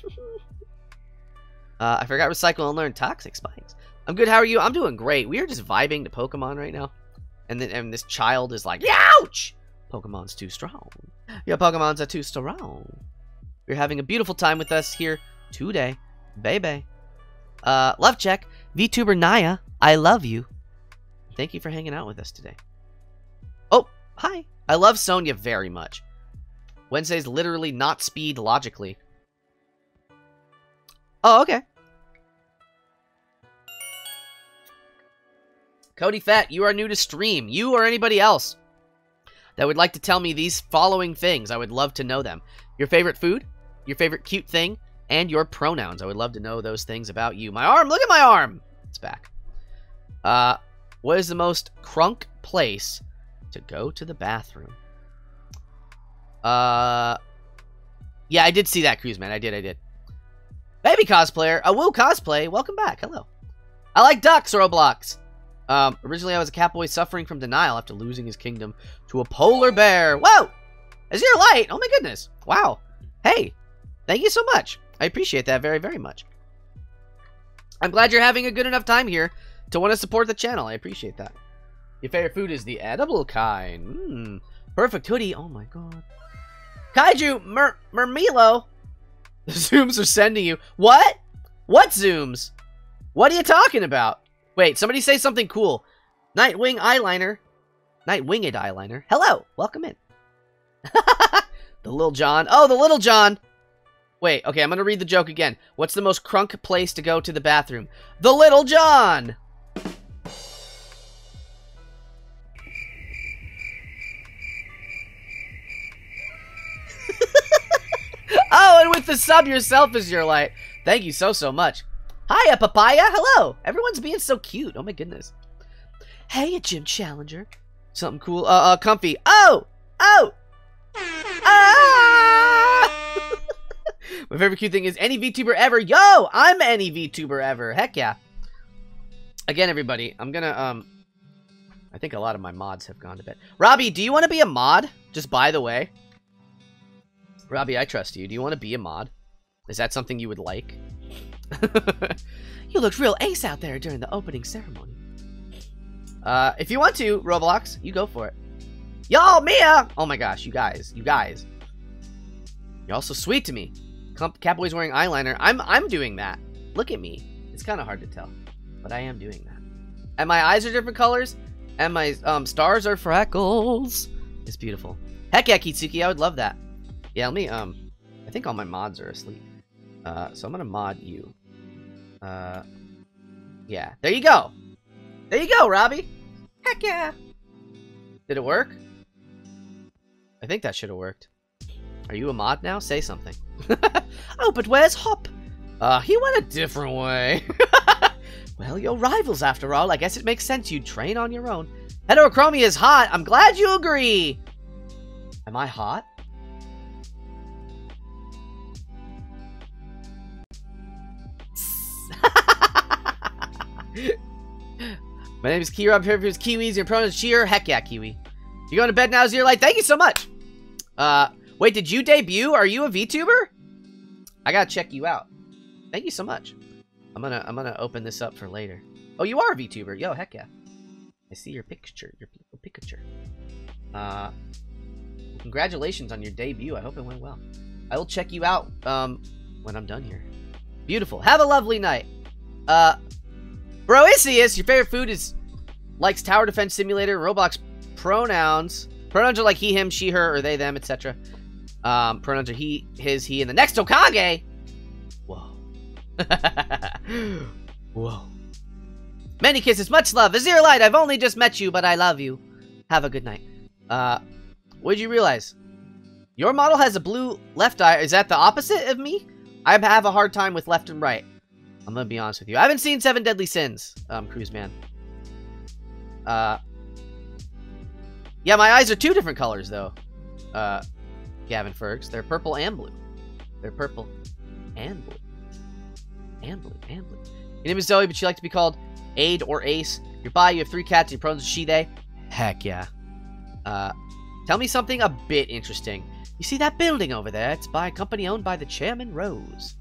uh, I forgot recycle and learn toxic spikes. I'm good, how are you? I'm doing great. We are just vibing to Pokemon right now. And then and this child is like, ouch! Pokemon's too strong. Your Pokemon's are too strong. You're having a beautiful time with us here today. Baby. Uh, love check. VTuber Naya, I love you. Thank you for hanging out with us today. Oh, hi. I love Sonia very much. Wednesday's literally not speed logically. Oh, okay. Cody Fett, you are new to stream. You or anybody else that would like to tell me these following things, I would love to know them. Your favorite food, your favorite cute thing, and your pronouns. I would love to know those things about you. My arm, look at my arm. It's back. Uh, what is the most crunk place to go to the bathroom? Uh, yeah, I did see that, Cruise Man. I did, I did. Baby cosplayer, a woo cosplay. Welcome back. Hello. I like ducks, Roblox. Um, originally I was a catboy suffering from denial after losing his kingdom to a polar bear. Whoa! Azure Light? Oh my goodness. Wow. Hey, thank you so much. I appreciate that very, very much. I'm glad you're having a good enough time here to want to support the channel. I appreciate that. Your favorite food is the edible kind. Mm, perfect hoodie. Oh my god. Kaiju Mer Mermilo. The zooms are sending you. What? What zooms? What are you talking about? Wait, somebody say something cool. Nightwing eyeliner. Nightwinged eyeliner. Hello, welcome in. the little John. Oh, the little John. Wait, okay, I'm gonna read the joke again. What's the most crunk place to go to the bathroom? The little John. With the sub yourself Azure Light. Thank you so, so much. Hiya, Papaya. Hello. Everyone's being so cute. Oh, my goodness. Hey, gym challenger. Something cool. Uh, uh, comfy. Oh! Oh! Ah! my favorite cute thing is any VTuber ever. Yo! I'm any VTuber ever. Heck yeah. Again, everybody, I'm gonna, um... I think a lot of my mods have gone to bed. Robbie, do you want to be a mod? Just by the way. Robbie, I trust you. Do you want to be a mod? Is that something you would like? you looked real ace out there during the opening ceremony. Uh, if you want to, Roblox, you go for it. Y'all, Mia! Oh my gosh, you guys, you guys. You're all so sweet to me. Catboy's wearing eyeliner. I'm I'm doing that. Look at me. It's kind of hard to tell, but I am doing that. And my eyes are different colors, and my um, stars are freckles. It's beautiful. Heck yeah, Kitsuki, I would love that. Yeah, let me, um, I think all my mods are asleep. Uh, so I'm gonna mod you. Uh, yeah, there you go. There you go, Robbie. Heck yeah. Did it work? I think that should have worked. Are you a mod now? Say something. oh, but where's Hop? Uh, he went a different way. well, you're rivals after all. I guess it makes sense you'd train on your own. Heterochromia is hot. I'm glad you agree. Am I hot? My name is Kiwi. I'm here for his Kiwis. Your pronouns cheer. Heck yeah, Kiwi. You're going to bed now, Zero Light? Thank you so much. Uh, wait, did you debut? Are you a VTuber? I gotta check you out. Thank you so much. I'm gonna I'm gonna open this up for later. Oh, you are a VTuber. Yo, heck yeah. I see your picture. Your picture. Uh, congratulations on your debut. I hope it went well. I will check you out um when I'm done here. Beautiful. Have a lovely night. Uh, bro, Broisius, your favorite food is likes Tower Defense Simulator, Roblox pronouns Pronouns are like he, him, she, her, or they, them, etc. Um, pronouns are he, his, he, and the next Okage. Whoa. Whoa. Many kisses, much love. Azure Light, I've only just met you, but I love you. Have a good night. Uh, what did you realize? Your model has a blue left eye. Is that the opposite of me? I have a hard time with left and right. I'm gonna be honest with you. I haven't seen Seven Deadly Sins, um, Cruise Man. Uh, yeah, my eyes are two different colors though. Uh, Gavin Fergs, they're purple and blue. They're purple and blue, and blue and blue. Your name is Zoe, but you like to be called Aid or Ace. You're bi. You have three cats. Your pronouns are she/they. Heck yeah. Uh, tell me something a bit interesting. You see that building over there? It's by a company owned by the Chairman Rose.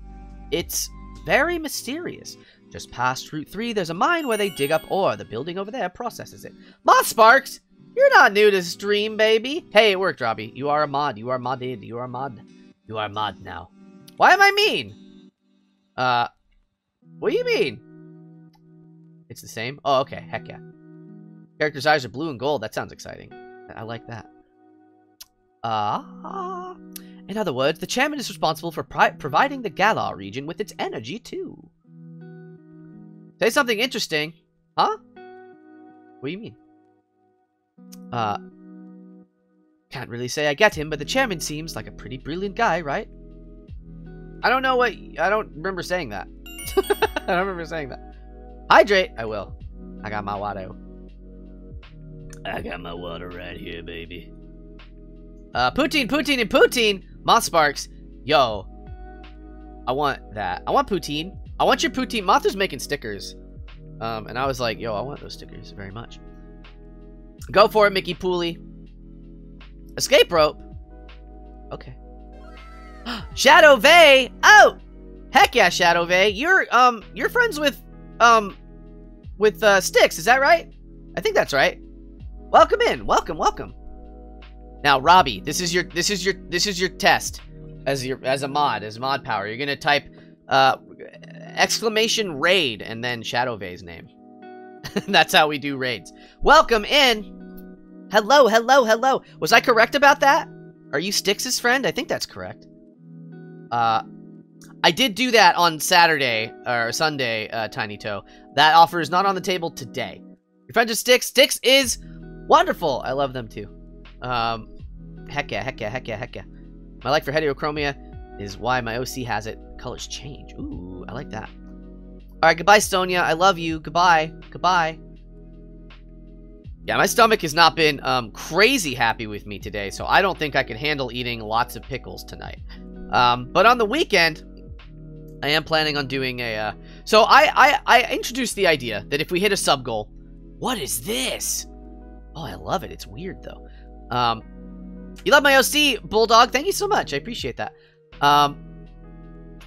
It's very mysterious. Just past Route 3, there's a mine where they dig up ore. The building over there processes it. Moth Sparks! You're not new to stream, baby. Hey, it worked, Robbie. You are a mod. You are modded. You are mod. You are mod now. Why am I mean? Uh, what do you mean? It's the same? Oh, okay. Heck yeah. Character's eyes are blue and gold. That sounds exciting. I like that. Ah. Uh, in other words, the chairman is responsible for providing the Galar region with its energy, too. Say something interesting. Huh? What do you mean? Uh, can't really say I get him, but the chairman seems like a pretty brilliant guy, right? I don't know what... I don't remember saying that. I don't remember saying that. Hydrate! I will. I got my water. I got my water right here, baby. Uh, poutine, poutine, and poutine! Moth Sparks, yo. I want that. I want poutine. I want your poutine. Moth is making stickers. Um, and I was like, yo, I want those stickers very much. Go for it, Mickey Pooley. Escape rope. Okay. Shadow Vey. Oh, heck yeah, Shadow Vey. You're um, you're friends with um, with uh, Sticks. Is that right? I think that's right. Welcome in. Welcome, welcome. Now, Robbie, this is your this is your this is your test as your as a mod as mod power. You're gonna type uh, exclamation raid and then Shadow Vey's name. That's how we do raids. Welcome in. Hello, hello, hello. Was I correct about that? Are you Styx's friend? I think that's correct. Uh, I did do that on Saturday or Sunday, uh, Tiny Toe. That offer is not on the table today. Your friend is Styx. Styx is wonderful. I love them too. Um, heck yeah, heck yeah, heck yeah, heck yeah. My like for heterochromia is why my OC has it. Colors change. Ooh, I like that. Alright, goodbye, Stonia. I love you. Goodbye. Goodbye. Yeah, my stomach has not been um, crazy happy with me today, so I don't think I can handle eating lots of pickles tonight. Um, but on the weekend, I am planning on doing a... Uh... So I, I, I introduced the idea that if we hit a sub goal... What is this? Oh, I love it. It's weird, though. Um, you love my OC, Bulldog. Thank you so much. I appreciate that. Um,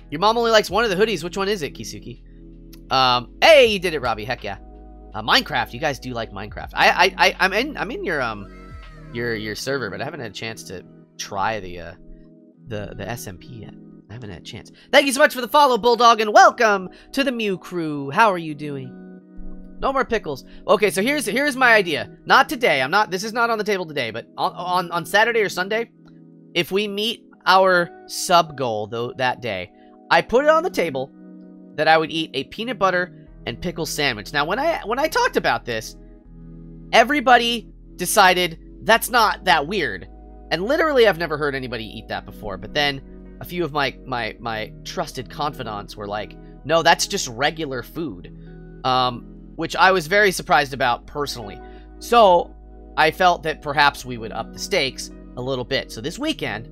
your mom only likes one of the hoodies. Which one is it, Kitsuki? Um, hey, you did it, Robbie. Heck yeah. Uh, Minecraft. You guys do like Minecraft. I, I, I, I'm in, I'm in your, um, your, your server, but I haven't had a chance to try the, uh, the, the SMP yet. I haven't had a chance. Thank you so much for the follow, Bulldog, and welcome to the Mew crew. How are you doing? No more pickles. Okay, so here's here's my idea. Not today. I'm not. This is not on the table today. But on on, on Saturday or Sunday, if we meet our sub goal though that day, I put it on the table that I would eat a peanut butter and pickle sandwich. Now, when I when I talked about this, everybody decided that's not that weird. And literally, I've never heard anybody eat that before. But then a few of my my my trusted confidants were like, "No, that's just regular food." Um, which I was very surprised about personally. So I felt that perhaps we would up the stakes a little bit. So this weekend,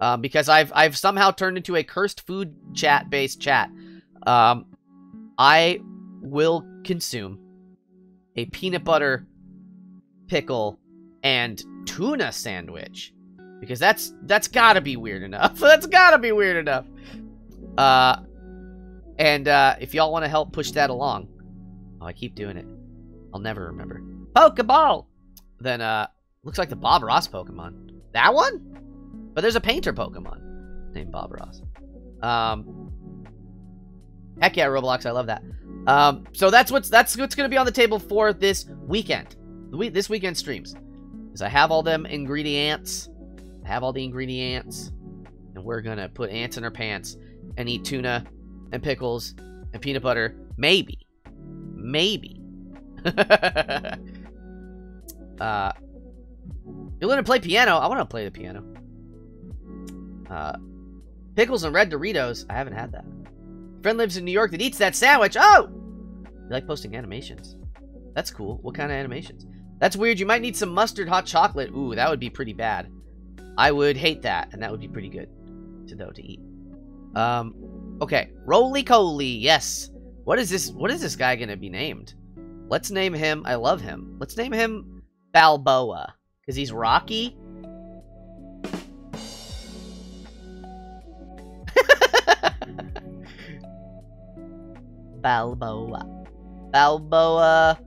um, because I've I've somehow turned into a cursed food chat based chat, um, I will consume a peanut butter pickle and tuna sandwich because that's that's gotta be weird enough. that's gotta be weird enough. Uh, and uh, if y'all want to help push that along, Oh, I keep doing it. I'll never remember. Pokeball! Then, uh, looks like the Bob Ross Pokemon. That one? But there's a painter Pokemon named Bob Ross. Um, heck yeah, Roblox, I love that. Um, so that's what's that's what's gonna be on the table for this weekend. Week this weekend streams. Because I have all them ingredients. I have all the ingredients. And we're gonna put ants in our pants and eat tuna and pickles and peanut butter. Maybe. Maybe. uh, you learn to play piano. I want to play the piano. Uh, pickles and red Doritos. I haven't had that. Friend lives in New York that eats that sandwich. Oh! You like posting animations. That's cool. What kind of animations? That's weird. You might need some mustard hot chocolate. Ooh, that would be pretty bad. I would hate that, and that would be pretty good to though to eat. Um, okay. Rolycoly. Yes. What is this? What is this guy gonna be named? Let's name him. I love him. Let's name him Balboa because he's Rocky. Balboa. Balboa.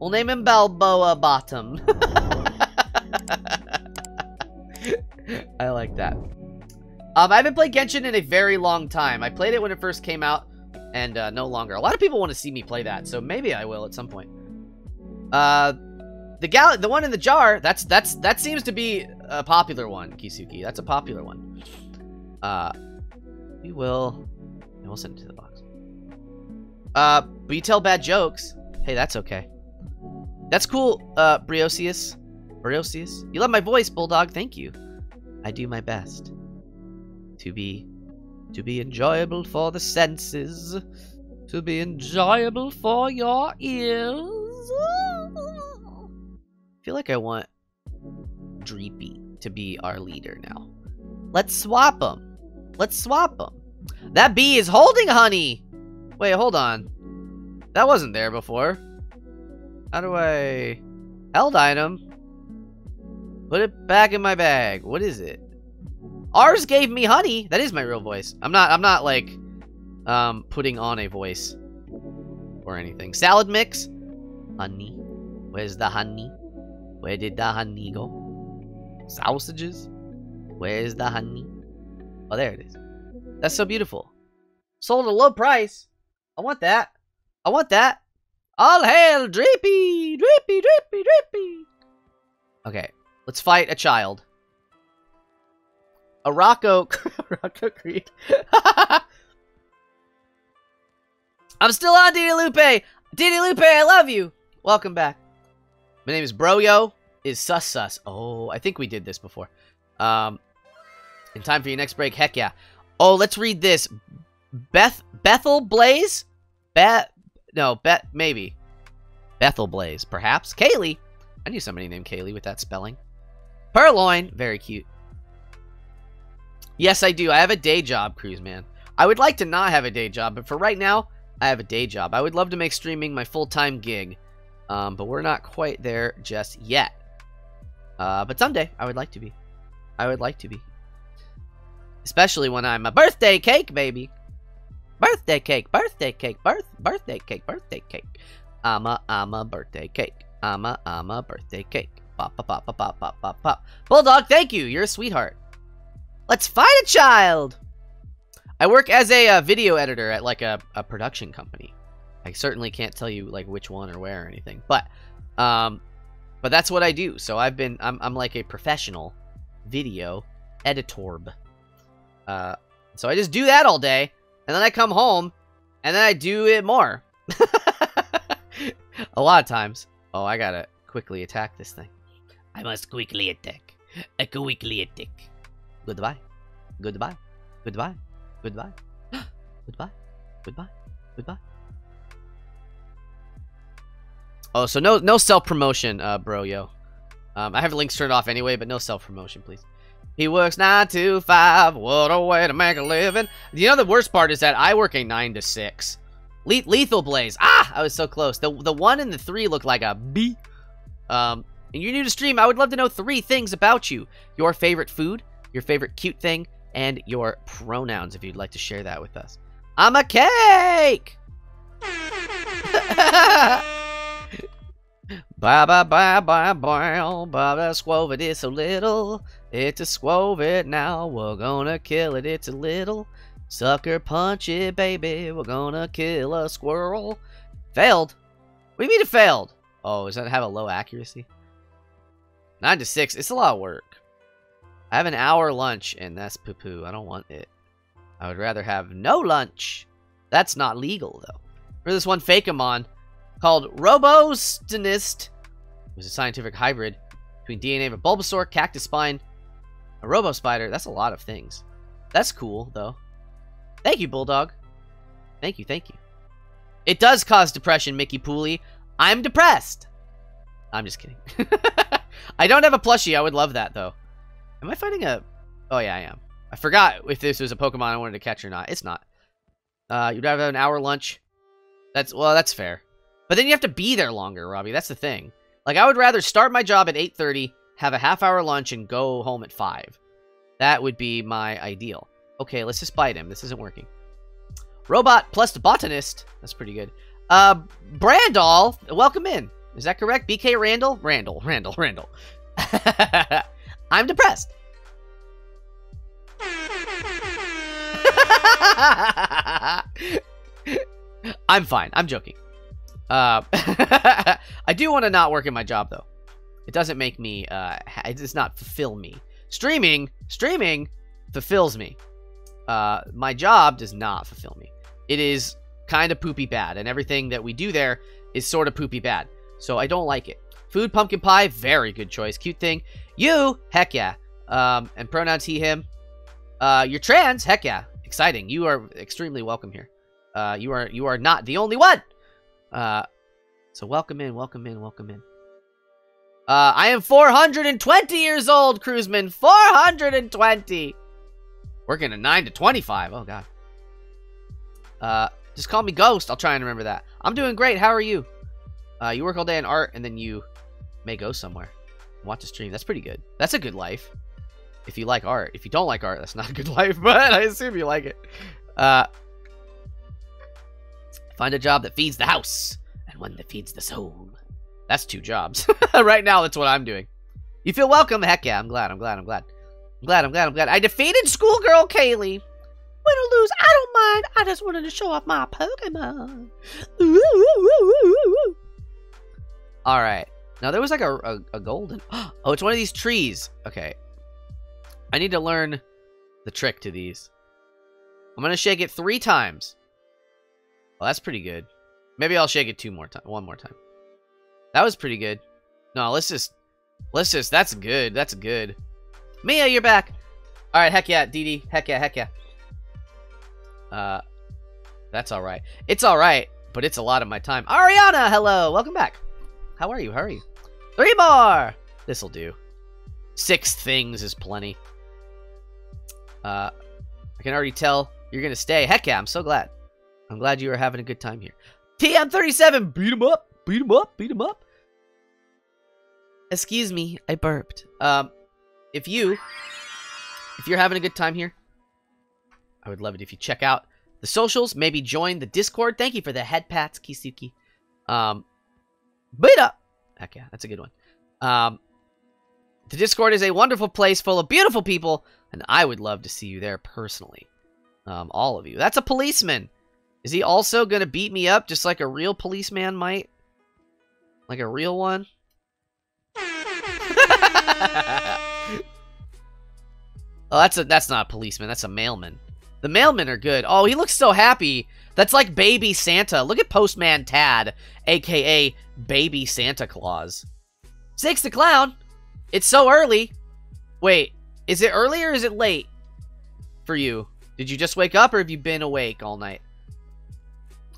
We'll name him Balboa Bottom. I like that. Um, I haven't played Genshin in a very long time. I played it when it first came out, and uh, no longer. A lot of people want to see me play that, so maybe I will at some point. Uh, the gal, the one in the jar. That's that's that seems to be a popular one, Kitsuki. That's a popular one. Uh, we will. We'll send it to the box. Uh, but you tell bad jokes. Hey, that's okay. That's cool, uh, Briosius. Briosius. You love my voice, Bulldog. Thank you. I do my best. To be... To be enjoyable for the senses. To be enjoyable for your ears. I feel like I want Dreepy to be our leader now. Let's swap them. Let's swap them. That bee is holding honey. Wait, hold on. That wasn't there before. How do I... Held item. Put it back in my bag. What is it? Ours gave me honey. That is my real voice. I'm not, I'm not like, um, putting on a voice or anything. Salad mix. Honey. Where's the honey? Where did the honey go? Sausages. Where's the honey? Oh, there it is. That's so beautiful. Sold at a low price. I want that. I want that. All hail Dreepy! Dreepy, Dreepy, Dreepy! Okay, let's fight a child. A Rocco... Rocco Creed. I'm still on, Didi Lupe! Didi Lupe, I love you! Welcome back. My name is Broyo. Is Sus Sus. Oh, I think we did this before. Um, in time for your next break, heck yeah. Oh, let's read this. Beth Bethel Blaze? Bet no, Bet maybe. Bethel Blaze, perhaps. Kaylee. I knew somebody named Kaylee with that spelling. Purrloin, very cute. Yes, I do. I have a day job, Cruise Man. I would like to not have a day job, but for right now, I have a day job. I would love to make streaming my full-time gig, um, but we're not quite there just yet. Uh, but someday, I would like to be. I would like to be. Especially when I'm a birthday cake, baby. Birthday cake, birthday cake, birth, birthday cake, birthday cake. I'm a, I'm a birthday cake. I'm a, I'm a birthday cake. Pop, pop, pop, pop, pop, pop, pop. Bulldog, thank you. You're a sweetheart. Let's fight a child. I work as a uh, video editor at like a, a production company. I certainly can't tell you like which one or where or anything, but um, but that's what I do. So I've been I'm I'm like a professional video editor. Uh, so I just do that all day, and then I come home, and then I do it more. a lot of times. Oh, I gotta quickly attack this thing. I must quickly attack. A quickly attack. Goodbye. Goodbye. Goodbye. Goodbye. Goodbye. Goodbye. Goodbye. Oh, so no no self promotion, uh, bro, yo. Um, I have links turned off anyway, but no self promotion, please. He works nine to five. What a way to make a living. You know the worst part is that I work a nine to six. Le lethal Blaze. Ah, I was so close. The the one and the three look like a B. Um, and you're new to stream. I would love to know three things about you: your favorite food, your favorite cute thing, and your pronouns. If you'd like to share that with us. I'm a cake. Bye bye bye bye bye bye bye Skwovet, it's a little. It's a Skwovet now. We're gonna kill it, it's a little. Sucker punch it, baby. We're gonna kill a squirrel. Failed? You mean it failed? Oh, does that have a low accuracy? 9 to 6. It's a lot of work. I have an hour lunch, and that's poo-poo. I don't want it. I would rather have no lunch. That's not legal, though. For this one Fakemon called Robotanist. It was a scientific hybrid between DNA of a Bulbasaur, Cactus Spine, a Robo Spider. That's a lot of things. That's cool, though. Thank you, Bulldog. Thank you, thank you. It does cause depression, Mickey Pooley. I'm depressed. I'm just kidding. I don't have a plushie. I would love that, though. Am I fighting a... Oh, yeah, I am. I forgot if this was a Pokemon I wanted to catch or not. It's not. Uh, you'd have an hour lunch. That's... Well, that's fair. But then you have to be there longer, Robbie. That's the thing. Like, I would rather start my job at 8.30, have a half-hour lunch, and go home at 5. That would be my ideal. Okay, let's just bite him. This isn't working. Robot plus the botanist. That's pretty good. Uh, Brandall, welcome in. Is that correct? BK Randall? Randall, Randall, Randall. I'm depressed. I'm fine. I'm joking. Uh, I do want to not work in my job though. It doesn't make me. Uh, it does not fulfill me. Streaming, streaming, fulfills me. Uh, my job does not fulfill me. It is kind of poopy bad, and everything that we do there is sort of poopy bad. So I don't like it. Food, pumpkin pie, very good choice. Cute thing. You, heck yeah. Um, and pronouns he, him. Uh, you're trans, heck yeah. Exciting. You are extremely welcome here. Uh, you are you are not the only one. Uh, so welcome in, welcome in, welcome in. Uh, I am 420 years old, Cruiseman. 420. Working a 9 to 25. Oh, God. Uh, just call me Ghost. I'll try and remember that. I'm doing great. How are you? Uh, you work all day in art, and then you may go somewhere. Watch a stream. That's pretty good. That's a good life. If you like art. If you don't like art, that's not a good life, but I assume you like it. Uh, find a job that feeds the house, and one that feeds the soul. That's two jobs. right now, that's what I'm doing. You feel welcome? Heck yeah, I'm glad, I'm glad, I'm glad. I'm glad, I'm glad, I'm glad. I defeated schoolgirl Kaylee. Win or lose, I don't mind. I just wanted to show off my Pokemon. All right. Now there was like a, a, a golden. Oh, it's one of these trees. Okay. I need to learn the trick to these. I'm gonna shake it three times. Well, that's pretty good. Maybe I'll shake it two more time. One more time. That was pretty good. No, let's just, let's just. That's good. That's good. Mia, you're back. All right. Heck yeah, Dee Heck yeah. Heck yeah. Uh, that's all right. It's all right, but it's a lot of my time. Ariana, hello. Welcome back. How are you? How are you? Three more! This'll do. Six things is plenty. Uh, I can already tell you're gonna stay. Heck yeah, I'm so glad. I'm glad you are having a good time here. TM37, beat him up, beat him up, beat him up. Excuse me, I burped. Um, if you, if you're having a good time here, I would love it if you check out the socials, maybe join the Discord. Thank you for the head pats, Kitsuki. Um, beat up. Heck yeah, that's a good one. Um, the Discord is a wonderful place full of beautiful people, and I would love to see you there personally. Um, all of you. That's a policeman. Is he also going to beat me up just like a real policeman might? Like a real one? oh, that's a that's not a policeman. That's a mailman. The mailmen are good. Oh, he looks so happy. That's like baby Santa. Look at Postman Tad, aka baby Santa Claus. Six the clown. It's so early. Wait, is it early or is it late for you? Did you just wake up or have you been awake all night?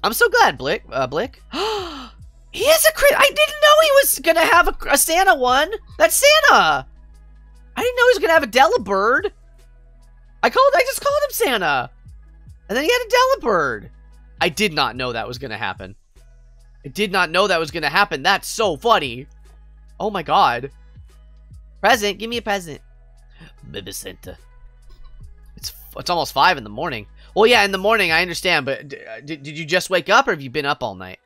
I'm so glad, Blick. Uh, Blick. he is a crit. I didn't know he was gonna have a, a Santa one. That's Santa. I didn't know he was gonna have a Delibird. I called. I just called him Santa, and then he had a Delibird. I did not know that was gonna happen. I did not know that was gonna happen. That's so funny. Oh my god. Present. Give me a present. Baby Santa. It's it's almost five in the morning. Well, yeah, in the morning, I understand, but uh, did, did you just wake up or have you been up all night?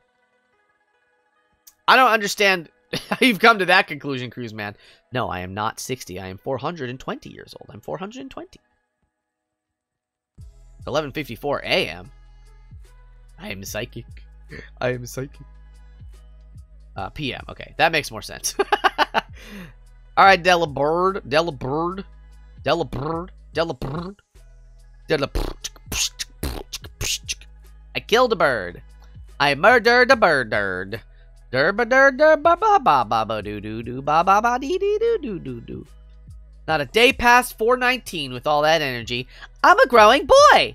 I don't understand how you've come to that conclusion, Cruise Man. No, I am not 60. I am 420 years old. I'm 420. 11:54 a.m. I am psychic. I am psychic. Uh, p.m. Okay, that makes more sense. All right, Delibird, Della Bird, Delibird, Della Bird, Della. I killed a bird. I murdered a bird. Durba dur dur ba ba ba ba ba doo doo doo ba ba ba dee dee doo doo doo doo. Not a day past 419 with all that energy. I'm a growing boy.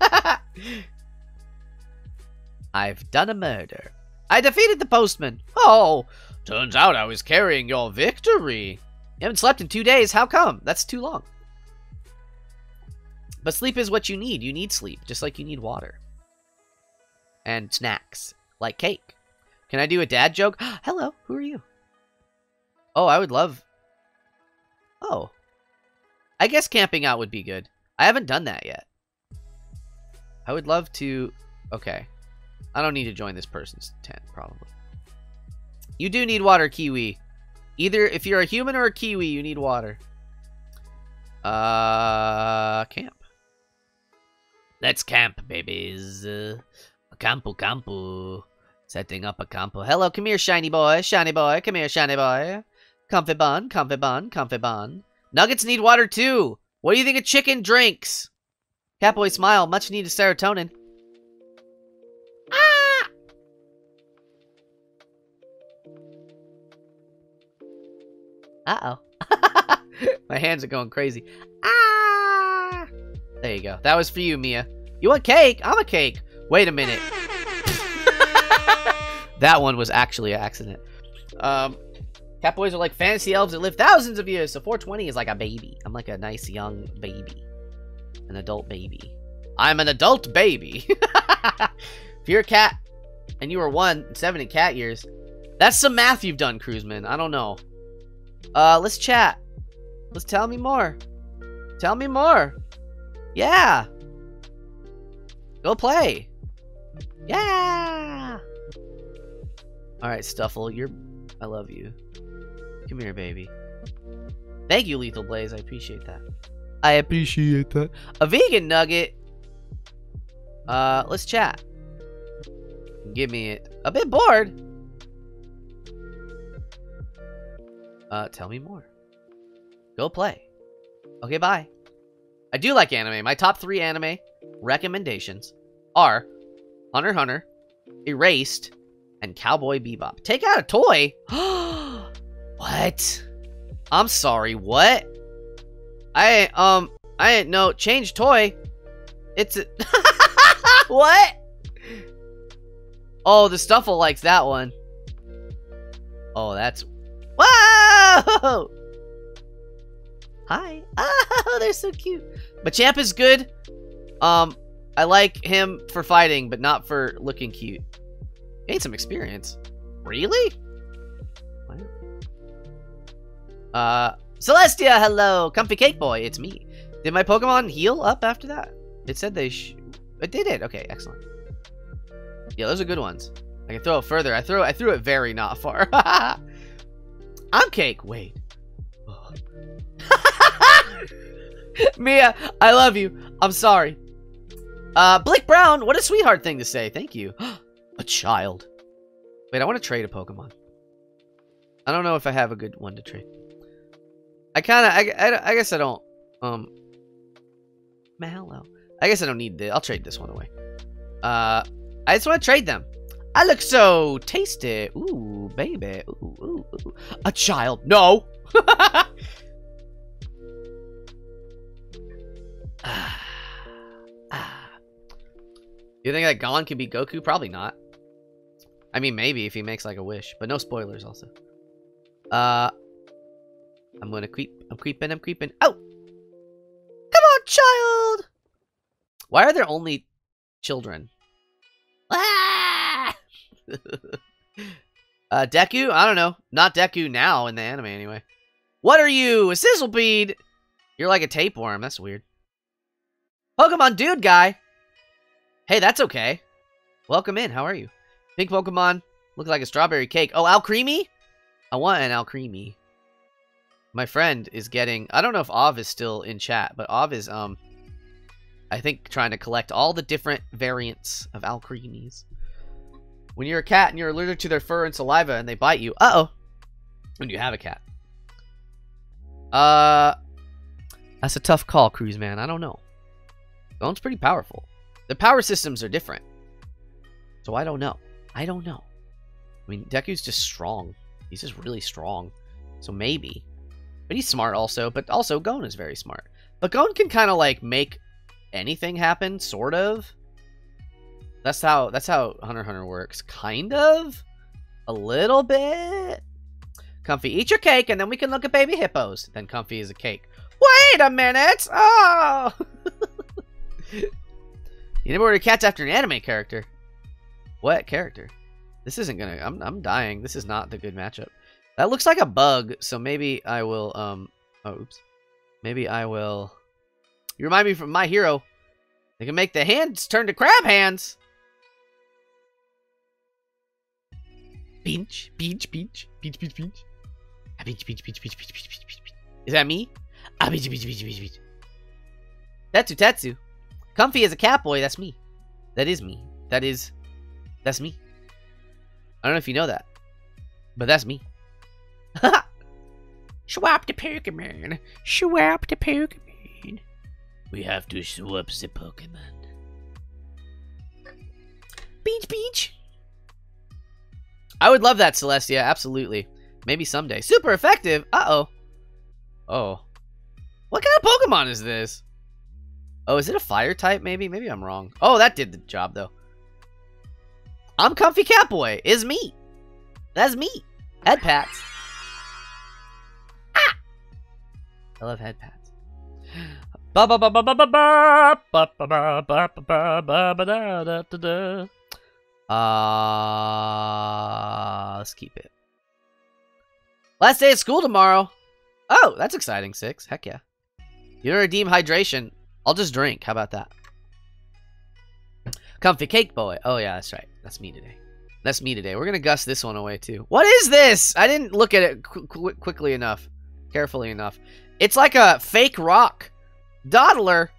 I've done a murder. I defeated the postman. Oh, turns out I was carrying your victory. You haven't slept in two days. How come? That's too long. But sleep is what you need. You need sleep, just like you need water. And snacks, like cake. Can I do a dad joke? Hello, who are you? Oh, I would love... Oh. I guess camping out would be good. I haven't done that yet. I would love to... Okay. I don't need to join this person's tent, probably. You do need water, Kiwi. Either if you're a human or a Kiwi, you need water. Uh, camp. Let's camp, babies. Uh, campo, campo. Setting up a campo. Hello, come here, shiny boy. Shiny boy, come here, shiny boy. Comfy bun, comfy bun, comfy bun. Nuggets need water too. What do you think a chicken drinks? Catboy smile. Much needed serotonin. Ah! Uh-oh. My hands are going crazy. Ah! There you go. That was for you, Mia. You want cake? I'm a cake. Wait a minute. that one was actually an accident. Um, Catboys are like fantasy elves that live thousands of years, so 420 is like a baby. I'm like a nice young baby. An adult baby. I'm an adult baby. if you're a cat and you were one, seven in cat years, that's some math you've done, Cruiseman. I don't know. Uh, let's chat. Let's tell me more. Tell me more. Yeah. Go play. Yeah. All right, Stufful, you're. I love you. Come here, baby. Thank you, Lethal Blaze. I appreciate that. I appreciate that. A vegan nugget. Uh, let's chat. Give me it. A bit bored. Uh, tell me more. Go play. Okay, bye. I do like anime. My top three anime recommendations are Hunter Hunter, Erased, and Cowboy Bebop. Take out a toy? what? I'm sorry, what? I um I didn't know change toy. It's a what? Oh, the Stufful likes that one. Oh, that's Whoa! Hi. Oh, they're so cute. Machamp is good. Um, I like him for fighting, but not for looking cute. Gained some experience. Really? What? Uh, Celestia, hello. Comfy Cake Boy, it's me. Did my Pokemon heal up after that? It said they sh- It did it. Okay, excellent. Yeah, those are good ones. I can throw it further. I throw I threw it very not far. I'm cake. Wait. Mia, I love you. I'm sorry. Uh, Blake Brown, what a sweetheart thing to say. Thank you. a child. Wait, I want to trade a Pokemon. I don't know if I have a good one to trade. I kind of, I, I, I guess I don't, um, Mallow. I guess I don't need this. I'll trade this one away. Uh, I just want to trade them. I look so tasty. Ooh, baby. Ooh, ooh, ooh. A child. No. ah, ah. You think that Gon can be Goku? Probably not. I mean, maybe if he makes like a wish, but no spoilers also. Uh, I'm gonna creep. I'm creeping. I'm creeping. Oh! Come on, child! Why are there only children? Ah! uh, Deku? I don't know. Not Deku now in the anime anyway. What are you? A Sizzlipede? You're like a tapeworm. That's weird. Pokemon dude guy. Hey, that's okay. Welcome in. How are you? Pink Pokemon. Look like a strawberry cake. Oh, Alcremie? I want an Alcremie. My friend is getting... I don't know if Av is still in chat, but Av is, um... I think trying to collect all the different variants of Alcremies. When you're a cat and you're allergic to their fur and saliva and they bite you. Uh-oh. When you have a cat. Uh, that's a tough call, Cruise Man. I don't know. Gon's pretty powerful. The power systems are different. So I don't know. I don't know. I mean, Deku's just strong. He's just really strong. So maybe. But he's smart also. But also, Gon is very smart. But Gon can kind of like make anything happen, sort of. That's how that's how Hunter Hunter works, kind of, a little bit. Comfy, eat your cake, and then we can look at baby hippos. Then Comfy is a cake. Wait a minute! Oh, you never ordered cats after an anime character. What character? This isn't gonna. I'm I'm dying. This is not the good matchup. That looks like a bug, so maybe I will. Um. Oh, oops. Maybe I will. You remind me from My Hero. They can make the hands turn to crab hands. Pinch, pinch, pinch, pinch, pinch, pinch. Ah, Pinch, pinch, pinch, pinch, pinch, pinch, pinch, pinch. Is that me? Ah, pinch, pinch, pinch, pinch, pinch. Tetsu, Tetsu. Comfy as a cat boy, that's me. That is me. That is, that's me. I don't know if you know that, but that's me. Swap the Pokemon. Swap the Pokemon. We have to swap the Pokemon. Beach, beach. I would love that, Celestia. Absolutely. Maybe someday. Super effective. Uh-oh. Oh. What kind of Pokemon is this? Oh, is it a fire type, maybe? Maybe I'm wrong. Oh, that did the job, though. I'm Comfy Catboy. Is me. That's me. Head pats. Da da da da. Uh, let's keep it. Last day of school tomorrow. Oh, that's exciting, Six. Heck yeah. You don't redeem hydration. I'll just drink. How about that? Comfy cake boy. Oh, yeah, that's right. That's me today. That's me today. We're going to gust this one away, too. What is this? I didn't look at it qu qu quickly enough. Carefully enough. It's like a fake rock. Dawdler.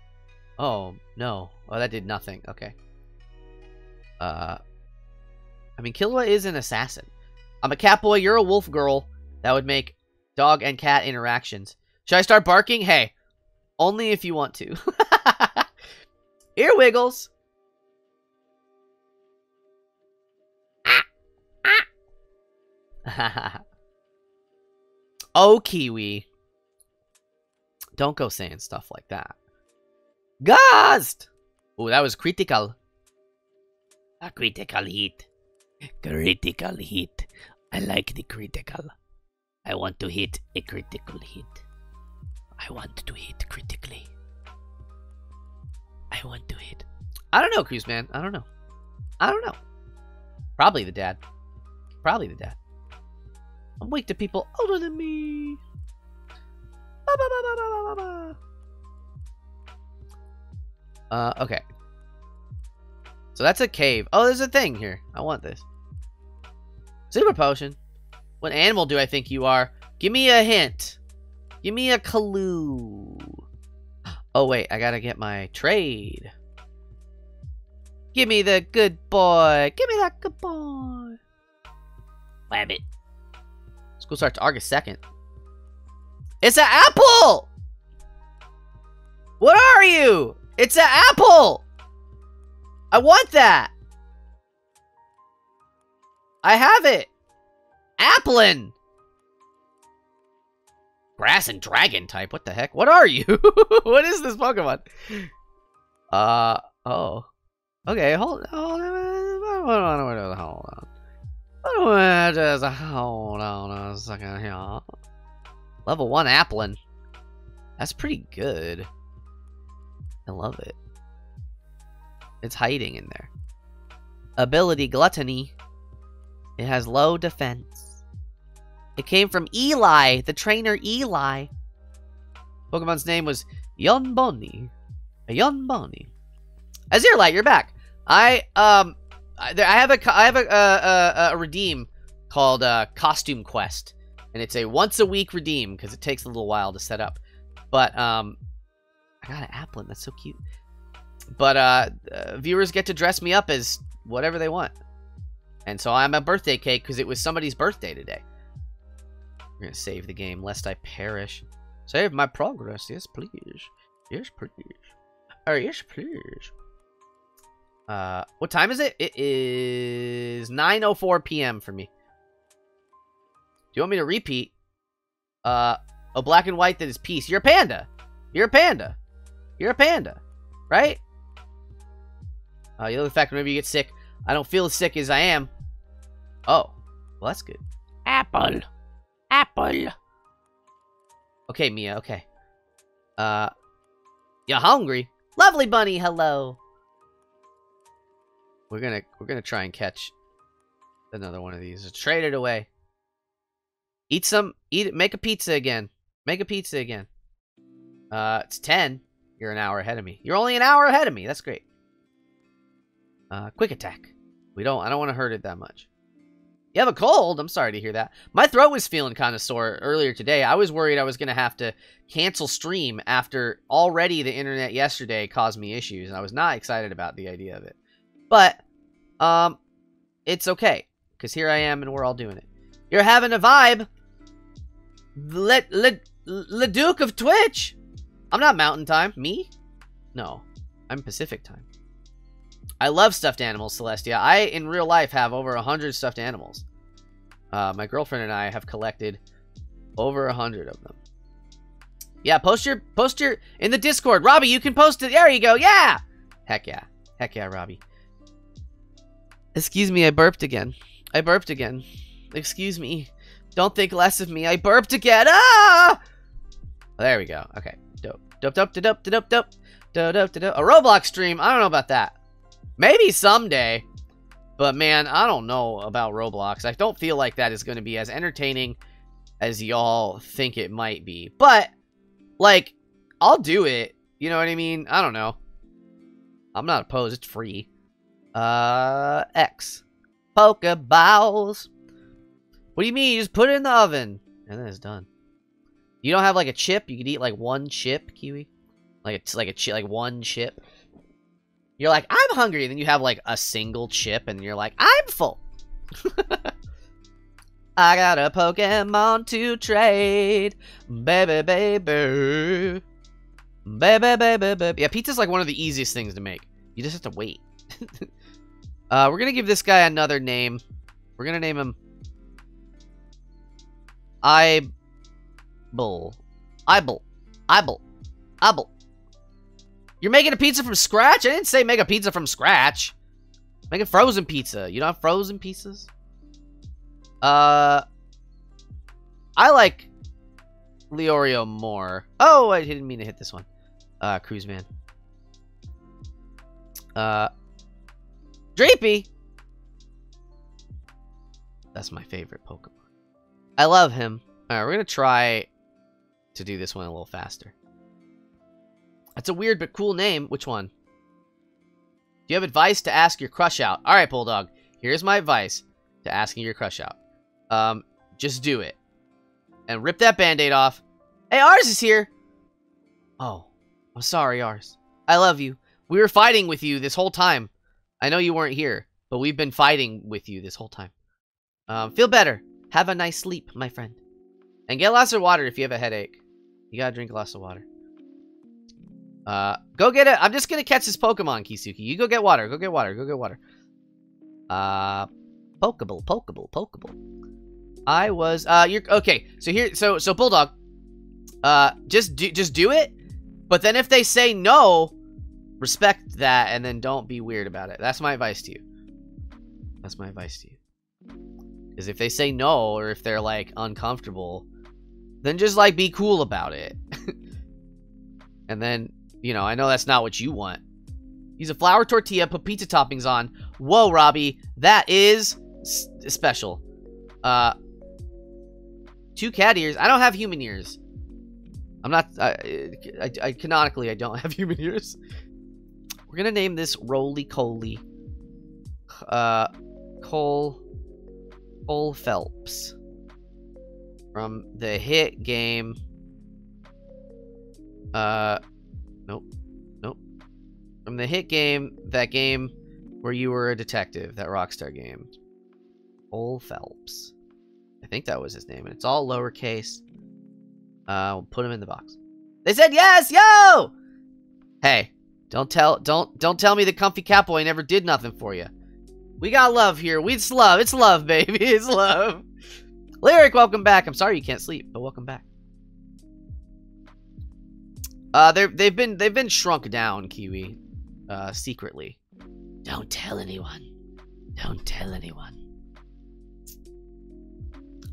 Oh, no. Oh, that did nothing. Okay. Uh, I mean, Killua is an assassin. I'm a cat boy. You're a wolf girl. That would make dog and cat interactions. Should I start barking? Hey, only if you want to. Ear wiggles. oh, Kiwi. Don't go saying stuff like that. Gust! Oh, that was critical. A critical hit. Critical hit. I like the critical. I want to hit a critical hit. I want to hit critically. I want to hit. I don't know, Cruise Man. I don't know. I don't know. Probably the dad. Probably the dad. I'm weak to people older than me. Ba, ba, ba, ba, ba, ba, ba. Uh, okay. So that's a cave. Oh, there's a thing here. I want this. Super potion. What animal do I think you are? Give me a hint. Give me a clue. Oh, wait. I gotta get my trade. Give me the good boy. Give me that good boy. Wabbit. School starts August 2nd. It's an apple! What are you? It's an apple! I want that! I have it! Applin! Grass and dragon type, what the heck? What are you? what is this Pokemon? Uh, oh. Okay, hold, hold on, hold on, hold on. Just hold on a second here. Level 1 Applin. That's pretty good. I love it. It's hiding in there. Ability Gluttony. It has low defense. It came from Eli, the trainer Eli. Pokemon's name was Yonboni. Yonboni. Azure Light, you're back. I um I have a I have a a, a, a redeem called uh, Costume Quest, and it's a once a week redeem because it takes a little while to set up. But um, I got an Applin. That's so cute. But uh, uh, viewers get to dress me up as whatever they want. And so I'm a birthday cake because it was somebody's birthday today. We're gonna save the game lest I perish. Save my progress, yes please. Yes please. Oh yes please. Uh, what time is it? It is 9:04 p.m. for me. Do you want me to repeat? Uh, a black and white that is peace. You're a panda. You're a panda. You're a panda, right? Uh, you know the fact whenever you get sick, I don't feel as sick as I am. Oh, well that's good. Apple. Apple. Okay, Mia. Okay. Uh, you're hungry? Lovely bunny. Hello. We're gonna we're gonna try and catch another one of these. Trade it away. Eat some. Eat. Make a pizza again. Make a pizza again. Uh, it's ten. You're an hour ahead of me. You're only an hour ahead of me. That's great. Uh, quick attack. We don't. I don't want to hurt it that much. You have a cold? I'm sorry to hear that. My throat was feeling kind of sore earlier today. I was worried I was going to have to cancel stream after already the internet yesterday caused me issues, and I was not excited about the idea of it. But, um, it's okay, because here I am and we're all doing it. You're having a vibe. Le, Le, Duke of Twitch. I'm not Mountain Time. Me? No, I'm Pacific Time. I love stuffed animals, Celestia. I, in real life, have over a hundred stuffed animals. Uh, my girlfriend and I have collected over a hundred of them. Yeah, post your post your in the Discord, Robbie. You can post it. There you go. Yeah. Heck yeah. Heck yeah, Robbie. Excuse me, I burped again. I burped again. Excuse me. Don't think less of me. I burped again. Ah! There we go. Okay. Dope. Dope, dope, dope, dope, dope, dope. Dope, dope, dope. A Roblox stream? I don't know about that. Maybe someday. But, man, I don't know about Roblox. I don't feel like that is going to be as entertaining as y'all think it might be. But, like, I'll do it. You know what I mean? I don't know. I'm not opposed. It's free. Uh, X. Pokeballs. What do you mean? You just put it in the oven. And then it's done. You don't have, like, a chip? You could eat, like, one chip, Kiwi? Like, it's like a chip, like one chip? You're like, I'm hungry. And then you have like a single chip and you're like, I'm full. I got a Pokemon to trade. Baby, baby. Baby, baby, baby. Yeah, pizza's like one of the easiest things to make. You just have to wait. uh, we're going to give this guy another name. We're going to name him Ibel. Ibel. Ibel. Ibel. You're making a pizza from scratch? I didn't say make a pizza from scratch. Make a frozen pizza. You don't have frozen pizzas? Uh, I like Leorio more. Oh, I didn't mean to hit this one. Uh, Cruise Man. Uh, Dreepy. That's my favorite Pokemon. I love him. All right, we're gonna try to do this one a little faster. That's a weird but cool name. Which one? Do you have advice to ask your crush out? All right, Bulldog. Here's my advice to asking your crush out. Um, just do it. And rip that band-aid off. Hey, ours is here. Oh, I'm sorry, ours. I love you. We were fighting with you this whole time. I know you weren't here, but we've been fighting with you this whole time. Um, feel better. Have a nice sleep, my friend. And get lots of water if you have a headache. You gotta drink lots of water. Uh, go get it. I'm just gonna catch this Pokemon, Kitsuki. You go get water. Go get water. Go get water. Uh, Pokeball, Pokeball, Pokeball. I was, uh, you're, okay. So here, so, so Bulldog, uh, just do, just do it. But then if they say no, respect that and then don't be weird about it. That's my advice to you. That's my advice to you. Because if they say no or if they're like uncomfortable, then just like be cool about it. and then you know, I know that's not what you want. Use a flour tortilla, put pizza toppings on. Whoa, Robbie, that is special. Uh, two cat ears. I don't have human ears. I'm not. I, I, I canonically, I don't have human ears. We're gonna name this Rolycoly. Uh, Cole, Cole Phelps from the hit game. Uh, Nope. Nope. From the hit game, that game where you were a detective, that Rockstar game. Ol Phelps. I think that was his name, and it's all lowercase. Uh, we'll put him in the box. They said yes, yo. Hey, don't tell, don't, don't tell me the comfy catboy never did nothing for you. We got love here. We it's love. It's love, baby. It's love. Lyric, welcome back. I'm sorry you can't sleep, but welcome back. Uh, they they've been they've been shrunk down, Kiwi, uh, secretly. Don't tell anyone. Don't tell anyone.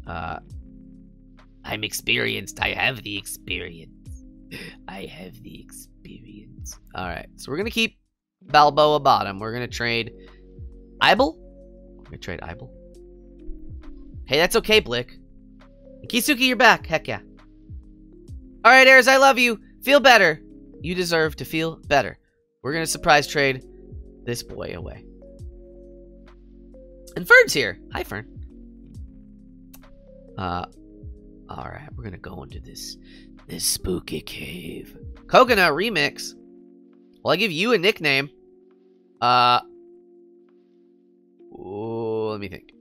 Uh, I'm experienced. I have the experience. I have the experience. all right. So we're gonna keep Balboa bottom. We're gonna trade We're gonna trade Ibel. Hey, that's okay, Blick. Kitsuki, you're back. Heck yeah. All right, Airs, I love you. Feel better. You deserve to feel better. We're gonna surprise trade this boy away. And Fern's here. Hi, Fern. Uh, all right, we're gonna go into this this spooky cave. Coconut remix. Well, I give you a nickname. Uh. Ooh, let me think.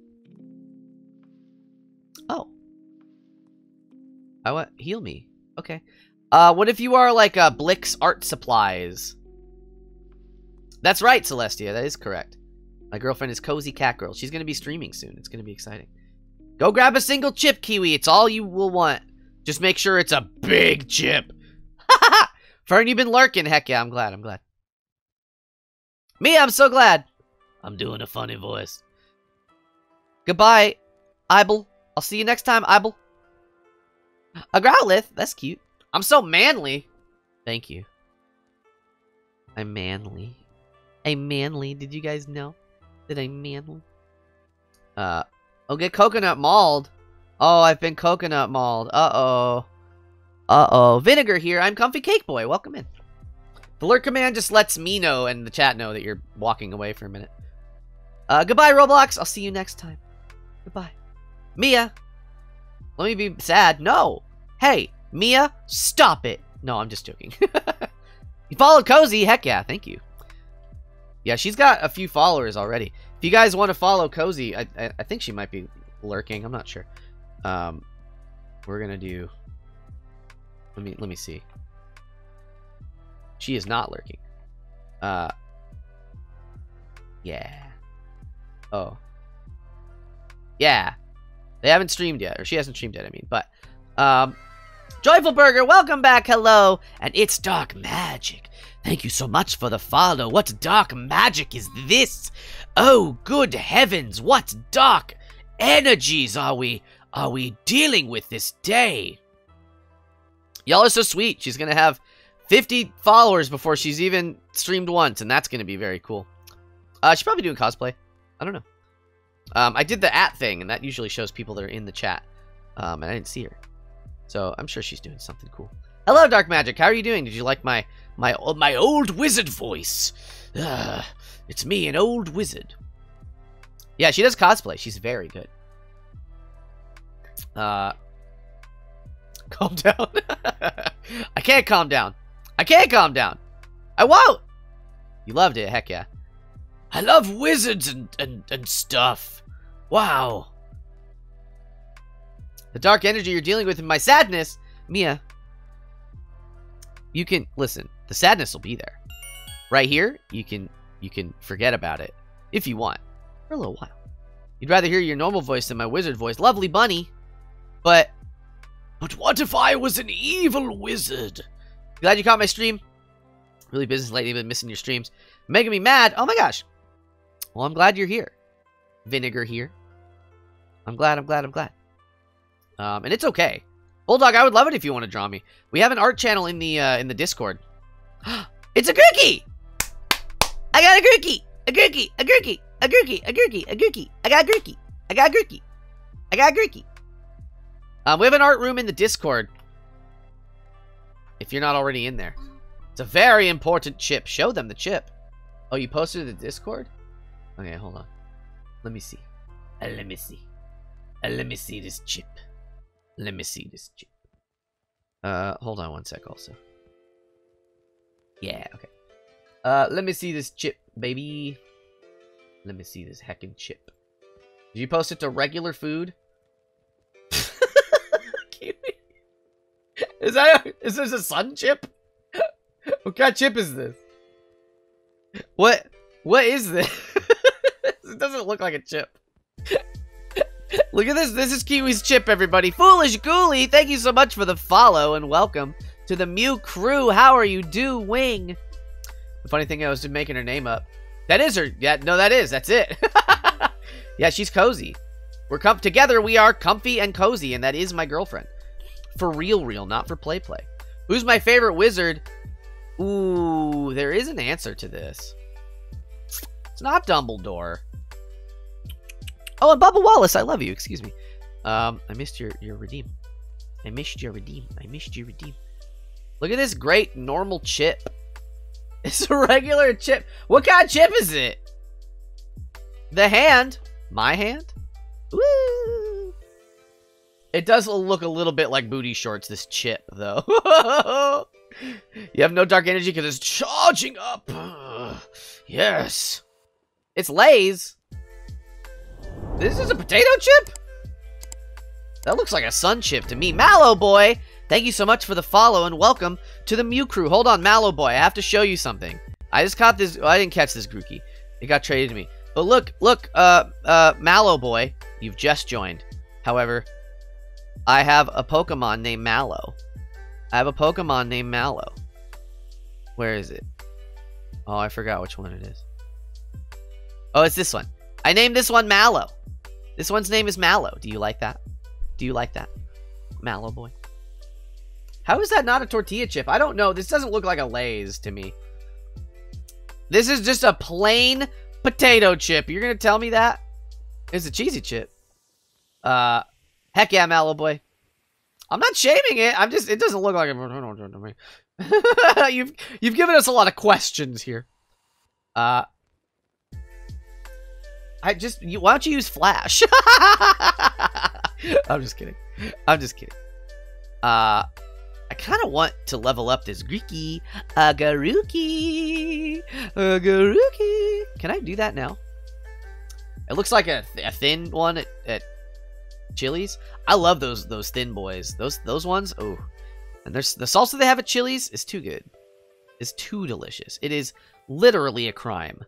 Oh. I want Heal me. Okay. Uh, what if you are like uh, Blick's art supplies? That's right, Celestia. That is correct. My girlfriend is Cozy Cat Girl. She's gonna be streaming soon. It's gonna be exciting. Go grab a single chip, Kiwi. It's all you will want. Just make sure it's a big chip. Fern, you've been lurking. Heck yeah, I'm glad. I'm glad. Me, I'm so glad. I'm doing a funny voice. Goodbye, Ibel. I'll see you next time, Ibel. A Growlithe. That's cute. I'm so manly. Thank you. I'm manly. I'm manly. Did you guys know that I'm manly? Uh, I'll get coconut mauled. Oh, I've been coconut mauled. Uh-oh. Uh-oh. Vinegar here. I'm Comfy Cake Boy. Welcome in. The lurk command just lets me know and the chat know that you're walking away for a minute. Uh, goodbye, Roblox. I'll see you next time. Goodbye. Mia. Let me be sad. No. Hey, Mia, stop it. No, I'm just joking. you followed Cozy. Heck yeah. Thank you. Yeah, she's got a few followers already. If you guys want to follow Cozy, I, I, I think she might be lurking. I'm not sure. Um, we're gonna do. Let me let me see. She is not lurking. Uh. Yeah. Oh. Yeah. They haven't streamed yet, or she hasn't streamed yet. I mean, but um, Joyful Burger, welcome back. Hello, and it's dark magic. Thank you so much for the follow. What dark magic is this? Oh, good heavens! What dark energies are we are we dealing with this day? Y'all are so sweet. She's gonna have 50 followers before she's even streamed once, and that's gonna be very cool. Uh, she's probably doing cosplay. I don't know. Um, I did the at thing, and that usually shows people that are in the chat. Um, and I didn't see her. So I'm sure she's doing something cool. Hello, Dark Magic. How are you doing? Did you like my my my old wizard voice? It's me, an old wizard. Yeah, she does cosplay. She's very good. Uh, calm down. I can't calm down. I can't calm down. I won't. You loved it. Heck yeah. I love wizards and, and, and stuff. Wow. The dark energy you're dealing with in my sadness, Mia. You can listen. The sadness will be there. Right here, you can you can forget about it if you want for a little while. You'd rather hear your normal voice than my wizard voice. Lovely bunny. But but what if I was an evil wizard? Glad you caught my stream. Really business lately, been missing your streams. Making me mad. Oh my gosh. Well, I'm glad you're here. Vinegar here. I'm glad, I'm glad, I'm glad. Um, and it's okay. Bulldog, I would love it if you want to draw me. We have an art channel in the uh, in the Discord. it's a Grookey! I got a Grookey! A Grookey! A Grookey! A Grookey! A Grookey! A Grookey! I got a Grookey! I got a Grookey! I got a Grookey! Um, we have an art room in the Discord. If you're not already in there. It's a very important chip. Show them the chip. Oh, you posted the Discord? Okay, hold on. Let me see. Uh, let me see. Uh, let me see this chip. Let me see this chip. Uh, hold on one sec also. Yeah, okay. Uh, let me see this chip, baby. Let me see this heckin' chip. Did you post it to regular food? Is that is this a sun chip? what kind of chip is this? What what is this? doesn't look like a chip. Look at this. This is Kiwi's chip, everybody. Foolish Ghoulie, thank you so much for the follow and welcome to the Mew crew. How are you doing? The funny thing, I was making her name up. That is her. Yeah, no, that is. That's it. yeah, she's cozy. We're com- together. We are comfy and cozy, and that is my girlfriend. For real, real, not for play, play. Who's my favorite wizard? Ooh, there is an answer to this. It's not Dumbledore. Oh, and Bubba Wallace, I love you. Excuse me. Um, I missed your your redeem. I missed your redeem. I missed your redeem. Look at this great normal chip. It's a regular chip. What kind of chip is it? The hand. My hand? Woo! It does look a little bit like booty shorts, this chip, though. you have no dark energy because it's charging up. yes. It's Lay's. This is a potato chip? That looks like a sun chip to me. Mallow boy, thank you so much for the follow and welcome to the Mew crew. Hold on, Mallow boy, I have to show you something. I just caught this. I didn't catch this Grookey. It got traded to me. But look, look, uh, uh, Mallow boy, you've just joined. However, I have a Pokemon named Mallow. I have a Pokemon named Mallow. Where is it? Oh, I forgot which one it is. Oh, it's this one. I named this one Mallow. This one's name is Mallow. Do you like that? Do you like that? Mallow boy. How is that not a tortilla chip? I don't know. This doesn't look like a Lay's to me. This is just a plain potato chip. You're going to tell me that? It's a cheesy chip. Uh, heck yeah, Mallow boy. I'm not shaming it. I'm just, it doesn't look like it. you've, you've given us a lot of questions here. Uh, I just, you, why don't you use Flash? I'm just kidding. I'm just kidding. Uh, I kind of want to level up this Greeky Agaruki. Agaruki. Can I do that now? It looks like a, a thin one at, at Chili's. I love those those thin boys. Those those ones. Oh, and there's the salsa they have at Chili's is too good. Is too delicious. It is literally a crime.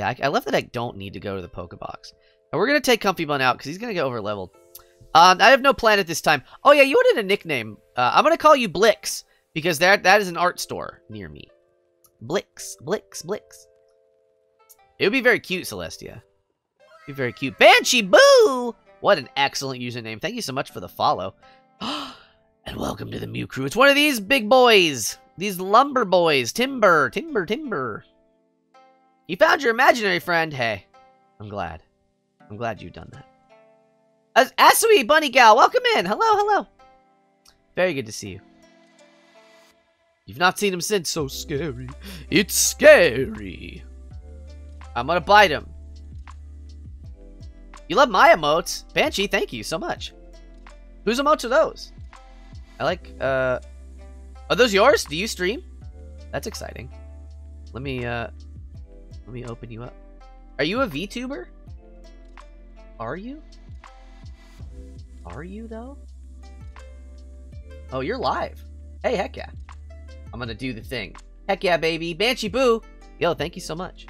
Yeah, I, I love that I don't need to go to the Pokebox. And we're gonna take Comfy Bun out because he's gonna get over leveled. Um, I have no plan at this time. Oh yeah, you wanted a nickname. Uh, I'm gonna call you Blix because that that is an art store near me. Blix, Blix, Blix. It would be very cute, Celestia. Be very cute. Banshee Boo! What an excellent username. Thank you so much for the follow. and welcome to the Mew crew. It's one of these big boys. These lumber boys. Timber, timber, timber. You found your imaginary friend. Hey, I'm glad. I'm glad you've done that. As Asui Bunny Gal, welcome in. Hello, hello. Very good to see you. You've not seen him since. So scary. It's scary. I'm gonna bite him. You love my emotes. Banshee, thank you so much. Whose emotes are those? I like, uh... Are those yours? Do you stream? That's exciting. Let me, uh... Let me open you up. Are you a VTuber? Are you? Are you, though? Oh, you're live. Hey, heck yeah. I'm gonna do the thing. Heck yeah, baby. Banshee Boo! Yo, thank you so much.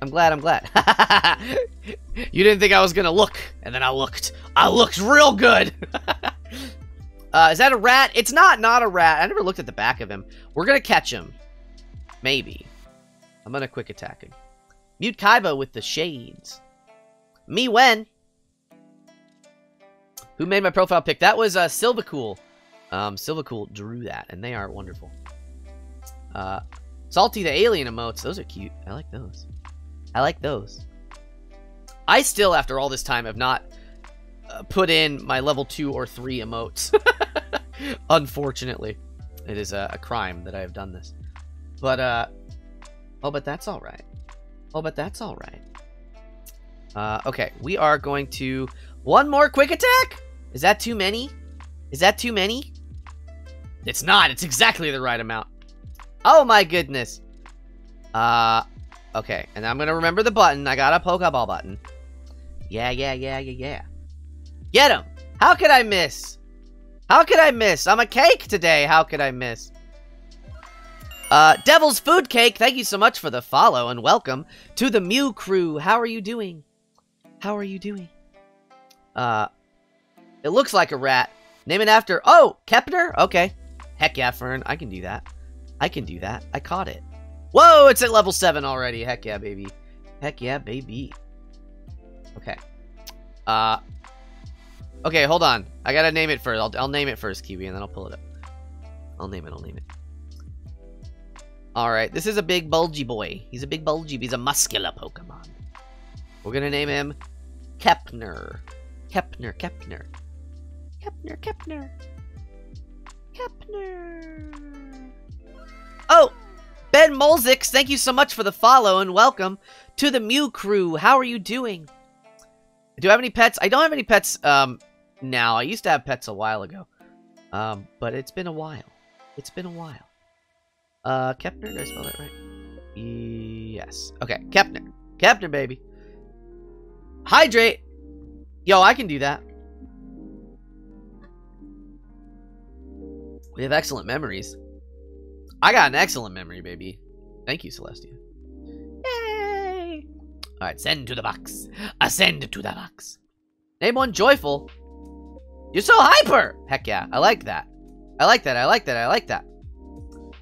I'm glad, I'm glad. you didn't think I was gonna look, and then I looked. I looked real good! uh, is that a rat? It's not not a rat. I never looked at the back of him. We're gonna catch him. Maybe. I'm gonna quick attack him. Mute Kaiba with the shades. Me when? Who made my profile pic? That was uh, Silvacool. Um, Silvacool drew that, and they are wonderful. Uh, Salty the alien emotes. Those are cute. I like those. I like those. I still, after all this time, have not uh, put in my level 2 or 3 emotes. Unfortunately. It is a, a, crime that I have done this. But, uh... Oh, but that's alright. Oh, but that's alright. Uh, okay, we are going to... One more quick attack? Is that too many? Is that too many? It's not. It's exactly the right amount. Oh my goodness. Uh, okay. And I'm to remember the button. I got a Pokeball button. Yeah, yeah, yeah, yeah, yeah. Get him! How could I miss? How could I miss? I'm a cake today. How could I miss? Uh, Devil's Food Cake, thank you so much for the follow and welcome to the Mew crew. How are you doing? How are you doing? Uh, it looks like a rat. Name it after, oh, Kepner? Okay. Heck yeah, Fern, I can do that. I can do that. I caught it. Whoa, it's at level 7 already. Heck yeah, baby. Heck yeah, baby. Okay. Uh, okay, hold on. I gotta name it first. I'll, I'll name it first, Kiwi, and then I'll pull it up. I'll name it, I'll name it. Alright, this is a big bulgy boy. He's a big bulgy, he's a muscular Pokemon. We're gonna name him Kepner. Kepner, Kepner. Kepner, Kepner. Kepner. Oh! Ben Molzix, thank you so much for the follow and welcome to the Mew crew. How are you doing? Do I have any pets? I don't have any pets um, now. I used to have pets a while ago. Um, but it's been a while. It's been a while. Uh, Kepner, did I spell that right? Yes. Okay, Kepner. Kepner, baby. Hydrate! Yo, I can do that. We have excellent memories. I got an excellent memory, baby. Thank you, Celestia. Yay! Alright, send to the box. Ascend to the box. Name one joyful. You're so hyper! Heck yeah, I like that. I like that, I like that, I like that.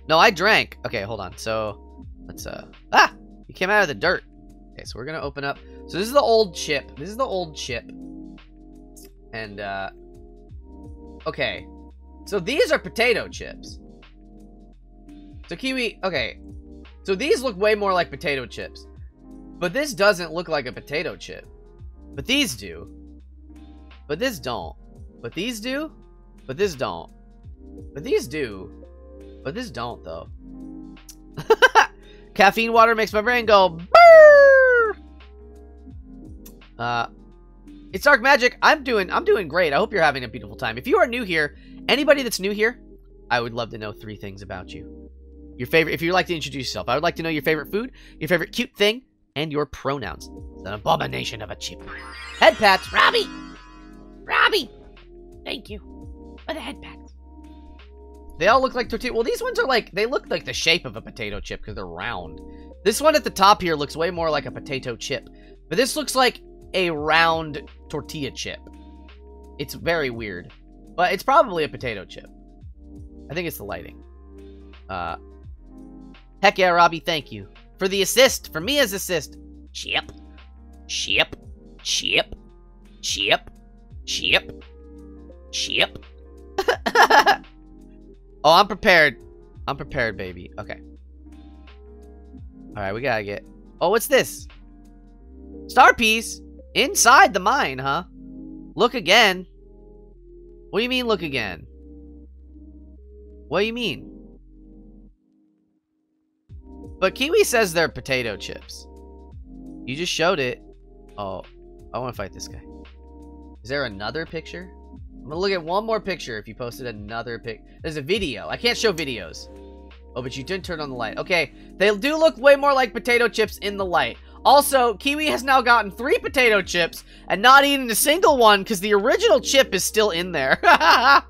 No, I drank. Okay, hold on. So, let's, uh... Ah! You came out of the dirt. Okay, so we're gonna open up... So this is the old chip. This is the old chip. And, uh... Okay. So these are potato chips. So Kiwi... Okay. So these look way more like potato chips. But this doesn't look like a potato chip. But these do. But this don't. But these do. But this don't. But these do. But this don't, though. Caffeine water makes my brain go Brr! Uh, it's Dark Magic. I'm doing I'm doing great. I hope you're having a beautiful time. If you are new here, anybody that's new here, I would love to know three things about you. Your favorite, if you'd like to introduce yourself, I would like to know your favorite food, your favorite cute thing, and your pronouns. It's an abomination of a chip. Head pats, Robbie! Robbie! Thank you for the head pats. They all look like tortilla. Well, these ones are like, they look like the shape of a potato chip because they're round. This one at the top here looks way more like a potato chip. But this looks like a round tortilla chip. It's very weird. But it's probably a potato chip. I think it's the lighting. Uh, heck yeah, Robbie, thank you. For the assist, for me as assist. Chip. Chip. Chip. Chip. Chip. Chip. Oh, I'm prepared. I'm prepared, baby. Okay. Alright, we gotta get... Oh, what's this? Star piece? Inside the mine, huh? Look again. What do you mean, look again? What do you mean? But Kiwi says they're potato chips. You just showed it. Oh, I want to fight this guy. Is there another picture? I'm gonna look at one more picture if you posted another pic. There's a video. I can't show videos. Oh, but you didn't turn on the light. Okay, they do look way more like potato chips in the light. Also, Kiwi has now gotten three potato chips and not eaten a single one because the original chip is still in there.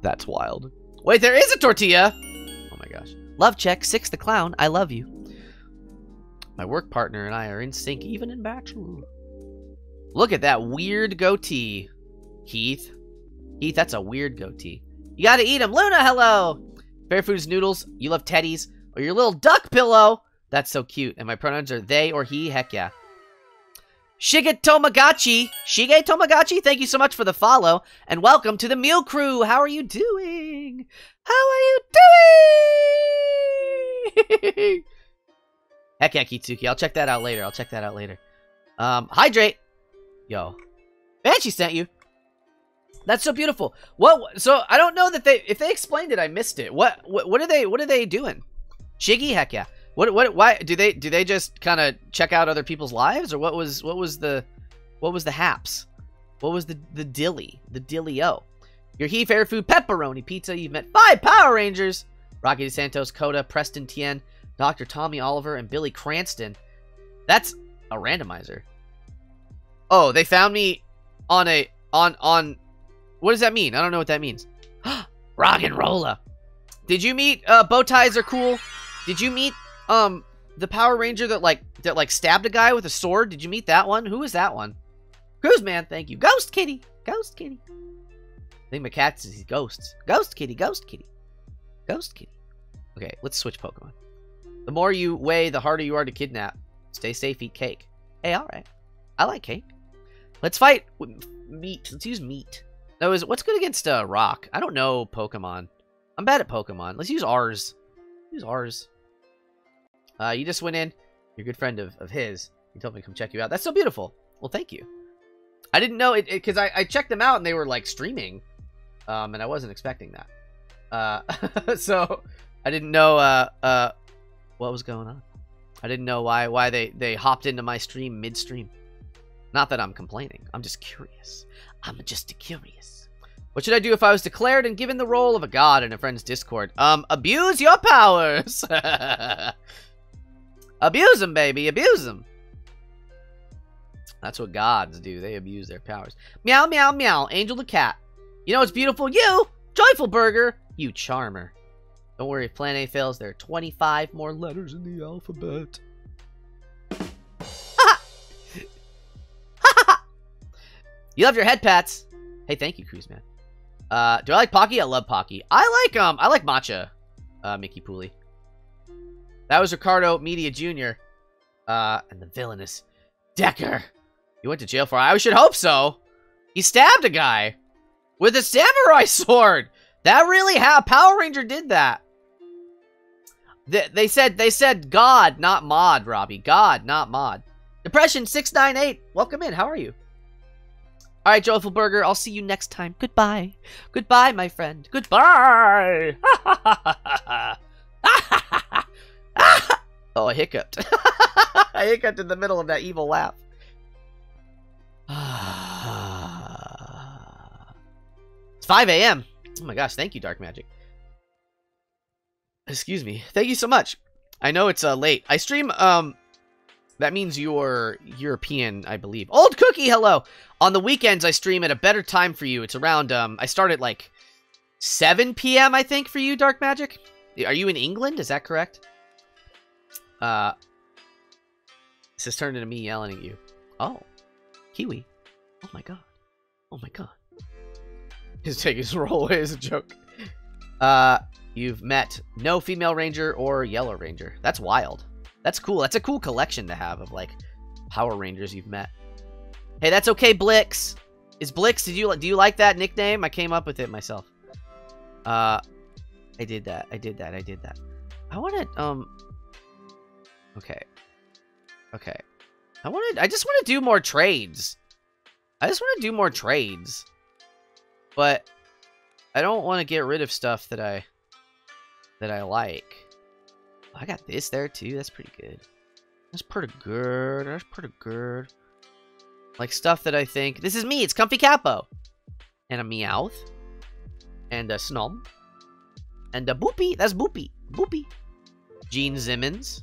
That's wild. Wait, there is a tortilla. Oh my gosh. Love check, Six the Clown, I love you. My work partner and I are in sync, even in bachelor. Look at that weird goatee. Heath. Heath, that's a weird goatee. You gotta eat them. Luna, hello! Fair Foods Noodles, you love teddies. Or your little duck pillow. That's so cute. And my pronouns are they or he. Heck yeah. Shige Tomagachi. Shige Tomagachi, thank you so much for the follow. And welcome to the Meal Crew. How are you doing? How are you doing? Heck yeah, Kitsuki. I'll check that out later. I'll check that out later. Um, hydrate. Yo. Banshee sent you. That's so beautiful. What? So I don't know that they. If they explained it, I missed it. What? What, what are they? What are they doing? Shiggy, heck yeah. What? What? Why do they? Do they just kind of check out other people's lives, or what was? What was the? What was the haps? What was the the dilly? The dilly-o? Your he fair food pepperoni pizza. You've met five Power Rangers. Rocky DeSantos, Koda, Preston Tien, Dr. Tommy Oliver, and Billy Cranston. That's a randomizer. Oh, they found me on a on on. What does that mean? I don't know what that means. Rock and roller. Did you meet uh bow ties are cool? Did you meet um the Power Ranger that like that like stabbed a guy with a sword? Did you meet that one? Who is that one? Cruise man, thank you. Ghost Kitty. Ghost Kitty. I think my cat's is ghosts. Ghost Kitty, Ghost Kitty. Ghost Kitty. Okay, let's switch Pokemon. The more you weigh, the harder you are to kidnap. Stay safe, eat cake. Hey, alright. I like cake. Let's fight meat. Let's use meat. No, is what's good against uh, rock? I don't know Pokemon. I'm bad at Pokemon. Let's use ours. Use ours. Uh, you just went in. You're a good friend of, of his. He told me to come check you out. That's so beautiful. Well, thank you. I didn't know it because I, I checked them out and they were like streaming, um, and I wasn't expecting that. Uh, so I didn't know uh uh what was going on. I didn't know why why they they hopped into my stream midstream. Not that I'm complaining. I'm just curious. I'm just curious. What should I do if I was declared and given the role of a god in a friend's Discord? Um, abuse your powers. abuse them, baby. Abuse them. That's what gods do. They abuse their powers. Meow, meow, meow. Angel the cat. You know what's beautiful? You! Joyful Burger! You charmer. Don't worry, if Plan A fails, there are 25 more letters in the alphabet. You love your head pats. Hey, thank you, Cruise Man. Uh, do I like Pocky? I love Pocky. I like, um, I like Matcha, uh, Mickey Pooley. That was Ricardo Medina Jr. Uh, and the villainous Deker. You went to jail for I should hope so. He stabbed a guy with a samurai sword. That really how Power Ranger did that. They, they said they said God, not mod, Robbie. God, not mod. Depression six nine eight. Welcome in. How are you? All right, Joyful Burger. I'll see you next time. Goodbye. Goodbye, my friend. Goodbye. oh, I hiccuped. I hiccuped in the middle of that evil laugh. it's 5 a.m. Oh my gosh, thank you, Dark Magic. Excuse me. Thank you so much. I know it's uh, late. I stream, um, that means you're European, I believe. Old Cookie, hello! On the weekends, I stream at a better time for you. It's around, um, I start at like 7 p.m., I think, for you, Dark Magic. Are you in England? Is that correct? Uh, this has turned into me yelling at you. Oh, Kiwi. Oh my god. Oh my god. His taking his roll away as a joke. Uh, you've met no female ranger or yellow ranger. That's wild. That's cool. That's a cool collection to have of like Power Rangers you've met. Hey, that's okay, Blix. Is Blix? Did you do you like that nickname? I came up with it myself. Uh, I did that. I did that. I did that. I want to um. Okay. Okay. I want to. I just want to do more trades. I just want to do more trades. But I don't want to get rid of stuff that I that I like. I got this there too. That's pretty good. That's pretty good. That's pretty good. Like stuff that I think this is me. It's Comfy Capo, and a Meowth, and a Snob, and a Boopy. That's Boopy. Boopy. Gene Simmons.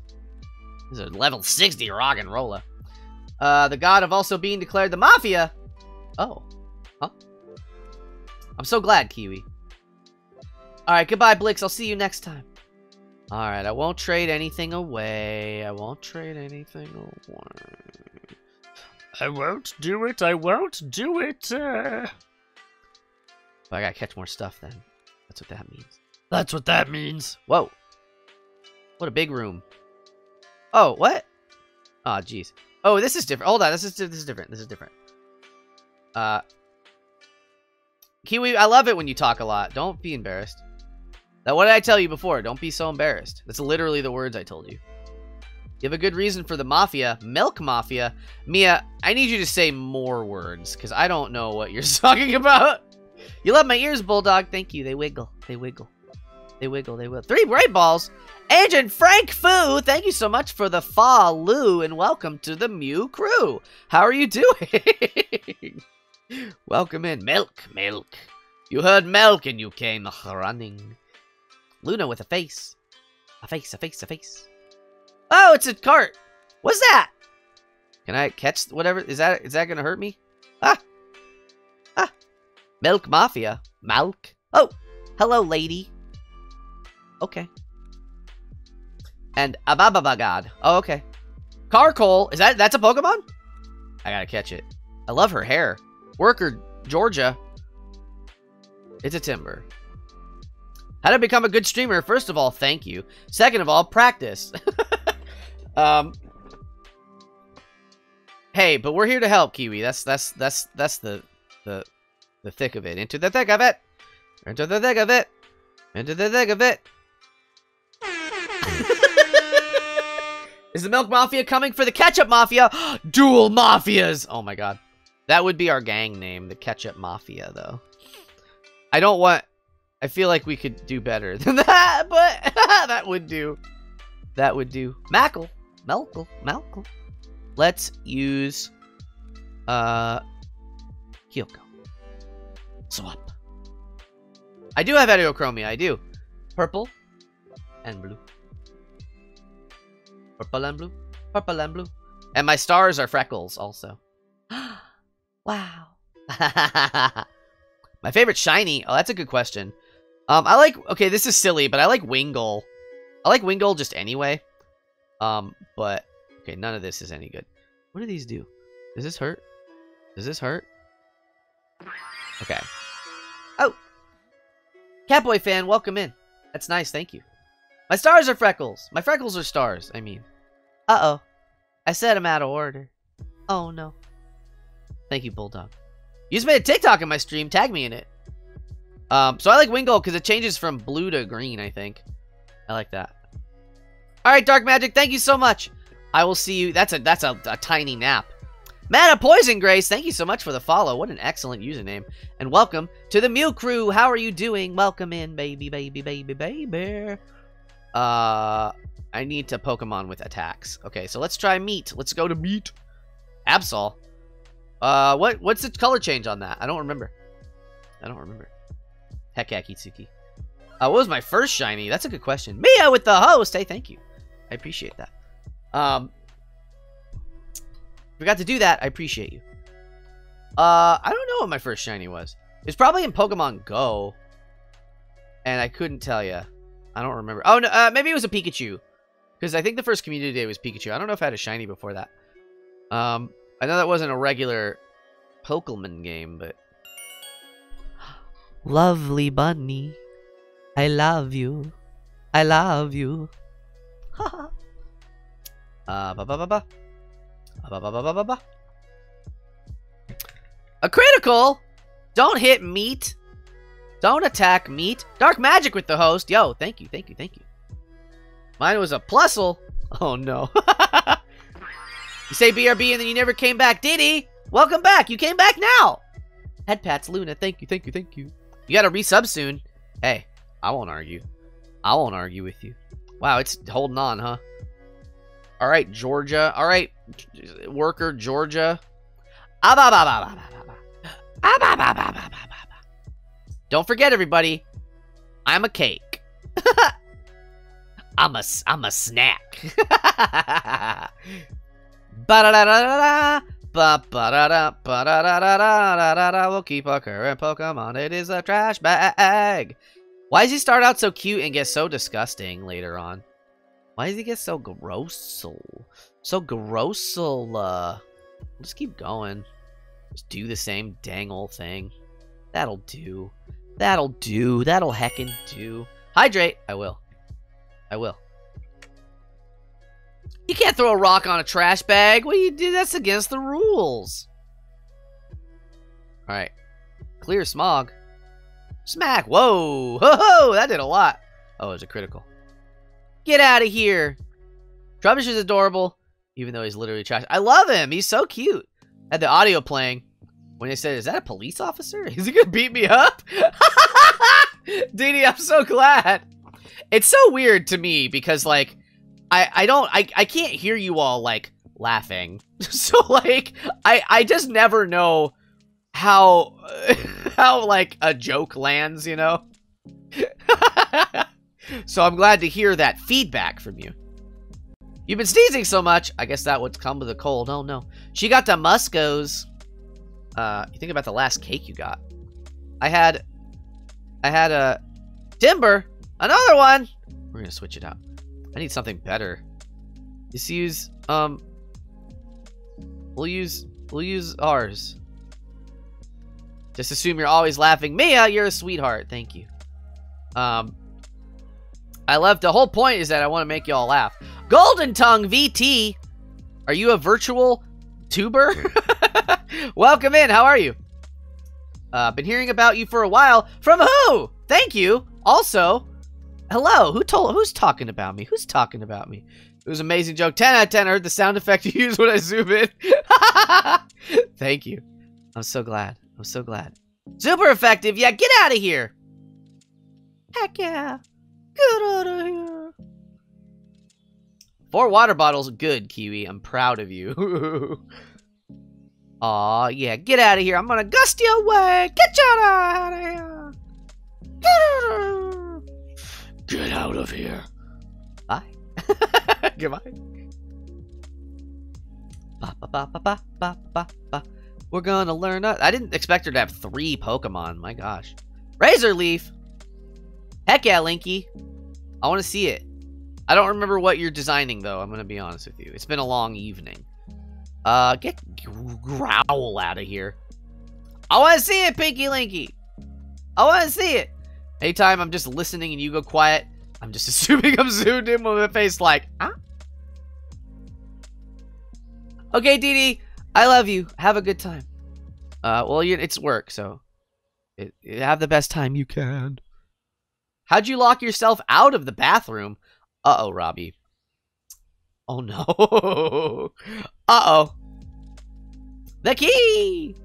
This is a level 60 rock and roller. Uh, the god of also being declared the Mafia. Oh. Huh? I'm so glad, Kiwi. Alright, goodbye, Blix. I'll see you next time. Alright, I won't trade anything away. I won't trade anything away. I won't do it. I won't do it. Uh... But I gotta catch more stuff then. That's what that means. That's what that means. Whoa. What a big room. Oh, what? Oh, jeez. Oh, this is different. Hold on. This is this is different. This is different. Uh, Kiwi, I love it when you talk a lot. Don't be embarrassed. Now, what did I tell you before? Don't be so embarrassed. That's literally the words I told you. You have a good reason for the mafia, milk mafia. Mia, I need you to say more words because I don't know what you're talking about. You love my ears, Bulldog. Thank you. They wiggle. They wiggle. They wiggle. They wiggle. Three bright balls. Agent Frank Fu, thank you so much for the follow and welcome to the Mew crew. How are you doing? welcome in. Milk, milk. You heard milk and you came running. Luna with a face. A face, a face, a face. Oh, it's a cart. What's that? Can I catch whatever? Is that is that gonna hurt me? Ah! Ah! Milk Mafia. Milk. Oh! Hello, lady. Okay. And Abababagad. Oh, okay. Carkol. Is that that's a Pokemon? I gotta catch it. I love her hair. Worker Georgia. It's a timber. How to become a good streamer? First of all, thank you. Second of all, practice. um. Hey, but we're here to help, Kiwi. That's that's that's that's the the the thick of it. Into the thick of it. Into the thick of it. Into the thick of it. Is the Milk Mafia coming for the Ketchup Mafia? Dual Mafias! Oh my god. That would be our gang name, the Ketchup Mafia, though. I don't want... I feel like we could do better than that, but that would do. That would do. Mackle. Melkle. Malkle. Let's use... Uh... Kyoko. Swap. I do have Heterochromia, I do. Purple and blue. Purple and blue. Purple and blue. And my stars are freckles also. wow. my favorite shiny. Oh, that's a good question. Um, I like, okay, this is silly, but I like Wingull. I like Wingull just anyway. Um, but, okay, none of this is any good. What do these do? Does this hurt? Does this hurt? Okay. Oh! Catboy fan, welcome in. That's nice, thank you. My stars are freckles. My freckles are stars, I mean. Uh-oh. I said I'm out of order. Oh, no. Thank you, Bulldog. You just made a TikTok in my stream. Tag me in it. Um, so I like Wingull because it changes from blue to green, I think. I like that. All right, Dark Magic, thank you so much. I will see you. That's a that's a, a tiny nap. Mana Poison Grace, thank you so much for the follow. What an excellent username. And welcome to the Mew Crew. How are you doing? Welcome in, baby, baby, baby, baby. Uh, I need to Pokemon with attacks. Okay, so let's try Meat. Let's go to Meat. Absol. Uh, what what's the color change on that? I don't remember. I don't remember. Heck yeah, Kitsuki. Uh, what was my first shiny? That's a good question. Mia with the host. Hey, thank you. I appreciate that. Um, forgot to do that. I appreciate you. Uh, I don't know what my first shiny was. It was probably in Pokemon Go. And I couldn't tell you. I don't remember. Oh, no, uh, maybe it was a Pikachu. Because I think the first community day was Pikachu. I don't know if I had a shiny before that. Um, I know that wasn't a regular Pokemon game, but... Lovely bunny. I love you. I love you. uh, ba ba ba ba. Ba ba ba ba ba ba. A critical? Don't hit meat. Don't attack meat. Dark magic with the host. Yo, thank you, thank you, thank you. Mine was a plusle. Oh no. you say BRB and then you never came back, did he? Welcome back. You came back now. Head pats, Luna. Thank you, thank you, thank you. You gotta resub soon. Hey, I won't argue. I won't argue with you. Wow, it's holding on, huh? All right, Georgia. All right, worker, Georgia. Don't forget, everybody. I'm a cake. I'm a, I'm a snack. Ba-da-da-da-da-da. Ba-ba-da-da, ba-da-da-da-da-da-da-da. We'll keep our current Pokemon. It is a trash bag. Why does he start out so cute and get so disgusting later on? Why does he get so gross? So gross? Uh, just keep going. Just do the same dang old thing. That'll do. That'll do. That'll heckin' do. Hydrate. I will. I will. You can't throw a rock on a trash bag. What do you do? That's against the rules. Alright. Clear smog. Smack. Whoa. Ho ho. That did a lot. Oh, it was a critical. Get out of here. Trubbish is adorable, even though he's literally trash. I love him. He's so cute. Had the audio playing when they said, is that a police officer? Is he going to beat me up? Didi, I'm so glad. It's so weird to me because, like, I, I don't, I, I can't hear you all, like, laughing. so, like, I, I just never know how, how, like, a joke lands, you know? so I'm glad to hear that feedback from you. You've been sneezing so much. I guess that would come with a cold. Oh no. She got the Muscos. Uh, you think about the last cake you got. I had, I had a Timber. Another one. We're gonna switch it out. I need something better. Just use um. We'll use we'll use ours. Just assume you're always laughing. Mia, you're a sweetheart. Thank you. Um, I love the whole point is that I want to make y'all laugh. Golden Tongue VT, are you a virtual tuber? Welcome in. How are you? Uh, been hearing about you for a while. From who? Thank you. Also, hello. Who told? Who's talking about me? Who's talking about me? It was an amazing joke. 10 out of 10. I heard the sound effect you use when I zoom in. Thank you. I'm so glad. I'm so glad. Super effective. Yeah, get out of here. Heck yeah. Get out of here. Four water bottles. Good, Kiwi. I'm proud of you. Aw, yeah. Get out of here. I'm gonna gust you away. Get you out of here. Get out of here. Get out of here. Bye. Goodbye. Ba, ba, ba. We're gonna learn. I didn't expect her to have three Pokemon. My gosh. Razor Leaf. Heck yeah, Linky. I want to see it. I don't remember what you're designing though. I'm gonna be honest with you. It's been a long evening. Uh, get Growl out of here. I want to see it, Pinky Linky. I want to see it. Anytime I'm just listening and you go quiet, I'm just assuming I'm zoomed in with a face like, huh? Okay, Dee Dee, I love you. Have a good time. Uh, well, it's work, so it, it- have the best time you can. How'd you lock yourself out of the bathroom? Uh-oh, Robbie. Oh, no. Uh-oh. The key!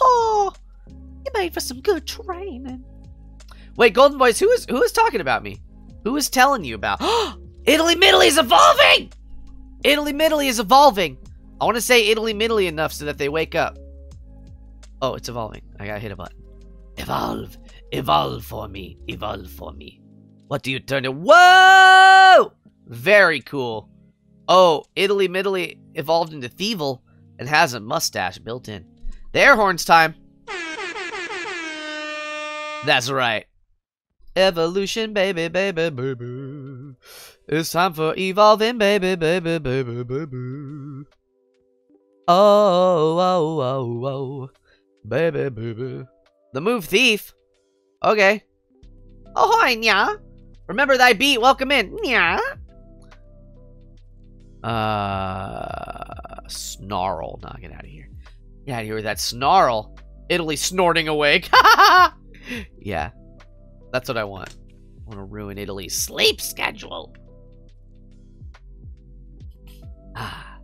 Oh, you made for some good training. Wait, Golden Boys, who is who is talking about me? Who is telling you about? Italy Middly is evolving! Italy Middly is evolving. I want to say Italy Middly enough so that they wake up. Oh, it's evolving. I gotta hit a button. Evolve. Evolve for me. Evolve for me. What do you turn to? Whoa! Very cool. Oh, Italy Middly evolved into Thievul and has a mustache built in. The air horns time. That's right. Evolution, baby, baby, baby. It's time for evolving, baby, baby, baby, baby. Oh, oh, oh, oh. Baby, baby. The move thief. Okay. Ahoy, nya. Remember thy beat. Welcome in. Nya. Uh, snarl. Nah, get out of here. Get out of here with that snarl. Italy snorting awake. yeah, that's what I want. I want to ruin Italy's sleep schedule. Ah.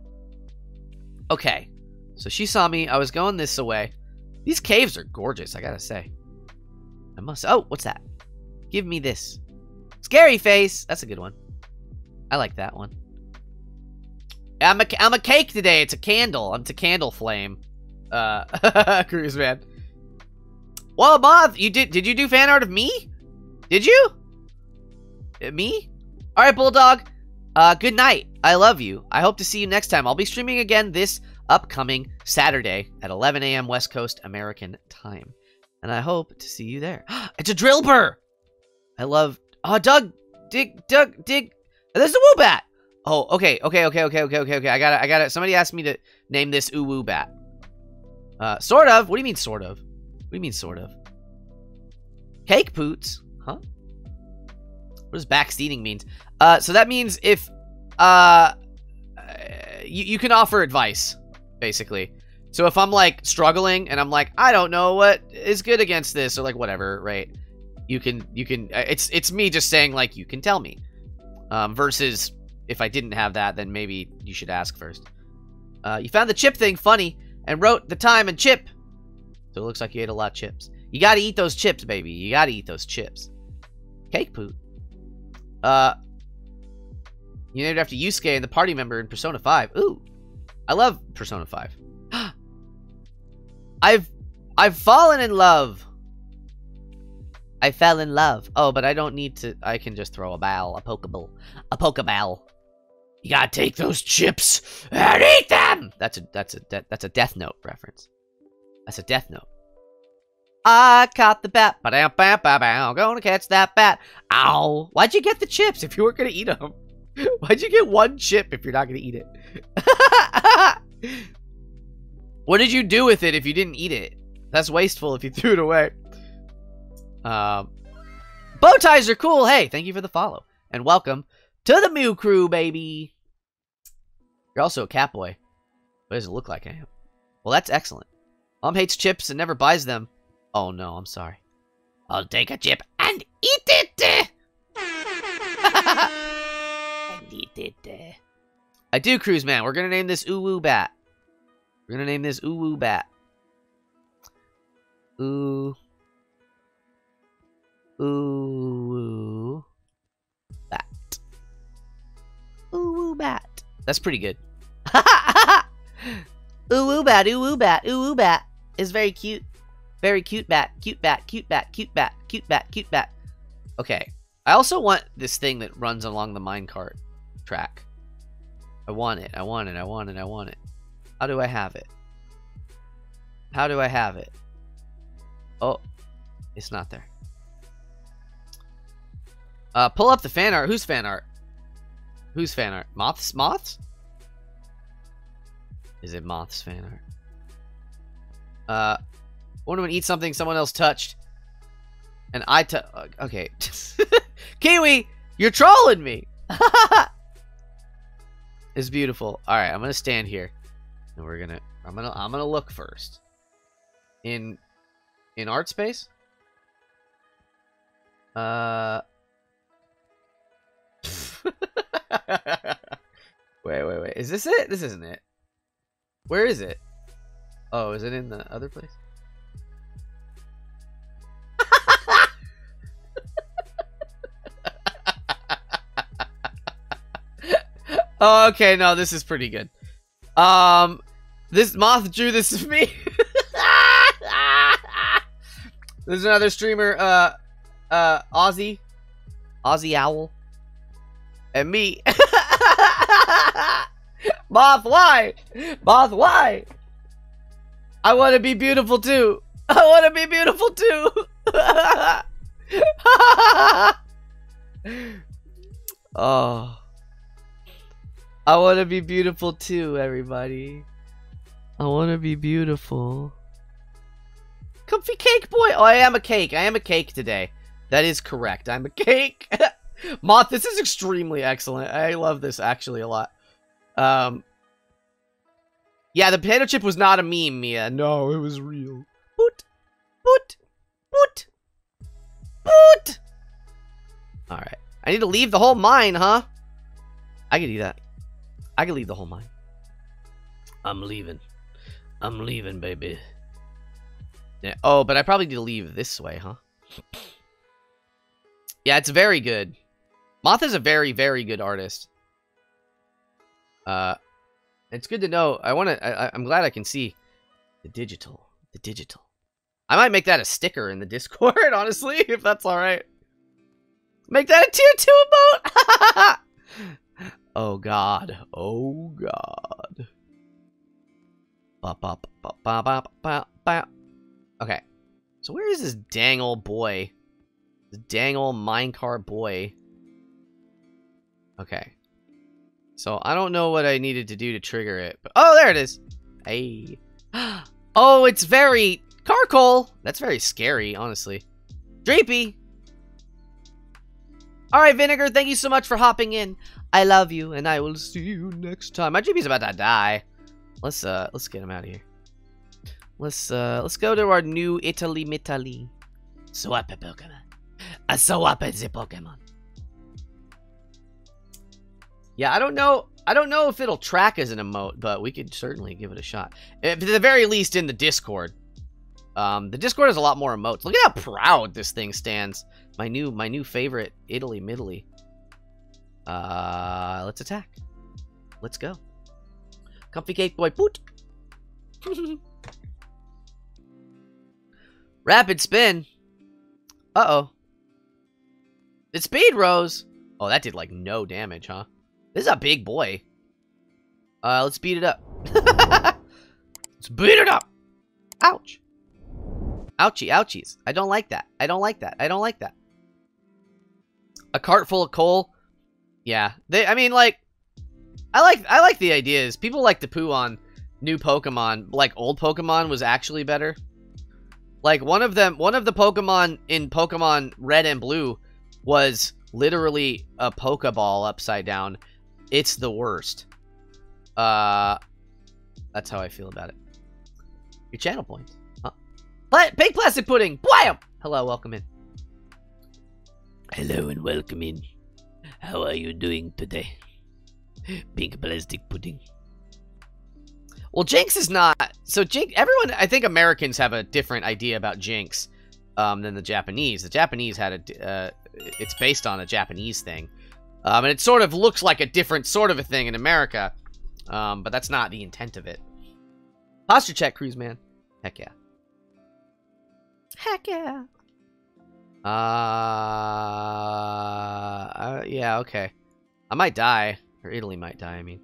Okay, so she saw me. I was going this away. These caves are gorgeous, I gotta say. I must. Oh, what's that? Give me this. Scary face. That's a good one. I like that one. I'm a, I'm a cake today. It's a candle. It's a candle flame. Uh, Cruise man. Well, Moth, you did. Did you do fan art of me? Did you? Uh, me? All right, Bulldog. Uh, good night. I love you. I hope to see you next time. I'll be streaming again this upcoming Saturday at 11 a.m. West Coast American time, and I hope to see you there. it's a Drilbur. I love. Oh, Doug, dig, Doug, dig. There's the Woobat. Oh, okay, okay, okay, okay, okay, okay, okay. I got it. I got it. Somebody asked me to name this Uwu Bat. Uh, sort of. What do you mean, sort of? What do you mean, sort of? Cake poots, huh? What does backseating means? Uh, so that means if uh, you you can offer advice, basically. So if I'm like struggling and I'm like I don't know what is good against this or like whatever, right? You can you can uh, it's it's me just saying like you can tell me. Um, versus if I didn't have that, then maybe you should ask first. Uh, you found the chip thing funny and wrote the time and chip. So it looks like you ate a lot of chips. You gotta eat those chips, baby. You gotta eat those chips. Cake poot. Uh, you named after Yusuke and the party member in Persona 5. Ooh, I love Persona 5. I've I've fallen in love. I fell in love. Oh, but I don't need to. I can just throw a ball, a pokeball, a pokeball. You gotta take those chips and eat them! That's a that's a that, that's a Death Note reference. That's a Death Note. I caught the bat. Ba-dam, bam. Gonna catch that bat. Ow! Why'd you get the chips if you weren't gonna eat them? Why'd you get one chip if you're not gonna eat it? what did you do with it if you didn't eat it? That's wasteful if you threw it away. Um, bow ties are cool. Hey, thank you for the follow and welcome to the Mew Crew, baby. You're also a cat boy. What does it look like I am? Well, that's excellent. Mom hates chips and never buys them. Oh no, I'm sorry. I'll take a chip and eat it! and eat it. I do, Cruise Man. We're gonna name this Woo Bat. We're gonna name this Woo Bat. Ooh. Ooh Bat. Ooh Bat. That's pretty good. ooh Bat, Ooh Bat, Ooh Bat is very cute. Very cute bat, cute bat, cute bat, cute bat, cute bat, cute bat. Okay. I also want this thing that runs along the minecart track. I want it, I want it, I want it, I want it. How do I have it? How do I have it? Oh, it's not there. Uh, pull up the fan art. Who's fan art? Who's fan art? Moths? Moths? Is it Moths fan art? Uh, I want to eat something someone else touched. And I I t- Okay. Kiwi, you're trolling me. it's beautiful. All right, I'm going to stand here. And we're going to I'm going to I'm going to look first. In in art space? Uh Wait, wait, wait. Is this it? This isn't it. Where is it? Oh, is it in the other place? Oh, okay, no, this is pretty good. Um, this moth drew this of me. There's another streamer, uh, uh, Aussie, Aussie Owl, and me. Moth, why? Moth, why? I want to be beautiful too. I want to be beautiful too. oh. I want to be beautiful too, everybody. I want to be beautiful. Comfy cake boy. Oh, I am a cake. I am a cake today. That is correct. I'm a cake. Moth, this is extremely excellent. I love this actually a lot. Um, yeah, the potato chip was not a meme, Mia. No, it was real. Boot, boot, boot, boot. All right, I need to leave the whole mine, huh? I can do that. I can leave the whole mine. I'm leaving. I'm leaving, baby. Yeah. Oh, but I probably need to leave this way, huh? yeah, it's very good. Moth is a very, very good artist. Uh, it's good to know. I want to. I, I'm glad I can see the digital. The digital. I might make that a sticker in the Discord, honestly, if that's all right. Make that a tier two emote. oh God. Oh God. Ba, ba, ba, ba, ba, ba, ba. Okay. So where is this dang old boy? This dang old minecart boy. Okay. So I don't know what I needed to do to trigger it. But, oh, there it is. Hey. Oh, it's very... Carkol! That's very scary, honestly. Dreepy! Alright, Vinegar, thank you so much for hopping in. I love you, and I will see you next time. My Dreepy's about to die. Let's, uh, let's get him out of here. Let's, uh, let's go to our new Italy Mitali. Swap a Pokemon. A swap a Pokemon. Yeah, I don't know. I don't know if it'll track as an emote, but we could certainly give it a shot. At the very least, in the Discord. Um, the Discord has a lot more emotes. Look at how proud this thing stands. My new, my new favorite, Italy Middly. Uh, let's attack. Let's go. Comfy cake boy, poot. Rapid spin. Uh oh. It speed rose. Oh, that did like no damage, huh? This is a big boy. Uh, let's beat it up. let's beat it up. Ouch. Ouchie, ouchies. I don't like that. I don't like that. I don't like that. A cart full of coal. Yeah. They I mean like I like I like the ideas. People like to poo on new Pokemon. Like old Pokemon was actually better. Like one of them one of the Pokemon in Pokemon Red and Blue was literally a Pokeball upside down. It's the worst. Uh that's how I feel about it. Your channel points. Huh? Big plastic pudding. Blam! Hello, welcome in. Hello and welcome in. How are you doing today? Pink plastic pudding. Well, Jynx is not. So Jynx, everyone, I think Americans have a different idea about Jynx um, than the Japanese. The Japanese had a. Uh, it's based on a Japanese thing, um, and it sort of looks like a different sort of a thing in America, um, but that's not the intent of it. Posture check, cruise man. Heck yeah. Heck yeah. Uh, uh, yeah, okay. I might die. Or Italy might die, I mean.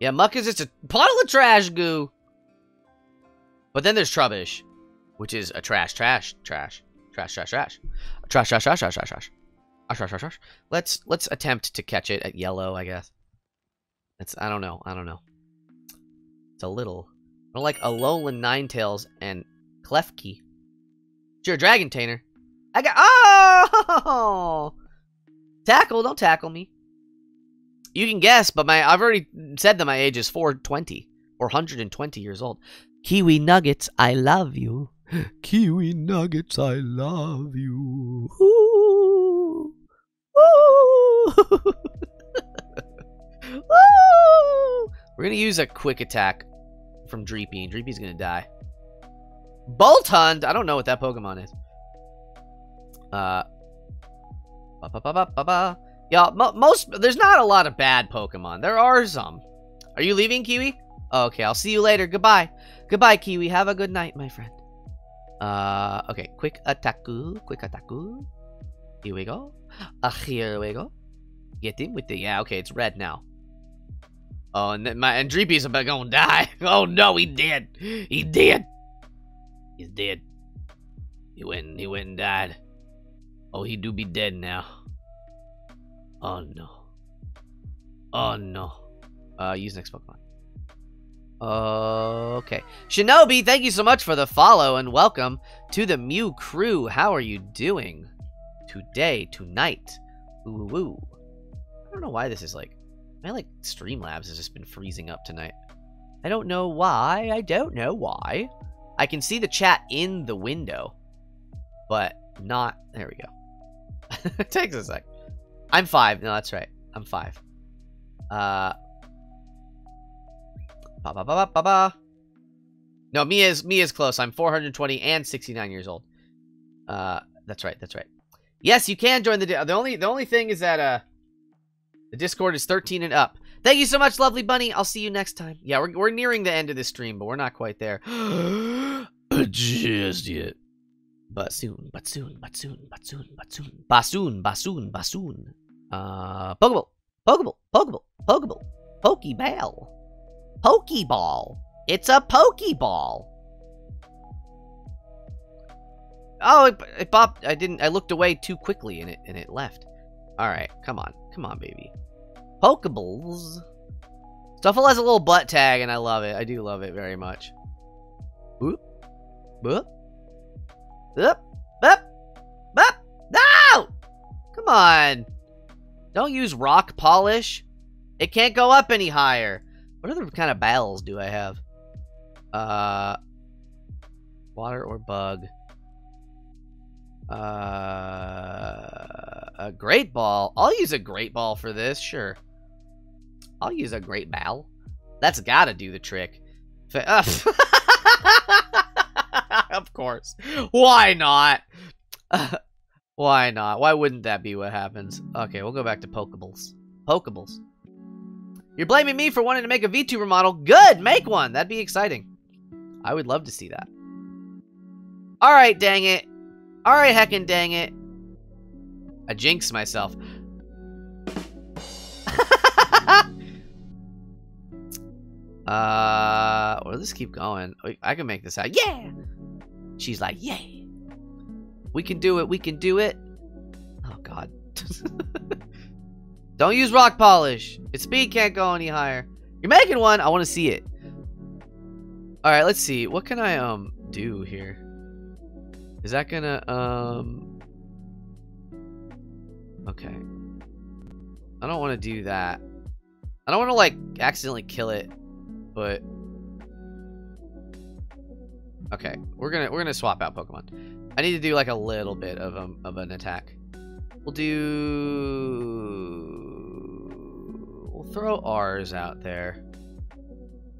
Yeah, Muk is just a puddle of trash goo. But then there's Trubbish, which is a trash, trash, trash. Trash, trash, trash. Trash, trash, trash, trash, trash, trash. Trash, trash, trash, trash. Let's, let's attempt to catch it at yellow, I guess. It's, I don't know, I don't know. It's a little. Don't like Alolan Ninetales and Klefki. Sure, Dragon Tainer. I got. Oh! Tackle, don't tackle me. You can guess, but my I've already said that my age is 420 or 120 years old. Kiwi Nuggets, I love you. Kiwi nuggets, I love you. Ooh. Ooh. Ooh. We're gonna use a quick attack from Dreepy, and Dreepy's gonna die. Boltund! I don't know what that Pokemon is. Uh. Ba ba ba ba ba ba. Yeah, mo most there's not a lot of bad Pokemon. There are some. Are you leaving, Kiwi? Okay, I'll see you later. Goodbye. Goodbye, Kiwi. Have a good night, my friend. Uh, okay. Quick attacku. Quick attacku. Here we go. Uh, here we go. Get him with the yeah. Okay, it's red now. Oh, and my and Dreepy's about gonna die. Oh no, he did. He did. He's dead. He went. He went and died. Oh, he do be dead now. Oh no. Oh no. Uh, use next Pokemon. Okay. Shinobi, thank you so much for the follow and welcome to the Mew crew. How are you doing? Today, tonight. Ooh, woo. I don't know why this is like. My like Streamlabs has just been freezing up tonight. I don't know why. I don't know why. I can see the chat in the window, but not. There we go. It takes a sec. I'm five. No, that's right. I'm five. Uh. Ba ba ba ba ba. No, Mia's Mia's close. I'm 420 and 69 years old. Uh, that's right. That's right. Yes, you can join the. The only the only thing is that uh, the Discord is 13 and up. Thank you so much, lovely bunny. I'll see you next time. Yeah, we're we're nearing the end of this stream, but we're not quite there. Just yet. But soon, but soon, but soon, but soon, but soon. Basoon, basoon, basoon. Uh, Pokeball, Pokeball, Pokeball, Pokeball, Pokeball, Pokeball. It's a Pokeball. Oh, it, it. I didn't. I looked away too quickly, and it and it left. All right, come on, come on, baby. Pokeballs. Stufful has a little butt tag, and I love it. I do love it very much. Whoop, whoop, whoop, whoop, whoop. No! Come on. Don't use rock polish. It can't go up any higher. What other kind of battles do I have? Uh, water or bug? Uh, a great ball. I'll use a great ball for this, sure. I'll use a great ball. That's gotta do the trick. Uh, of course. Why not? Why not? Why wouldn't that be what happens? Okay, we'll go back to Pokeballs. Pokeballs. You're blaming me for wanting to make a VTuber model? Good! Make one! That'd be exciting. I would love to see that. Alright, dang it. Alright, heckin' dang it. I jinxed myself. Uh, or let's keep going. I can make this out. Yeah! She's like, yeah. We can do it. We can do it. Oh, God. Don't use rock polish. Its speed can't go any higher. You're making one. I want to see it. All right, let's see. What can I um do here? Is that gonna um? Okay. I don't want to do that. I don't want to like accidentally kill it, but okay, we're gonna we're gonna swap out Pokemon. I need to do like a little bit of um of an attack. We'll do. We'll throw ours out there.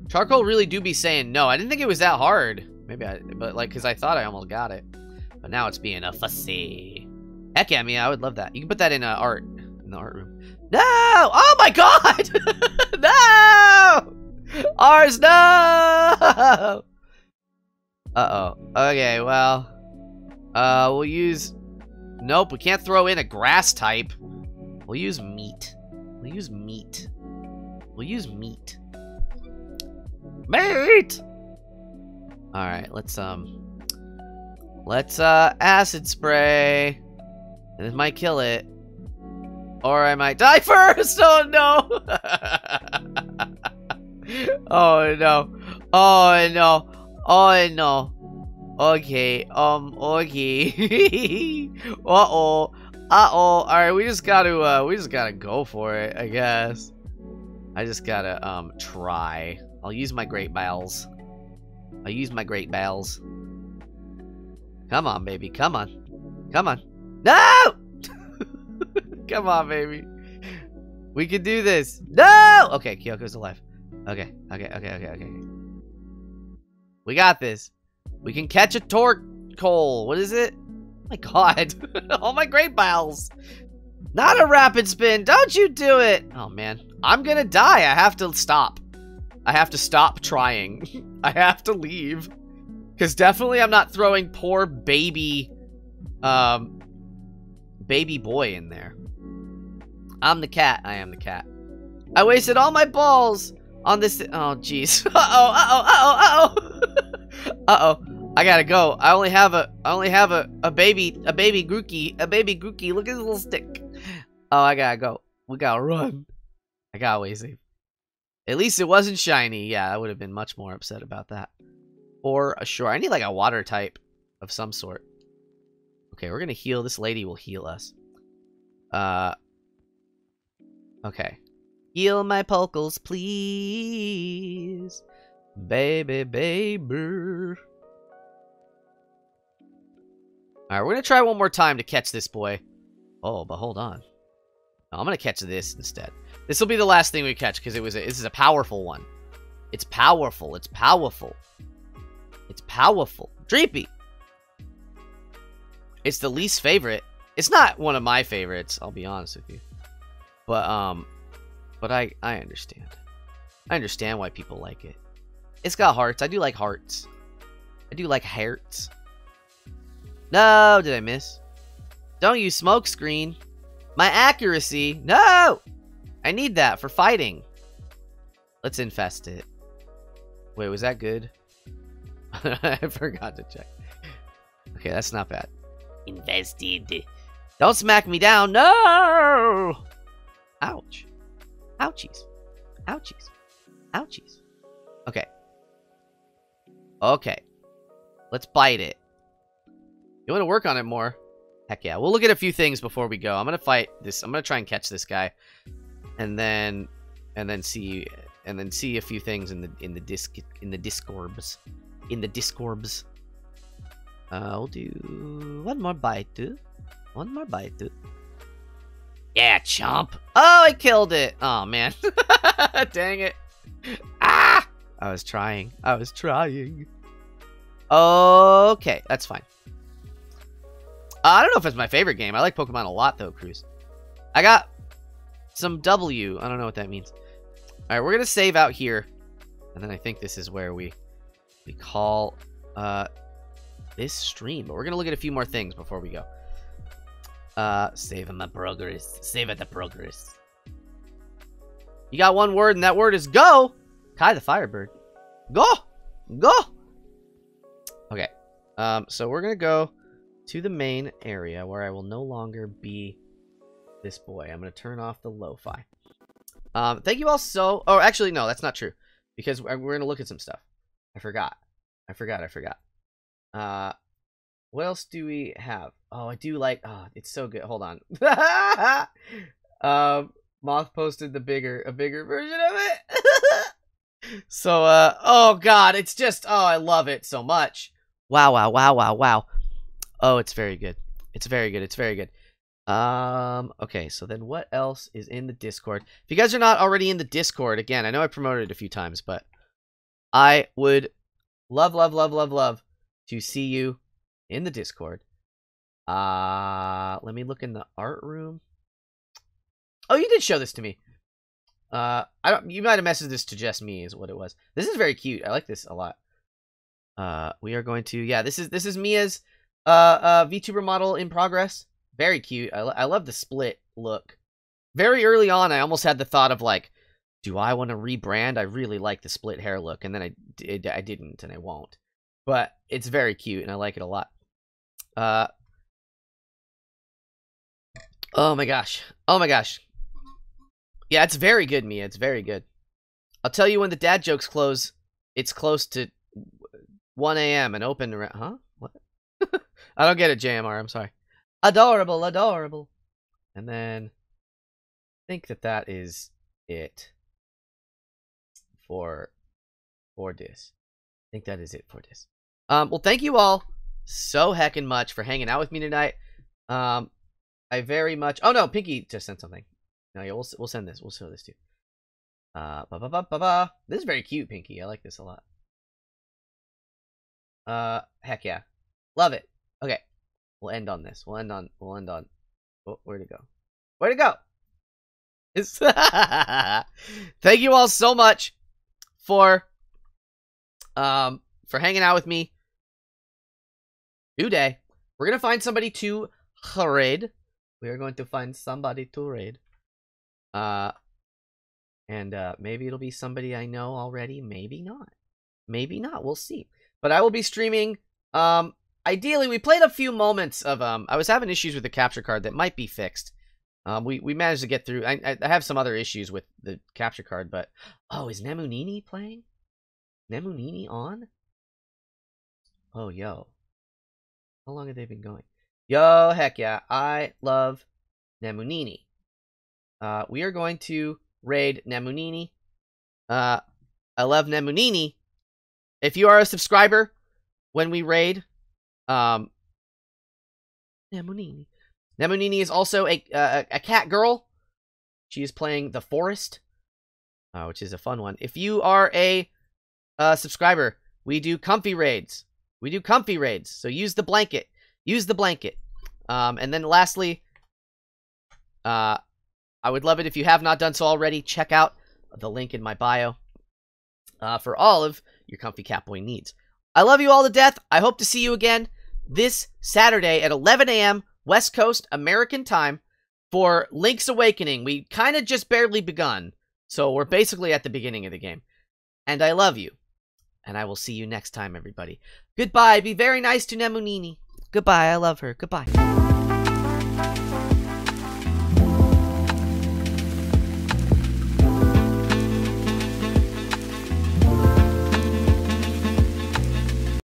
Carkol really do be saying no. I didn't think it was that hard. Maybe I, but like, cause I thought I almost got it. But now it's being a fussy. Heck yeah, me, I would love that. You can put that in uh, art, in the art room. No! Oh my god! no! Ours, no! Uh-oh. Okay, well. Uh, we'll use... Nope, we can't throw in a grass type. We'll use meat. We'll use meat. We'll use meat. Meat! Alright, let's, um... Let's, uh, acid spray. It might kill it. Or I might die first! Oh, no! oh, no. Oh, no. Oh, no. Okay, um, okay. Uh-oh. Uh-oh. Alright, we just gotta, uh, we just gotta go for it, I guess. I just gotta, um, try. I'll use my great bells. I'll use my great bells. Come on, baby. Come on. Come on. No! Come on, baby. We can do this. No! Okay, Kyoko's alive. Okay, okay, okay, okay, okay. We got this. We can catch a torque coal. What is it? Oh my god. All my great biles. Not a rapid spin. Don't you do it. Oh, man. I'm gonna die. I have to stop. I have to stop trying. I have to leave. Because definitely I'm not throwing poor baby, um, baby boy in there. I'm the cat. I am the cat. I wasted all my balls on this. Oh, jeez. Uh-oh, uh-oh, uh-oh, uh-oh. uh-oh. I gotta go. I only have a, I only have a, a baby, a baby Grookey, a baby Grookey. Look at his little stick. Oh, I gotta go. We gotta run. I gotta wait. At least it wasn't shiny. Yeah, I would have been much more upset about that. Or a shore. I need like a water type of some sort. Okay, we're gonna heal. This lady will heal us. Uh. Okay. Heal my pulkles, please. Baby, baby. Alright, we're gonna try one more time to catch this boy. Oh, but hold on. No, I'm gonna catch this instead. This will be the last thing we catch because it was a, this is a powerful one. It's powerful. It's powerful. It's powerful. Dreepy. It's the least favorite. It's not one of my favorites. I'll be honest with you. But um, but I I understand. I understand why people like it. It's got hearts. I do like hearts. I do like hearts. No, did I miss? Don't use smoke screen. My accuracy. No! I need that for fighting. Let's infest it. Wait, was that good? I forgot to check. Okay, that's not bad. Invested. Don't smack me down. No! Ouch. Ouchies. Ouchies. Ouchies. Okay. Okay. Let's bite it. You want to work on it more? Heck yeah. We'll look at a few things before we go. I'm going to fight this. I'm going to try and catch this guy. And then and then see and then see a few things in the in the disc in the discorbs. In the discorbs. Uh, I'll do one more bite. One more bite. Yeah, chomp. Oh, I killed it. Oh man. Dang it. Ah! I was trying. I was trying. Okay, that's fine. Uh, I don't know if it's my favorite game. I like Pokemon a lot, though, Cruz. I got some W. I don't know what that means. All right, we're going to save out here. And then I think this is where we we call uh, this stream. But we're going to look at a few more things before we go. Uh, Saving my progress. Save the progress. you got one word, and that word is go. Kai the Firebird. Go! Go! Okay. Um, so we're gonna go to the main area where I will no longer be this boy. I'm gonna turn off the lo-fi. Um, thank you all so... Oh, actually, no, that's not true. Because we're we're gonna look at some stuff. I forgot. I forgot, I forgot. Uh, what else do we have? Oh, I do like... Oh, it's so good. Hold on. um, Moth posted the bigger, a bigger version of it. so, uh, oh god, it's just, oh, I love it so much. Wow, wow, wow, wow, wow. Oh, it's very good. It's very good. It's very good. Um, okay, so then what else is in the Discord? If you guys are not already in the Discord, again, I know I promoted it a few times, but I would love, love, love, love, love to see you in the Discord. Uh, let me look in the art room. Oh, you did show this to me. Uh, I don't. You might have messaged this to just me, is what it was. This is very cute. I like this a lot. Uh, we are going to. Yeah, this is this is Mia's uh uh VTuber model in progress. Very cute. I I love the split look. Very early on, I almost had the thought of like, do I want to rebrand? I really like the split hair look, and then I did. I didn't, and I won't. But it's very cute, and I like it a lot. Uh. Oh my gosh. Oh my gosh. Yeah, it's very good, Mia. It's very good. I'll tell you when the dad jokes close. It's close to 1 a.m. and open. Huh? What? I don't get it, JMR. I'm sorry. Adorable, adorable. And then I think that that is it for for this. I think that is it for this. Um, well, thank you all so heckin' much for hanging out with me tonight. Um, I very much. Oh no, Pinky just sent something. No, yeah, we'll we'll send this. We'll show this too. Uh, ba ba ba ba ba. This is very cute, Pinky. I like this a lot. Uh, heck yeah, love it. Okay, we'll end on this. We'll end on. We'll end on. Oh, where to go? Where to go? It's Thank you all so much for um for hanging out with me. New. We're gonna find somebody to raid. We are going to find somebody to raid. Uh, and uh, maybe it'll be somebody I know already. Maybe not. Maybe not. We'll see. But I will be streaming. Um, ideally, we played a few moments of um. I was having issues with the capture card that might be fixed. Um, we we managed to get through. I I have some other issues with the capture card, but oh, is Nemunini playing? Nemunini on? Oh, yo. How long have they been going? Yo, heck yeah. I love Nemunini. Uh, we are going to raid Nemunini. Uh, I love Nemunini. If you are a subscriber, when we raid, um, Nemunini. Nemunini is also a, uh, a cat girl. She is playing the forest, uh, which is a fun one. If you are a uh, subscriber, we do comfy raids. We do comfy raids. So use the blanket. Use the blanket. Um, and then lastly, uh, I would love it if you have not done so already. Check out the link in my bio uh, for all of your comfy Catboy needs. I love you all to death. I hope to see you again this Saturday at 11 a.m. West Coast American time for Link's Awakening. We kind of just barely begun, so we're basically at the beginning of the game. And I love you. And I will see you next time, everybody. Goodbye. Be very nice to Nemunini. Goodbye. I love her. Goodbye.